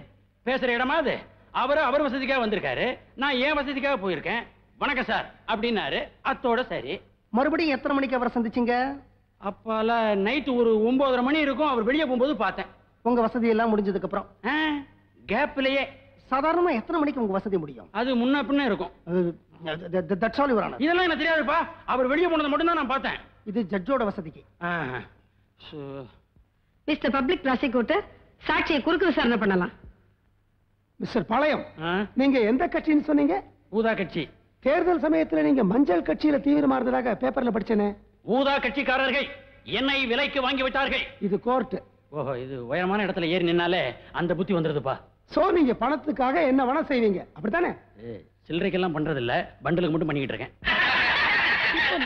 பேசுற இடமா அது? அவரு அவர் வசதிக்காக வந்திருக்காரு. நான் ஏன் வசதிக்காக போயிருக்கேன். வணக்கம் சார் அப்படின்னாரு. அத்தோட சரி. மறுபடியும் எத்தனை மணிக்கு அவரை சந்திச்சீங்க? அப்பால நைட்டு ஒரு ஒன்பதரை மணி இருக்கும். அவர் வெளியே போகும்போது பார்த்தேன். உங்க வசதி எல்லாம் முடிஞ்சதுக்கு அப்புறம் கேப்லயே சாதாரணமா எத்தனை மணிக்கு உங்க வசதி முடியும்? அது முன்ன பின்ன இருக்கும். தட்ஸ் ஆல் யுவர் இதெல்லாம் எனக்கு தெரியாதுப்பா. அவர் வெளியே போனது மட்டும் தான் நான் பார்த்தேன். இது ஜட்ஜோட வசதிக்கு. மிஸ்டர் பப்ளிக் ப்ராசிக்யூட்டர் சாட்சியை குறுக்கு விசாரணை பண்ணலாம். மிஸ்டர் பாளையம் நீங்க எந்த கட்சின்னு சொன்னீங்க? ஊதா கட்சி. தேர்தல் சமயத்துல நீங்க மஞ்சள் கட்சியில தீவிரமா இருந்ததாக பேப்பர்ல படிச்சேனே? ஊதா கட்சிக்காரர்கள் என்னை விலைக்கு வாங்கி விட்டார்கள். இது கோர்ட் ஓஹோ இது உயரமான இடத்துல ஏறி நின்னாலே அந்த புத்தி வந்துருதுப்பா. சோ நீங்க பணத்துக்காக என்ன வேணா செய்வீங்க. அப்படித்தானே? சில்லறைக்கெல்லாம் பண்றது இல்ல பண்டலுக்கு மட்டும் பண்ணிக்கிட்டு இருக்கேன்.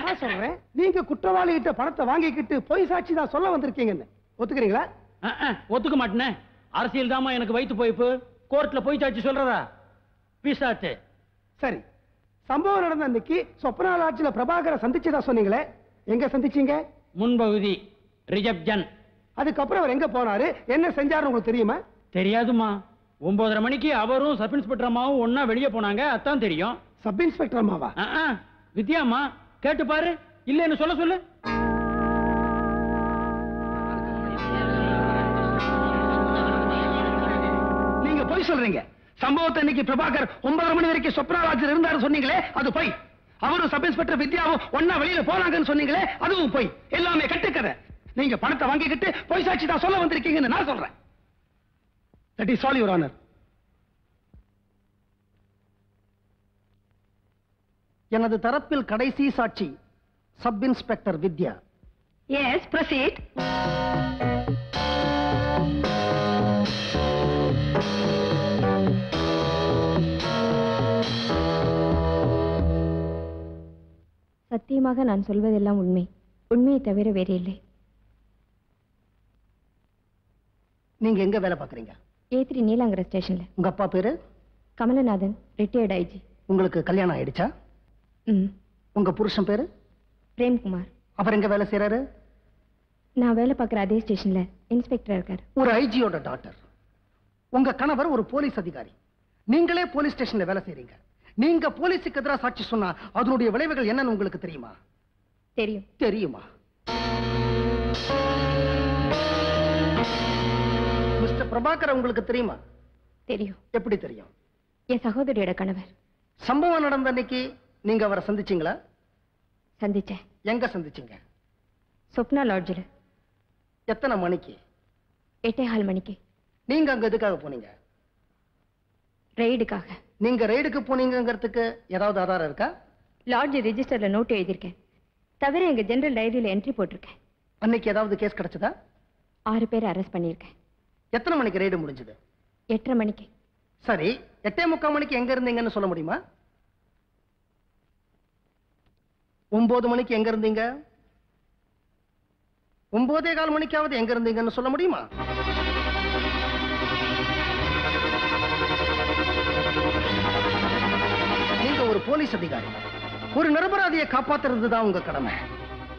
நான் சொல்றேன் நீங்க குற்றவாளி கிட்ட பணத்தை வாங்கிக்கிட்டு பொய் சாட்சி தான் சொல்ல வந்திருக்கீங்கன்னு. ஒத்துக்கிறீங்களா? ஒத்துக்க மாட்டேனே. அரசியல் தாமா எனக்கு வயித்து போய்ப்பு. கோர்ட்ல போய் சாட்சி சொல்றதா? பீசாத்து சரி. சம்பவம் நடந்த அன்னைக்கு சொப்னா லாட்ஜில பிரபாகரை சந்திச்சதா சொன்னீங்களே? எங்க சந்திச்சீங்க? முன்பகுதி ரிஜப்ஜன். அதுக்கப்புறம் அவர் எங்க போனாரு? என்ன செஞ்சாருன்னு உங்களுக்கு தெரியுமா? தெரியாதுமா ஒன்பதரை மணிக்கு அவரும் சப் இன்ஸ்பெக்டர் அம்மாவும் ஒன்னா வெளியே போனாங்க. அதான் தெரியும். சப் இன்ஸ்பெக்டர் அம்மாவா? அஹ், வித்யாம்மா கேட்டு பாரு. இல்லைன்னு சொல்ல சொல்லு. நீங்க பொய் சொல்றீங்க. சம்பவத்தை இன்னைக்கு பிரபாகர் ஒன்பதரை மணி வரைக்கும் சொப்னா லாட்ஜில் இருந்தாரு சொன்னீங்களே அது பொய். அவரும் சப் இன்ஸ்பெக்டர் வித்யாவும் ஒன்னா வெளியில போனாங்கன்னு சொன்னீங்களே அதுவும் பொய். எல்லாமே கட்டுக்கதை. நீங்க பணத்தை வாங்கிக்கிட்டு பொய் சாட்சி தான் சொல்ல வந்திருக்கீங்கன்னு நான் சொல்றேன். That is all your honour எனது தரப்பில் கடைசி சாட்சி sub inspector Vidya. Yes proceed சத்தியமாக நான் சொல்வதெல்லாம் உண்மை. உண்மையை தவிர வேறு இல்லை நீங்க எங்க வேலை பார்க்கறீங்க? ஏ த்ரீ நீலாங்கர ஸ்டேஷன்ல. உங்க அப்பா பேரு? கமலநாதன் ரிட்டையர்ட் ஐஜி உங்களுக்கு கல்யாணம் ஆயிடுச்சா? ம். உங்க புருஷன் பேரு? பிரேம்குமார். அவர் எங்க வேலை செய்யறாரு நான் வேலை பார்க்குற அதே ஸ்டேஷன்ல இன்ஸ்பெக்டரா இருக்காரு. ஒரு ஐஜியோட டாக்டர். உங்க கணவர் ஒரு போலீஸ் அதிகாரி. நீங்களே போலீஸ் ஸ்டேஷன்ல வேலை செய்றீங்க. நீங்க போலீஸுக்கு எதிராக சாட்சி சொன்னா அதனுடைய விளைவுகள் என்னன்னு உங்களுக்கு தெரியுமா? தெரியும். தெரியுமா? பிரபாகர் உங்களுக்கு தெரியுமா? தெரியும். எப்படி தெரியும்? என் சகோதரியோட கணவர். சம்பவம் நடந்த அன்னைக்கு நீங்க அவரை சந்திச்சீங்களா? சந்திச்சேன். எங்க சந்திச்சீங்க? சொப்னா லாட்ஜில். எத்தனை மணிக்கு? எட்டே கால் மணிக்கு. நீங்க அங்க எதுக்காக போனீங்க? ரெய்டுக்காக. நீங்க ரெய்டுக்கு போனீங்கங்கிறதுக்கு ஏதாவது ஆதாரம் இருக்கா? லாட்ஜ் ரெஜிஸ்டர்ல நோட் எழுதியிருக்கேன். தவிர எங்க ஜெனரல் டைரியில என்ட்ரி போட்டிருக்கேன். அன்னைக்கு ஏதாவது கேஸ் கிடைச்சதா? ஆறு பேர் அரெஸ்ட் பண்ணியிருக்கேன். எத்தனை மணிக்கு ரெய்டு முடிஞ்சது? எட்டரை மணிக்கு. சரி எட்டே முக்கால் மணிக்கு எங்க இருந்தீங்கன்னு சொல்ல முடியுமா? ஒன்பது மணிக்கு எங்க இருந்தீங்க? ஒன்பதே கால் மணிக்காவது எங்க இருந்தீங்கன்னு சொல்ல முடியுமா? நீங்க ஒரு போலீஸ் அதிகாரி. ஒரு நிரபராதியை காப்பாத்துறது தான் உங்க கடமை.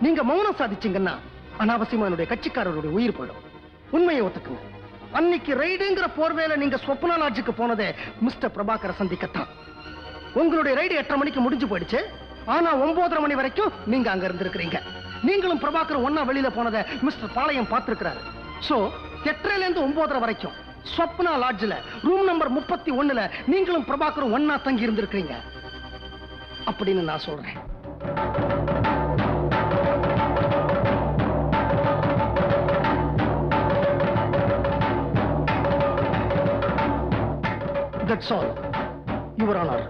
நீங்க மௌனம் சாதிச்சீங்கன்னா அனாவசியமா என்னுடைய கட்சிக்காரருடைய உயிர் போயிடும். உண்மையை ஒத்துக்குங்க. அன்னைக்கு ரைடுங்கிற போர்வேல நீங்க சொப்னா லாட்ஜுக்கு போனதே மிஸ்டர் பிரபாகரை சந்திக்கத்தான். உங்களுடைய ரைடு எட்டரை மணிக்கு முடிஞ்சு போயிடுச்சு. ஆனா ஒன்பதரை மணி வரைக்கும் நீங்க அங்க இருந்திருக்கிறீங்க. நீங்களும் பிரபாகர் ஒன்னா வெளியில போனதை மிஸ்டர் பாளையம் பார்த்திருக்கிறாரு. சோ எட்டரைல இருந்து ஒன்பதரை வரைக்கும் சொப்னா லாட்ஜ்ல ரூம் நம்பர் முப்பத்தி ஒண்ணுல நீங்களும் பிரபாகரும் ஒன்னா தங்கி இருந்திருக்கிறீங்க. அப்படின்னு நான் சொல்றேன். That's all, Your Honor.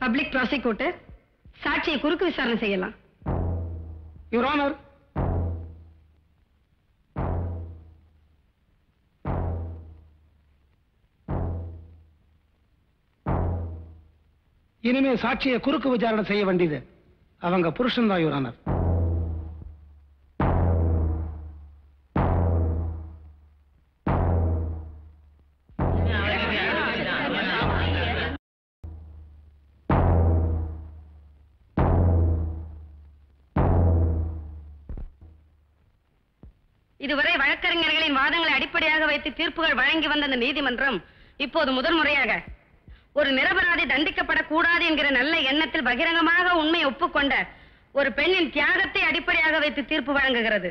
Public prosecutor சாட்சியை குறுக்கு விசாரணை செய்யலாம். யுவர் ஆனர் இனிமே சாட்சியை குறுக்கு விசாரணை செய்ய வேண்டியது அவங்க புருஷன் தான் யுவர் ஆனர் வைத்து தீர்ப்புகள் வழங்கி வந்த அந்த நீதிமன்றம். இப்போது முதன்முறையாக ஒரு நிரபராதி தண்டிக்கப்படக்கூடாது என்கிற நல்ல எண்ணத்தில் பகிரங்கமாக உண்மை ஒப்புக்கொண்ட ஒரு பெண்ணின் தியாகத்தை அடிப்படையாக வைத்து தீர்ப்பு வழங்குகிறது.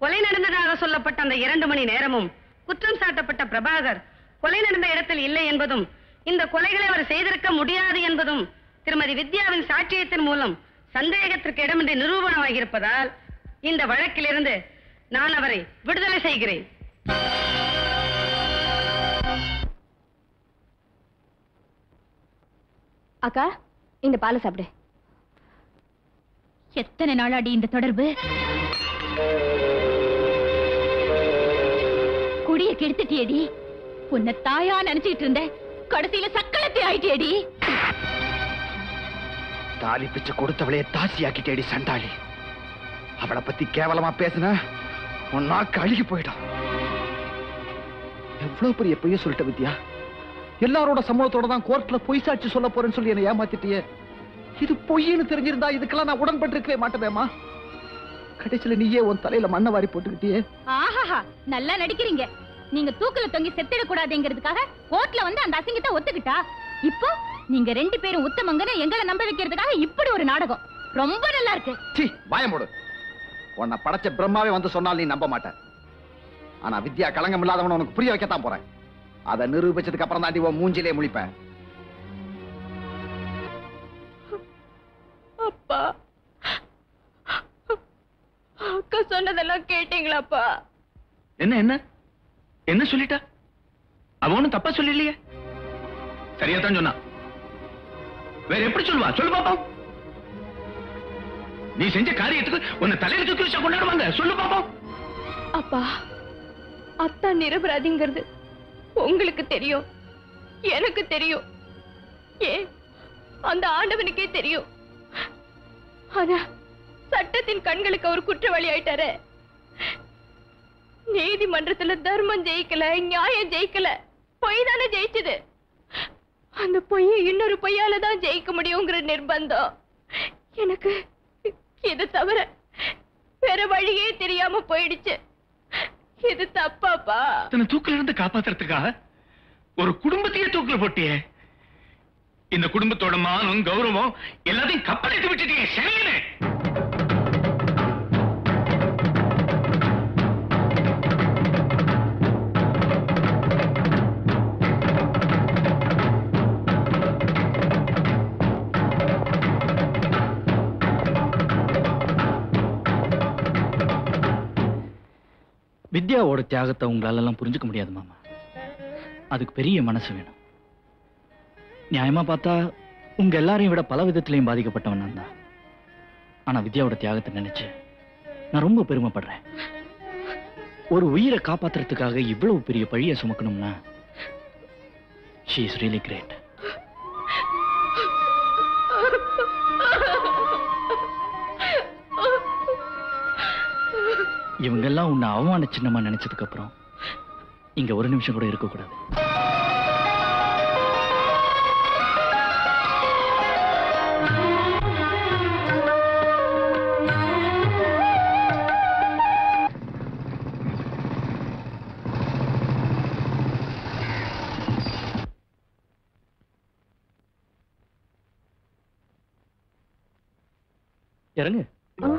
கொலை நடந்ததாக சொல்லப்பட்ட அந்த இரண்டு மணி நேரமும் குற்றம் சாட்டப்பட்ட பிரபாகர் கொலை நடந்த இடத்தில் இல்லை என்பதும் இந்த கொலைகளை அவர் செய்திருக்க முடியாது என்பதும் திருமதி வித்யாவின் சாட்சியத்தின் மூலம் சந்தேகத்திற்கு இடமின்றி நிரூபணமாகியிருப்பதால் இந்த வழக்கிலிருந்து நான் அவரை விடுதலை செய்கிறேன். அக்கா இந்த பாலை சாப்பிடு. எத்தனை நாளாடி இந்த தொடர்பு? குடிய கெடுத்துட்டியடி. உன்னை தாயா நினைச்சிட்டு இருந்த கடைசியில சக்களத்தை ஆயிட்டியடி. தாலி பிச்சை கொடுத்தவளைய தாசியாக்கிட்டேடி சண்டாளி. அவளை பத்தி கேவலமா பேசுன உன் நாக்கு அழுகி போயிடும். எவ்வளவு பெரிய பொய்ய சொல்லிட்ட வித்யா? எல்லாரோட சம்பவத்தோட தான் கோர்ட்ல பொய் சாட்சி சொல்ல போறேன்னு சொல்லி என்னை ஏமாத்திட்டியே. இது பொய்ன்னு தெரிஞ்சிருந்தா இதுக்கெல்லாம் நான் உடன்பட்டிருக்கவே மாட்டேனேமா கடைசியில நீயே உன் தலையில மண்ணை வாரி போட்டுக்கிட்டியே. ஆஹாஹா நல்லா நடிக்கிறீங்க. நீங்க தூக்குல தொங்கி செத்திடக் கூடாதுங்கிறதுக்காக கோர்ட்ல வந்து அந்த அசிங்கத்தை ஒத்துக்கிட்டா? இப்போ நீங்க ரெண்டு பேரும் உத்தமங்கன்னு எங்களை நம்ப வைக்கிறதுக்காக இப்படி ஒரு நாடகம். ரொம்ப நல்லா இருக்கு. சீ வாயம் போடு உன்னை படைச்ச பிரம்மாவே வந்து சொன்னால் நீ நம்ப மாட்ட. ஆனா வித்யா களங்கம் இல்லாதவன உனக்கு புரிய வைக்கத்தான் போறேன். அதை நிரூபிச்சதுக்கு அப்புறம் தாண்டி உன் மூஞ்சிலே முழிப்பேன். அப்பா. அக்கா சொன்னதெல்லாம் கேட்டீங்களாப்பா? என்ன என்ன? என்ன சொல்லிட்டா? அவ ஒண்ணும் தப்பா சொல்லலையே. சரியா தான் சொன்னா வேற எப்படி சொல்லுவா? சொல்லு பாப்போம் நீ செஞ்ச காரியத்துக்கு உன்னை தலையில தூக்கி வச்சா கொண்டாடுவாங்க. சொல்லு பாப்போம் அப்பா அத்தா நிரபராதிங்கிறது. உங்களுக்கு தெரியும். எனக்கு தெரியும். ஏன்? அந்த ஆண்டவனுக்கே தெரியும். ஆனா சட்டத்தின் கண்களுக்கு அவர் குற்றவாளி ஆயிட்டாரு. நீதிமன்றத்துல தர்மம் ஜெயிக்கல நியாயம் ஜெயிக்கல. பொய் தானே ஜெயிச்சது. அந்த பொய்ய இன்னொரு பொய்யால தான் ஜெயிக்க முடியுங்கிற நிர்பந்தம். எனக்கு இதை தவிர வேற வழியே தெரியாம போயிடுச்சு. இது தப்பாப்பா? தன்னை தூக்கில இருந்து காப்பாத்துறதுக்காக ஒரு குடும்பத்தையே தூக்கில போட்டியே. இந்த குடும்பத்தோட மானம் கௌரவம் எல்லாத்தையும் கப்பலிட்டு விட்டுட்டீங்க சனியனே வித்யாவோட தியாகத்தை உங்களாலெல்லாம் புரிஞ்சுக்க முடியாது மாமா. அதுக்கு பெரிய மனசு வேணும். நியாயமா பார்த்தா உங்க எல்லாரையும் விட பல விதத்திலையும் பாதிக்கப்பட்டவன் நான் தான். ஆனா வித்யாவோட தியாகத்தை நினைச்சு நான் ரொம்ப பெருமைப்படுறேன். ஒரு உயிரை காப்பாத்துறதுக்காக இவ்வளவு பெரிய பழியை சுமக்கணும்னா ஷீ இஸ் ரியலி கிரேட் இவங்கெல்லாம் உன்னை அவமான சின்னமா நினைச்சதுக்கு அப்புறம் இங்க ஒரு நிமிஷம் கூட இருக்கக்கூடாது. இறங்கு. வா.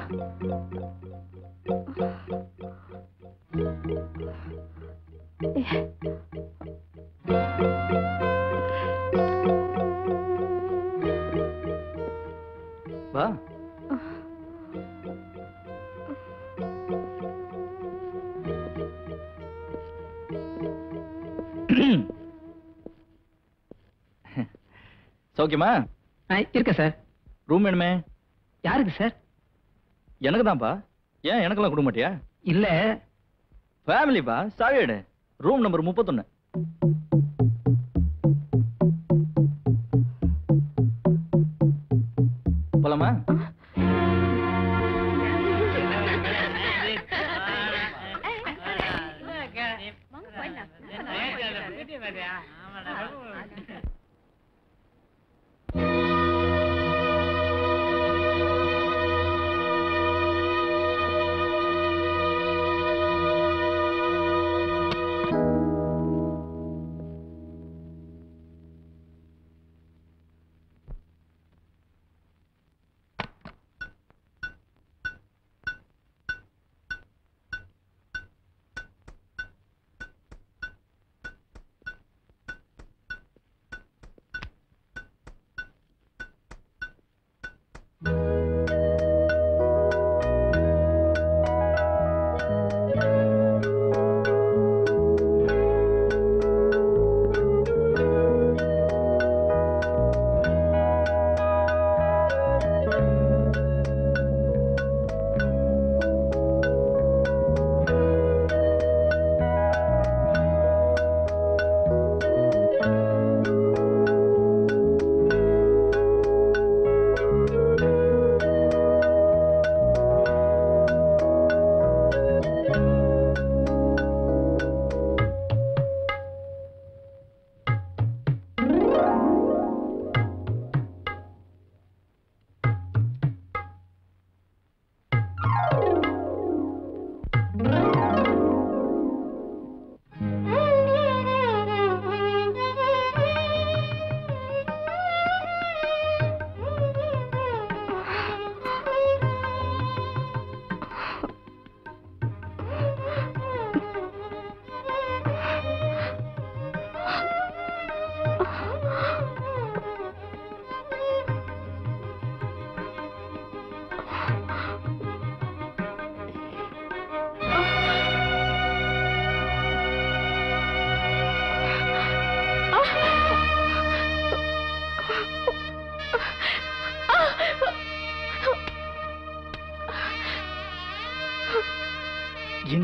சௌக்கியமா? இருக்க சார். ரூம் வேணுமே? யாருக்கு சார்? எனக்கு தான்ப்பா ஏன் எனக்கெல்லாம் கொடுக்க மாட்டியா? இல்ல. ஃபேமிலிப்பா சாவியடு ரூம் நம்பர் முப்பத்தொன்னு. போலாமா?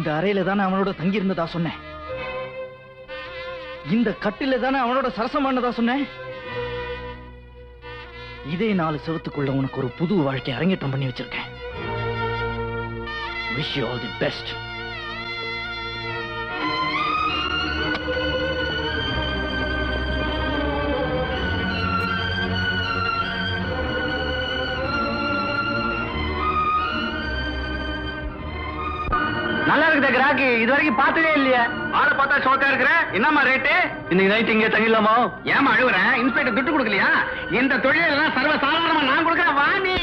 இந்த அறையில தானே அவனோட தங்கி இருந்ததா சொன்னேன்? இந்த கட்டில தானே அவனோட சரசமானதா சொன்னேன்? இதே நாலு செவத்துக்குள்ள உனக்கு ஒரு புது வாழ்க்கை அரங்கேற்றம் பண்ணி வச்சிருக்கேன். Wish you all the best கிராக்கி இது வரைக்கும் பார்த்ததே இல்லையா. ஆளை பார்த்தா சோக்கா இருக்கிற? என்னம்மா ரேட்டு இன்னைக்கு நைட் இங்கே தங்கிடலாமா? ஏமா அழுகுறேன் இன்ஸ்பெக்டர் துட்டு கொடுக்கலையா? இந்த தொழிலெல்லாம் சர்வ சாதாரணமா நான் கொடுக்குறேன். வாணி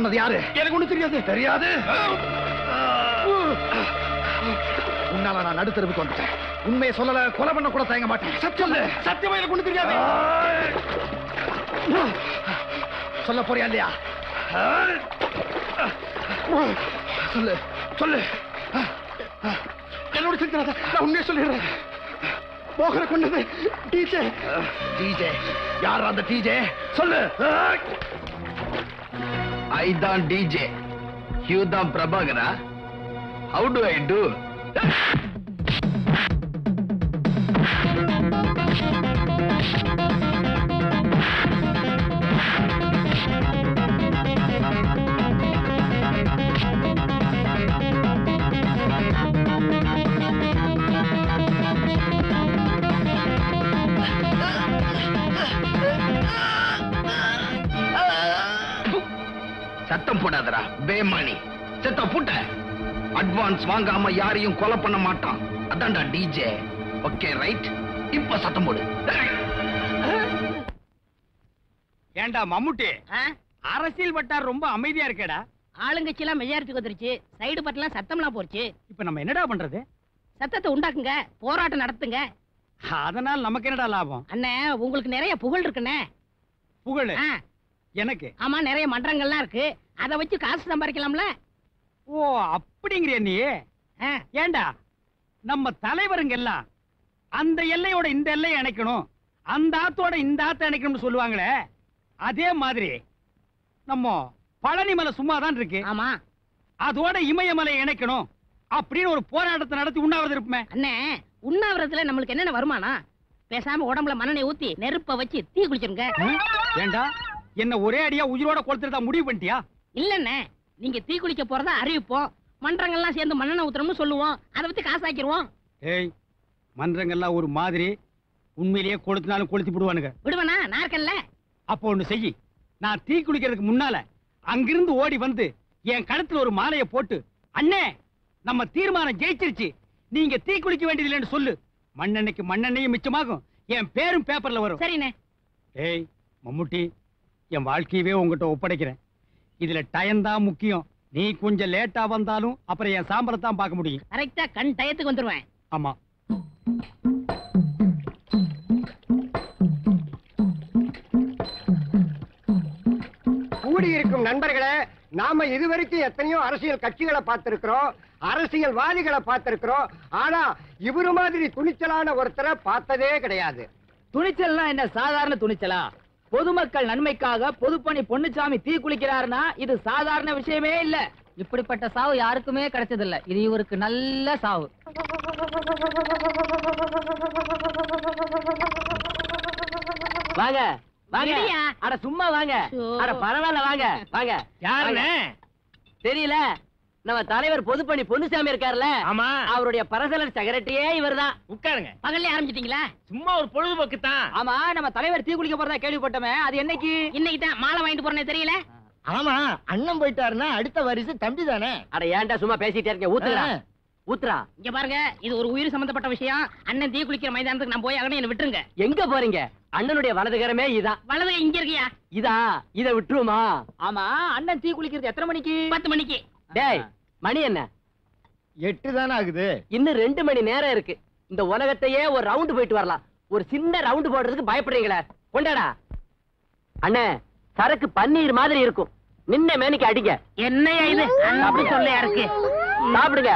பண்ணது யாரு? எனக்கு ஒண்ணு தெரியாது. தெரியாது? உன்னால நான் நடுத்தருவுக்கு வந்துட்டேன். உண்மையை சொல்லல கொலை பண்ண கூட தயங்க மாட்டேன். சத்தியம் சத்தியமா எனக்கு ஒண்ணு தெரியாது. சொல்ல போறியா இல்லையா? சொல்லு. சொல்லு. என்னோட சிரிக்கிறாத நான் உண்மையை சொல்லிடுறேன். மோகனை கொண்டது டிஜே. டிஜே. யார் அந்த டிஜே? சொல்லு. ஐ தான் டிஜே யூ தான் பிரபாகரா ஹவு டு போடாதடா பேமானி சத்தம் போட்ட. அட்வான்ஸ் வாங்காம யாரையும் கொலை பண்ண மாட்டான். அதான்டா டிஜே ஓகே ரைட் இப்ப சத்தம் போடு. ஏண்டா மம்முட்டி? அரசியல் வட்டார் ரொம்ப அமைதியா இருக்கேடா. ஆளுங்கட்சி எல்லாம் மெஜாரிட்டிக்கு வந்துருச்சு. சைடு பட்டெல்லாம் சத்தம்லாம் போச்சு இப்ப நம்ம என்னடா பண்றது? சத்தத்தை உண்டாக்குங்க போராட்டம் நடத்துங்க. அதனால் நமக்கு என்னடா லாபம்? அண்ணே உங்களுக்கு நிறைய புகழ் இருக்குண்ணே. புகழ்? எனக்கு? ஆமா நிறைய மன்றங்கள்லாம் இருக்கு. அதை வச்சு காசு சம்பாதிக்கலாம்ல ஓ அப்படிங்கிறிய நீ? ஏண்டா? நம்ம தலைவருங்க எல்லாம் அந்த எல்லையோட இந்த எல்லையை இணைக்கணும் அந்த ஆத்தோட இந்த ஆத்தை இணைக்கணும்னு சொல்லுவாங்களே. அதே மாதிரி நம்ம பழனி மலை சும்மா தான் இருக்கு. ஆமா. அதோட இமயமலை இணைக்கணும் அப்படின்னு ஒரு போராட்டத்தை நடத்தி உண்ணாவிரதம் இருப்போமே. அண்ணே உண்ணாவிரதத்துல நம்மளுக்கு என்னென்ன வருமானம்? பேசாம உடம்புல மண்ணெண்ணெய் ஊத்தி நெருப்ப வச்சு தீ குளிச்சிருங்க. ஏண்டா? என்ன ஒரே அடியா உயிரோட கொளுத்துறதா முடிவு பண்ணிட்டியா? இல்லண்ணே நீங்க தீ குளிக்க போறதா அறிவிப்போம். மன்றங்கள்லாம் சேர்ந்து மண்ணெண்ணெய் ஊத்துறோம்னு சொல்லுவோம். அதை வச்சு காசாக்கிடுவோம் ஏய் மன்றங்கள்லாம் ஒரு மாதிரி உண்மையிலேயே கொளுத்தினாலும் கொளுத்தி விடுவானுங்க. விடுவனா நான் இருக்கேன்ல. அப்போ ஒண்ணு செய். நான் தீ குளிக்கிறதுக்கு முன்னால அங்கிருந்து ஓடி வந்து என் கழுத்துல ஒரு மாலையை போட்டு அண்ணே நம்ம தீர்மானம் ஜெயிச்சிருச்சு. நீங்க தீ குளிக்க வேண்டியதில்லைன்னு சொல்லு. மண்ணெண்ணைக்கு மண்ணெண்ணையும் மிச்சமாகும். என் பேரும் பேப்பர்ல வரும். சரிண்ணே. ஏய் மம்முட்டி என் வாழ்க்கையவே உங்ககிட்ட ஒப்படைக்கிறேன். இதுல டயம் தான் முக்கியம். நீ கொஞ்சம் லேட்டா வந்தாலும் அப்புறம் என் சாம்பலை தான் பார்க்க முடியும். கரெக்டா கண் டயத்துக்கு வந்துருவேன். ஆமா. கூடியிருக்கும் நண்பர்களே நாம இதுவரைக்கும் எத்தனையோ அரசியல் கட்சிகளை பார்த்திருக்கிறோம் அரசியல்வாதிகளை பார்த்திருக்கிறோம் ஆனா இவரு மாதிரி துணிச்சலான ஒருத்தரை பார்த்ததே கிடையாது. துணிச்சல்னா என்ன? சாதாரண துணிச்சலா? பொதுமக்கள் நன்மைக்காக பொதுப்பணி பொன்னுச்சாமி தீ குளிக்கிறாருன்னா இது சாதாரண விஷயமே இல்ல இப்படிப்பட்ட சாவு யாருக்குமே கிடைச்சதில்ல இது இவருக்கு நல்ல சாவு வாங்க வாங்க? அட சும்மா வாங்க. அட பரவாயில்ல வாங்க வாங்க யாருண்ணே? வாங்க. தெரியல நம்ம தலைவர் பொதுப்பணி பொன்னுசாமி இருக்காருல்ல ஆமா. அவருடைய பரசலர் செக்ரட்டரியே இவர்தான். உட்காருங்க. பகல்ல ஆரம்பிச்சிட்டீங்களா? சும்மா ஒரு பொழுதுபோக்கு தான் ஆமா நம்ம தலைவர் தீ குளிக்க போறதா கேள்விப்பட்டோமே. அது என்னைக்கு? இன்னைக்கு தான் மாலை வாங்கிட்டு போறேனே தெரியல? ஆமா அண்ணன் போயிட்டாருன்னா அடுத்த வரிசை தம்பி தானே? அட ஏன்டா சும்மா பேசிட்டே இருக்க ஊத்துறா. ஊத்துறா. இங்க பாருங்க இது ஒரு உயிர் சம்பந்தப்பட்ட விஷயம். அண்ணன் தீ குளிக்கிற மைதானத்துக்கு நான் போய் ஆகணும் என்ன விட்டுருங்க. எங்க போறீங்க? அண்ணனுடைய வலதுகரமே இதான். வலது இங்க இருக்கியா? இதா இத விட்டுருமா ஆமா அண்ணன் தீ குளிக்கிறது எத்தனை மணிக்கு? பத்து மணிக்கு. டேய் மணி என்ன? எட்டு தானே ஆகுது. இன்னும் ரெண்டு மணி நேரம் இருக்கு. இந்த உலகத்தையே ஒரு ரவுண்டு போயிட்டு வரலாம். ஒரு சின்ன ரவுண்டு போடுறதுக்கு பயப்படுறீங்களே. கொண்டாடா. அண்ணே சரக்கு பன்னீர் மாதிரி இருக்கும். நின்ன மேனிக்கு அடிங்க. என்னையா இது? அப்படி சொல்லையா இருக்கு? சாப்பிடுங்க.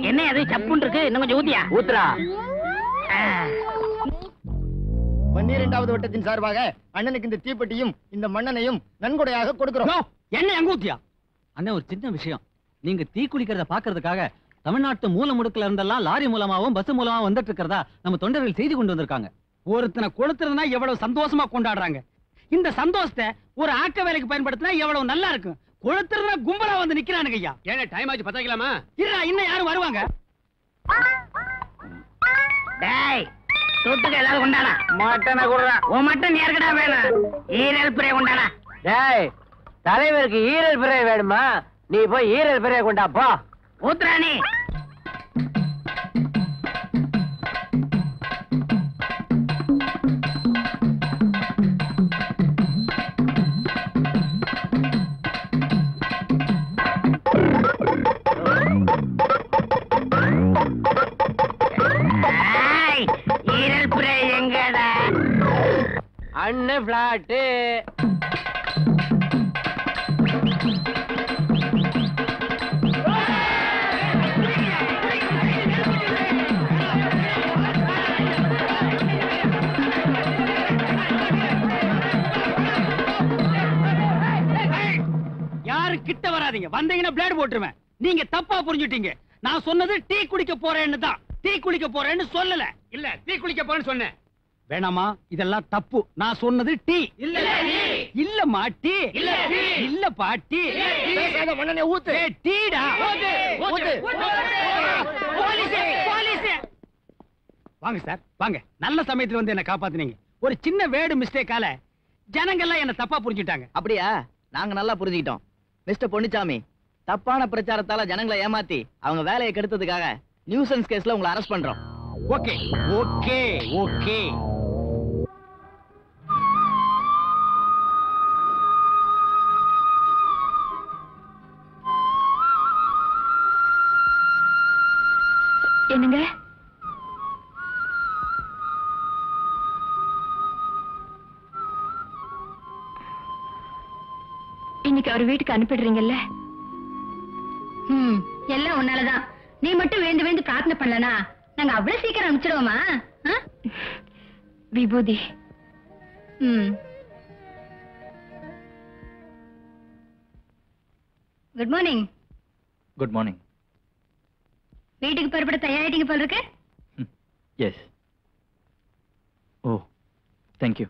என்ன அது சப்புன்னு இருக்கு. இன்னும் கொஞ்சம் ஊத்தியா? ஊத்துறா. பன்னிரெண்டாவது வட்டத்தின் சார்பாக அண்ணனுக்கு இந்த தீப்பெட்டியும் இந்த மண்ணனையும் நன்கொடையாக கொடுக்கிறோம். என்ன எங்க ஊத்தியா அண்ணே ஒரு சின்ன விஷயம். நீங்க தீ குளிக்கிறத பாக்குறதுக்காக தமிழ்நாட்டு மூல முடுக்குல இருந்தெல்லாம் லாரி மூலமாவும் பஸ் மூலமாவும் வந்துட்டு இருக்கிறதா நம்ம தொண்டர்கள் செய்தி கொண்டு வந்திருக்காங்க. ஒருத்தனை கொளுத்துறதுனா எவ்வளவு சந்தோஷமா கொண்டாடுறாங்க. இந்த சந்தோஷத்தை ஒரு ஆக்க வேலைக்கு பயன்படுத்தினா எவ்வளவு நல்லா இருக்கும். கொளுத்துறதுனா கும்பலா வந்து நிக்கிறானுங்க ஐயா. ஏன்னா டைம் ஆச்சு பத்தாக்கலாமா இருடா இன்னும் யாரும் வருவாங்க? டேய் தொட்டுக்க ஏதாவது கொண்டாடா மட்டனை குடுறா. உன் மட்டன் யாருக்கடா வேணும்? ஈரல் பிரே கொண்டாடா டேய் தலைவருக்கு ஈரல் பிறை வேணுமா? நீ போய் ஈரல் பெரிய கொண்டா போ. ஊத்துறானே பிளாட்டு யாரு கிட்ட வராதீங்க. வந்தீங்கன்னா பிளேடு போட்டுருவேன். நீங்க தப்பா புரிஞ்சுட்டீங்க. நான் சொன்னது டீ குடிக்க போறேன்னு தான். டீ குடிக்க போறேன்னு சொல்லல. இல்ல டீ குளிக்க போறேன்னு சொன்னேன். வேணாமா? இதெல்லாம் தப்பு. நான் சொன்னது டீ. இல்ல, டீ. இல்ல மாட்டி இல்ல, பாட்டி. பேசாத, மண்ணெண்ணெய் ஊத்து. ஏய், டீடா. ஊத்து, ஊத்து. Police police. வாங்க சார். வாங்க. நல்ல சமயத்துல வந்து என்ன காப்பாத்துனீங்க. ஒரு சின்ன வேடு மிஸ்டேக்கால ஜனங்கள்லாம் என்ன தப்பா புரிஞ்சுட்டாங்க அப்படியா? நாங்க நல்லா புரிஞ்சுக்கிட்டோம். மிஸ்டர் பொன்னிச்சாமி தப்பான பிரச்சாரத்தால ஜனங்களை ஏமாத்தி அவங்க வேலையை கெடுத்ததுக்காக நியூசன்ஸ் கேஸ்ல உங்களை அரெஸ்ட் பண்றோம். Okay okay okay. என்னங்க? இன்னைக்கு அவர் வீட்டுக்கு அனுப்பிடுறீங்கல்ல? ம் எல்லாம் உன்னாலதான். நீ மட்டும் வேண்டு வேண்டு பிரார்த்தனை பண்ணலனா நாங்க அவ்வளவு சீக்கிரம் அனுப்பிச்சிடுவோமா ஆ? விபூதி. ம். குட் மார்னிங் குட் மார்னிங் வீட்டுக்கு புறப்பட தயாரிட்டீங்க போல இருக்கு. எஸ் ஓ தேங்க்யூ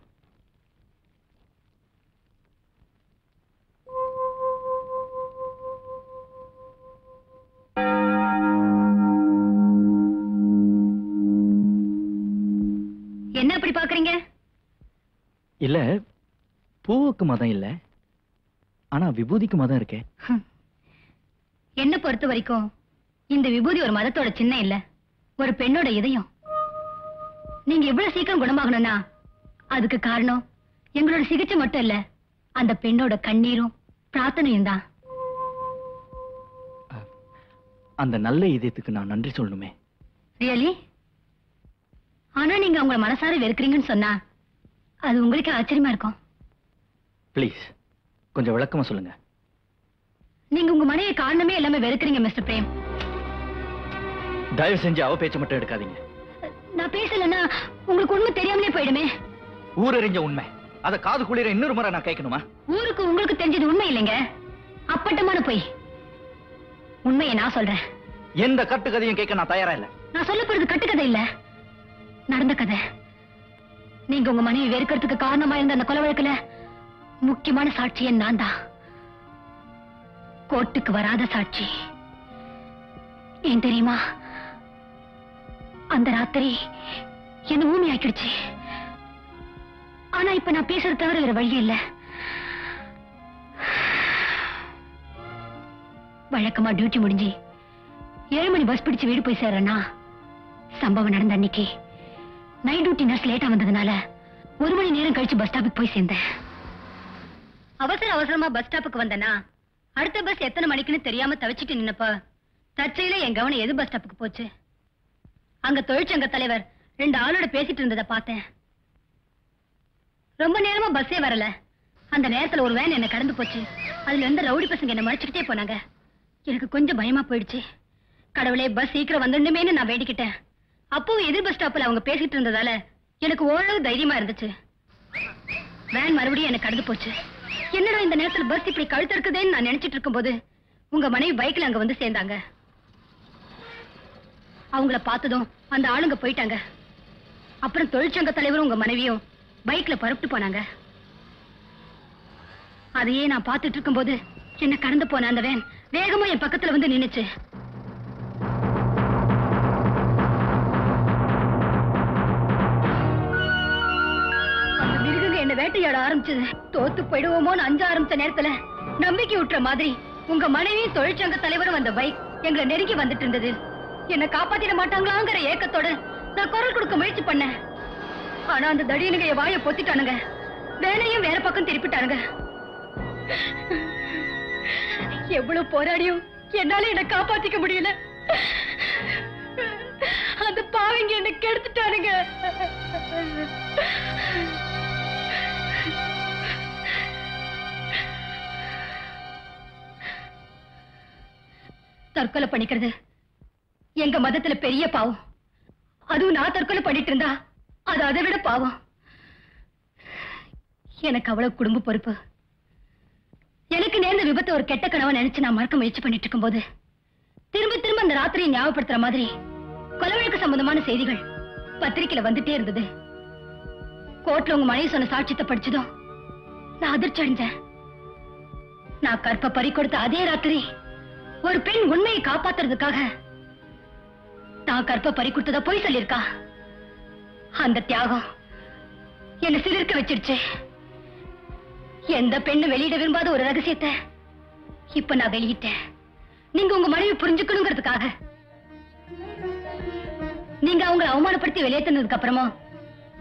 என்ன அப்படி பாக்குறீங்க? இல்ல பூவுக்கு மதம் இல்ல. ஆனா விபூதிக்கு மதம் இருக்கே. என்ன பொறுத்த வரைக்கும்? இந்த விபூதி ஒரு மதத்தோட சின்னம் இல்ல. ஒரு பெண்ணோட இதயம். நீங்க இவ்வளவு சீக்கிரம் குணமாகணும்னா அதுக்கு காரணம் எங்களோட சிகிச்சை மட்டும் இல்ல அந்த பெண்ணோட கண்ணீரும் பிரார்த்தனையும் தான். அந்த நல்ல இதயத்துக்கு நான் நன்றி சொல்லணுமே. ரியலி ஆனா நீங்க அவங்கள மனசார வெறுக்கிறீங்கன்னு சொன்னா அது உங்களுக்கு ஆச்சரியமா இருக்கும். ப்ளீஸ் கொஞ்சம் விளக்கமா சொல்லுங்க. நீங்க உங்க மனைவி காரணமே இல்லாம வெறுக்கிறீங்க மிஸ்டர் பிரேம். தயவு செஞ்சு அவ பேச்ச மட்டும் எடுக்காதீங்க. நான் பேசலன்னா உங்களுக்கு உண்மை தெரியாமலே போயிடுமே. ஊரறிஞ்ச உண்மை. அத காது குளிர இன்னொரு முறை நான் கேட்கணுமா? ஊருக்கு உங்களுக்கு தெரிஞ்சது உண்மை இல்லைங்க. அப்பட்டமான பொய். உண்மையை நான் சொல்றேன். எந்த கட்டுக்கதையும் கேட்க நான் தயாரா இல்ல. நான் சொல்ல போறது கட்டுக்கதை இல்ல. நடந்த கதை. நீங்க உங்க மனைவி வெறுக்கிறதுக்கு காரணமா இருந்த அந்த கொலை வழக்குல முக்கியமான சாட்சியே நான் தான் கோர்ட்டுக்கு வராத சாட்சி. ஏன் தெரியுமா? அந்த ராத்திரி என்ன ஊமி ஆக்கிடுச்சு ஆனா இப்ப நான் பேசுறது தவிர வேற வழி இல்ல. வழக்கமா டியூட்டி முடிஞ்சு ஏழு மணி பஸ் பிடிச்சு வீடு போய் சேர்றேன்னா சம்பவம் நடந்த அன்னைக்கு நைட் டியூட்டி நர்ஸ் லேட்டா வந்ததுனால ஒரு மணி நேரம் கழிச்சு பஸ் ஸ்டாப்புக்கு போய் சேர்ந்தேன். அவசர அவசரமா பஸ் ஸ்டாப்புக்கு வந்தனா அடுத்த பஸ் எத்தனை மணிக்குன்னு தெரியாம தவிச்சிட்டு நின்னப்ப தற்செயல என் கவனம் எது பஸ் ஸ்டாப்புக்கு போச்சு? அங்க தொழிற்சங்க தலைவர் ரெண்டு ஆளோட பேசிட்டு இருந்ததை பார்த்தேன். ரொம்ப நேரமா பஸ்ஸே வரல. அந்த நேரத்துல ஒரு வேன் என்ன கடந்து போச்சு. அதுல இருந்து ரவுடி பசங்க என்ன மறைச்சுக்கிட்டே போனாங்க. எனக்கு கொஞ்சம் பயமா போயிடுச்சு. கடவுளே பஸ் சீக்கிரம் வந்துடுமேன்னு நான் வேடிக்கிட்டேன் அப்பவும் எதிர் பஸ் ஸ்டாப்ல அவங்க பேசிட்டு இருந்ததால எனக்கு ஓரளவு தைரியமா இருந்துச்சு. வேன் மறுபடியும் எனக்கு கடந்து போச்சு. என்னடா இந்த நேரத்துல பஸ் இப்படி கழுத்து இருக்குதேன்னு நான் நினைச்சிட்டு இருக்கும்போது உங்க மனைவி பைக்ல அங்க வந்து சேர்ந்தாங்க. அவங்கள பார்த்ததும் அந்த ஆளுங்க போயிட்டாங்க. அப்புறம் தொழிற்சங்க தலைவரும் உங்க மனைவியும் பைக்ல பரப்பிட்டு போனாங்க. அதையே நான் பார்த்துட்டு இருக்கும்போது என்ன கடந்து போன அந்த வேன் வேகமா என் பக்கத்துல வந்து நின்னுச்சு. என்ன வேட்டையாட ஆரம்பிச்சது. தோத்து போயிடுவோமோன்னு அஞ்ச ஆரம்பிச்ச நேரத்துல நம்பிக்கை விட்டுற மாதிரி உங்க மனைவியும் தொழிற்சங்க தலைவரும் வந்த பைக் எங்களை நெருங்கி வந்துட்டு இருந்தது. என்ன காப்பாத்திட மாட்டாங்களாங்கிற ஏக்கத்தோட நான் குரல் கொடுக்க முயற்சி பண்ணேன். ஆனா அந்த தடியனுங்க என் வாயை பொத்திட்டானுங்க. வேலையும் வேற பக்கம் திருப்பிட்டானுங்க. எவ்வளவு போராடியும் என்னால என்ன காப்பாத்திக்க முடியல. அந்த பாவிங்க என்ன கெடுத்துட்டானுங்க. தற்கொலை பண்ணிக்கிறது. எங்க மதத்துல பெரிய பாவம். அதுவும் நான் தற்கொலை பண்ணிட்டு இருந்தா அது அதை விட பாவம். எனக்கு அவ்வளவு குடும்ப பொறுப்பு. எனக்கு நேர்ந்த விபத்து ஒரு கெட்ட கனவை நினைச்சு நான் மறக்க முயற்சி பண்ணிட்டு இருக்கும் போது திரும்ப திரும்ப அந்த ராத்திரியை ஞாபகப்படுத்துற மாதிரி கொலவழக்கு சம்பந்தமான செய்திகள் பத்திரிக்கையில வந்துட்டே இருந்தது. கோர்ட்ல உங்க மனைவி சொன்ன சாட்சியத்தை படிச்சதும் நான் அதிர்ச்சி அடைஞ்சேன். நான் கற்ப பறி கொடுத்த அதே ராத்திரி ஒரு பெண் உண்மையை காப்பாத்துறதுக்காக நான் கற்ப பறி கொடுத்ததா பொய் சொல்லியிருக்கா? அந்த தியாகம் என்ன சிலிர்க்க வச்சிருச்சு. எந்த பெண்ணு வெளியிட விரும்பாத ஒரு ரகசியத்தை இப்ப நான் வெளியிட்டேன். நீங்க உங்க மனைவி புரிஞ்சுக்கணுங்கிறதுக்காக. நீங்க அவங்கள அவமானப்படுத்தி வெளியேற்றினதுக்கு அப்புறமா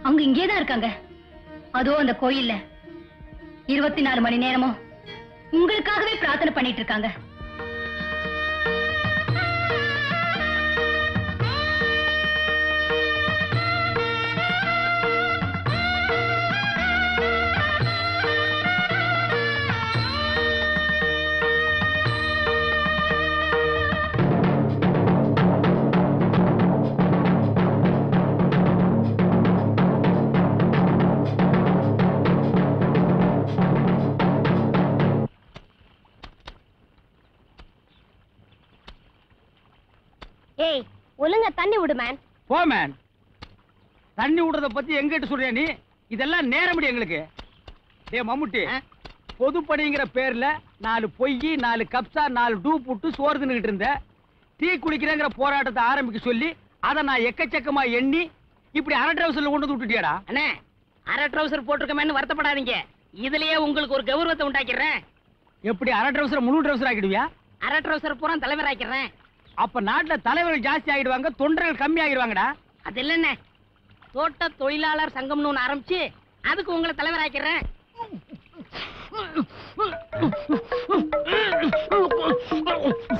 அவங்க இங்கேதான் இருக்காங்க. அதோ அந்த கோயில்ல இருபத்தி நாலு மணி நேரமும் உங்களுக்காகவே பிரார்த்தனை பண்ணிட்டு இருக்காங்க. ஒழுங்கா தண்ணி விடு மேன் போ மேன் தண்ணி விடுறத பத்தி எங்கிட்ட சொல்றியா நீ? இதெல்லாம் நேரமடி எங்களுக்கு. டே மம்முட்டி. பொதுப்பணிங்கிற பேர்ல நாலு பொய் நாலு கப்சா நாலு டூ புட்டு சோறு தின்னுகிட்டு இருந்த. டீ குடிக்கிறேங்கிற போராட்டத்தை ஆரம்பிக்க சொல்லி அதை நான் எக்கச்சக்கமா எண்ணி இப்படி அரை ட்ரௌசர்ல கொண்டு வந்து விட்டுட்டியாடா? அண்ணே அரை ட்ரௌசர் போட்டிருக்கமேன்னு வருத்தப்படாதீங்க. இதுலயே உங்களுக்கு ஒரு கௌரவத்தை உண்டாக்கிறேன் எப்படி அரை ட்ரௌசர் முழு ட்ரௌசர் ஆக்கிடுவியா அரை ட்ரௌசர் பூரா தலைவர் ஆக்கிறேன் அப்ப நாட்டுல தலைவர்கள் ஜாஸ்தி ஆகிடுவாங்க தொண்டர்கள் கம்மி ஆகிடுவாங்கடா அது இல்லண்ணே தோட்ட தொழிலாளர் சங்கம்னு ஒண்ணு ஆரம்பிச்சு அதுக்கு உங்களை தலைவர் ஆக்கிறேன்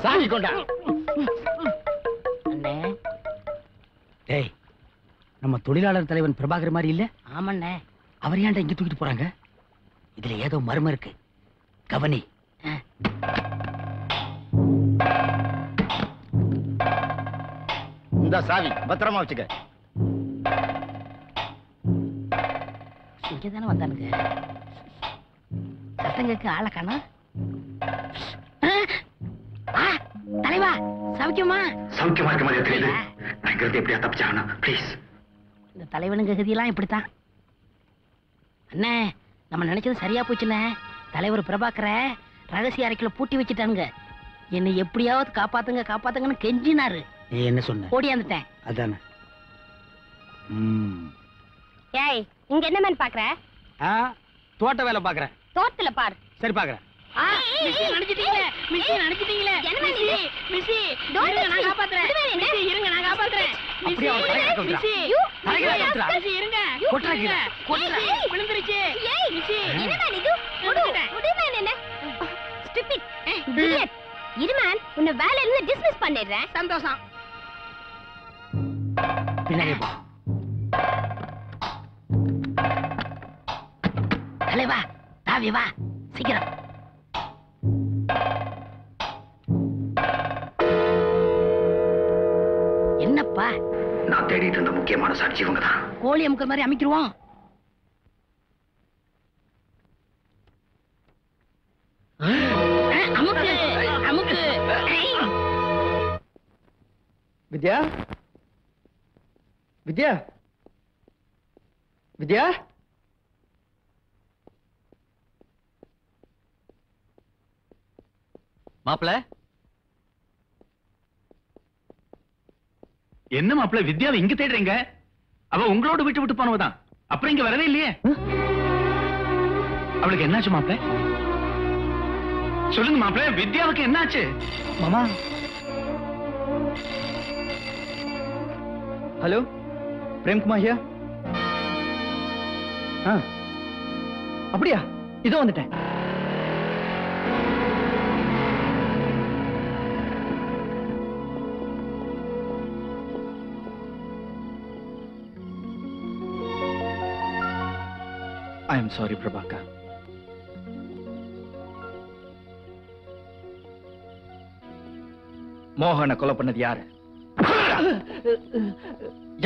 சாமி கொண்டா. அண்ணே. டேய் நம்ம தொழிலாளர் தலைவன் பிரபாகர் மாதிரி இல்ல? ஆமாண்ணே. அவர் ஏன்டா இங்க தூக்கிட்டு போறாங்க? இதுல ஏதோ மர்மம் இருக்கு. கவனி. இந்த சாவி? பத்திரமா வச்சுக்க. இங்கதானே வந்தானுங்க. சத்தம் கேட்க ஆளை காணோம் ஆ, தலைவா சௌக்கியமா? சௌக்கியமா இருக்க மாதிரி தெரியுது? நான் எப்படியா தப்பிச்சாகணும்? ப்ளீஸ் இந்த தலைவனுங்க கதியெல்லாம் இப்படித்தான். அண்ணே நம்ம நினைச்சது சரியா போச்சுண்ணே. தலைவர் பிரபாகர ரகசிய அறைக்குள்ள பூட்டி வச்சுட்டானுங்க. என்னை எப்படியாவது காப்பாத்துங்க காப்பாத்துங்கன்னு கெஞ்சினாரு. நீ என்ன சொன்ன ஓடியாந்துட்டேன் அதானே ம் ஏய் இங்க என்ன மேன் பாக்குற ஆ, தோட்ட வேலை பாக்குறேன் தோட்டத்துல பார் சரி பாக்குறேன் ஆ, மிஸ்ஸி, நினைச்சிட்டீங்களே மிஸ்ஸி, நினைச்சிட்டீங்களே மிஸ்ஸி, மிஸ்ஸி, இருங்க, நான் காப்பாத்துறேன். மிஸ்ஸி, இருங்க, நான் காப்பாத்துறேன். மிஸ்ஸி, அப்படியே அவன் தலையில கவுத்துறா. மிஸ்ஸி, தலையில மிஸ்ஸி, கவுத்துறா. மிஸ்ஸி, இருங்க. கொட்டுறா இருங்க. கீழே. கொட்டுறா. ஏய். விழுந்துருச்சு. ஏய் மிஸ்ஸி. என்ன மேன் இது முடு முடு மேன் என்ன ஸ்டூபிட் இடியட் இரு மேன் உன்னை வேலையில இருந்து டிஸ்மிஸ் பண்ணிடுறேன் சந்தோஷம் பின்னாடியே போ. தலைவா தாவி வா சீக்கிரம். என்னப்பா? நான் தேடிட்டு இருந்த முக்கியமான சாட்சி இவங்க தான் கோழி அமுக்கிற மாதிரி அமைக்கிருவோம். அமுக்கு அமுக்கு. ஐ. வித்யா? வித்யா? வித்யா? மாப்பிள? என்ன மாப்பிள வித்யாவை இங்க தேடுறீங்க? அவ உங்களோட விட்டு விட்டு போனவதான் அப்புறம் இங்க வரவே இல்லையே. அவளுக்கு என்னாச்சு மாப்பிள? சொல்லுங்க மாப்பிள்ள வித்யாவுக்கு என்னாச்சு? மாமா? ஹலோ? பிரேம்குமார் ஹியா அப்படியா? இதோ வந்துட்டேன். ஐ எம் சாரி பிரபாகா மோகனை கொலை பண்ணது யாரு?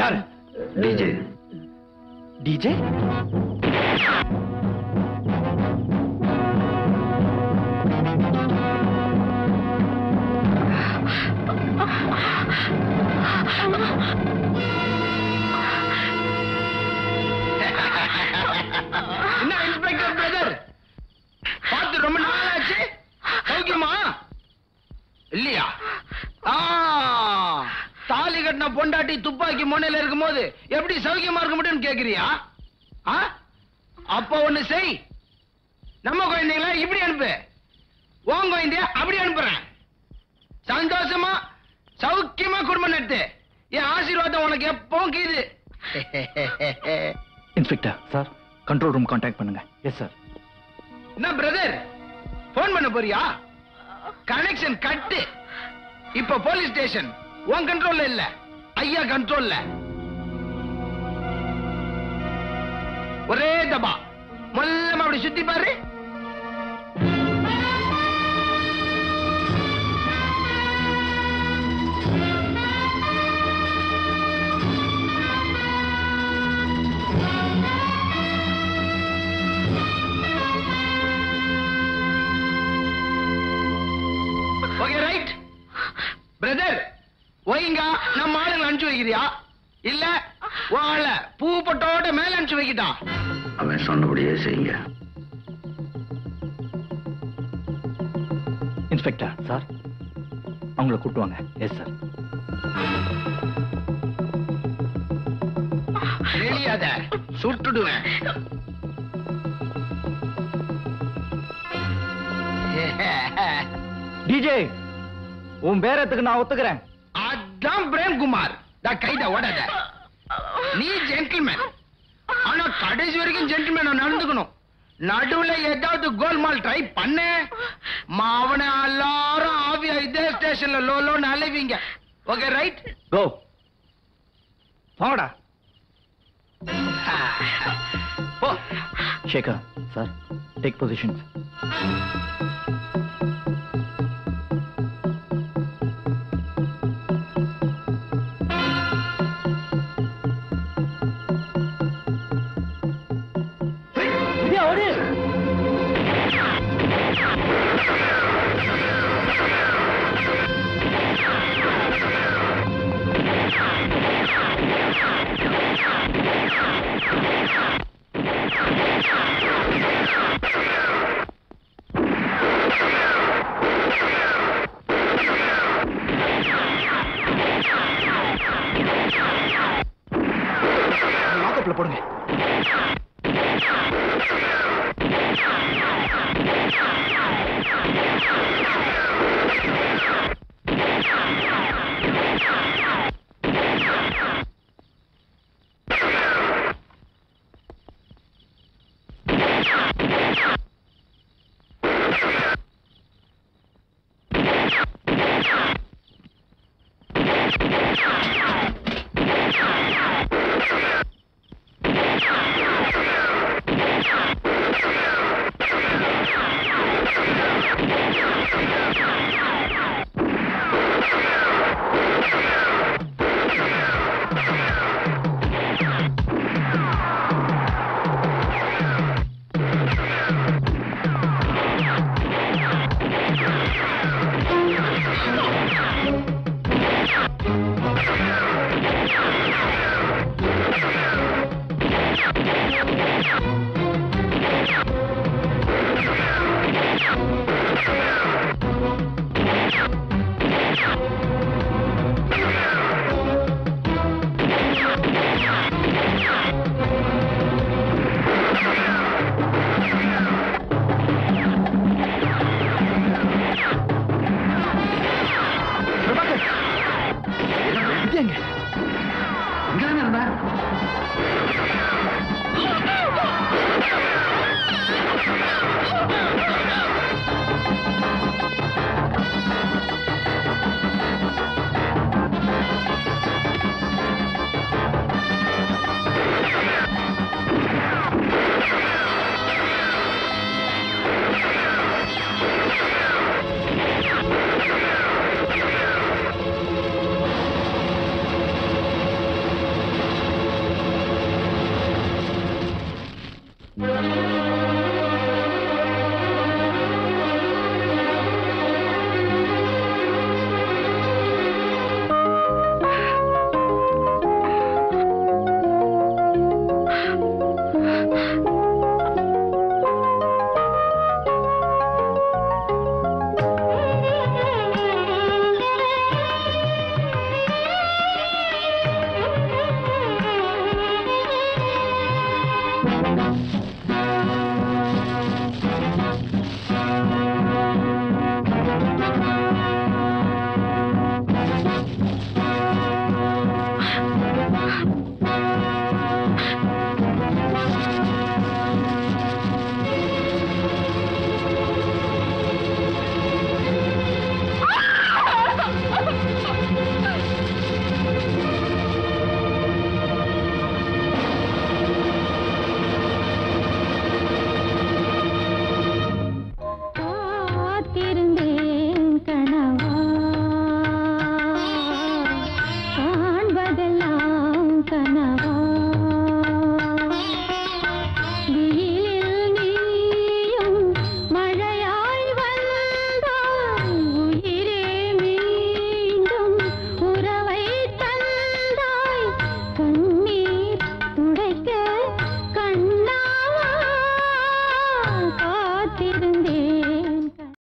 யாரு? டிஜே டிஜே என்ன இன்ஸ்பெக்டர் பிரதர் பார்த்து ரொம்ப நாள் ஆச்சு சௌக்கியமா? இல்லையா? ஆ. தாலி கட்டின பொண்டாட்டி துப்பாக்கி முனையில இருக்கும்போது எப்படி சௌக்கியமா இருக்க முடியும்னு கேக்குறியா? ஆ? அப்ப ஒண்ணு செய். நம்ம குழந்தைங்கள இப்படி அனுப்பு. உன் குழந்தைய அப்படி அனுப்புறேன். சந்தோஷமா சௌக்கியமா குடும்பம் நடத்து. என் ஆசீர்வாதம் உனக்கு எப்பவும் கீது. Inspector sir control room contact பண்ணுங்க. எஸ் சார் என்ன பிரதர் போன் பண்ண போறியா? கனெக்ஷன் கட்டு. இப்ப போலீஸ் ஸ்டேஷன் உன் கண்ட்ரோல்ல இல்ல. ஐயா கண்ட்ரோல்ல ஒரே தபா. மொல்லமா அப்படி சுத்தி பாரு. ஓகே ரைட் பிரதர் ஒய்ங்கா நம்ம ஆளுங்களை அனுப்பிச்சு வைக்கிறியா? இல்ல ஆள பூ பட்டோட மேல அனுப்பிச்சு வைக்கிட்டா? அவன் சொன்னபடியே செய்யுங்க. Inspector sir. அவங்கள கூட்டு வாங்க. எஸ் சார் தெரியாத சுட்டுடுவேன். டிஜே உன் பேரத்துக்கு நான் ஒத்துக்கிறேன். அதான் பிரேம்குமார் டா கைத ஓடாத நீ ஜென்டில்மேன் ஆனா கடைசி வரைக்கும் ஜென்டில்மேன் நடந்துக்கணும் நடுவுல ஏதாவது கோல்மால் ட்ரை பண்ணு மாவன எல்லாரும் ஆவியா இதே ஸ்டேஷன்ல லோலோன்னு அலைவீங்க ஓகே ரைட் கோ போங்கடா போ சேகர் சார் டேக் பொசிஷன்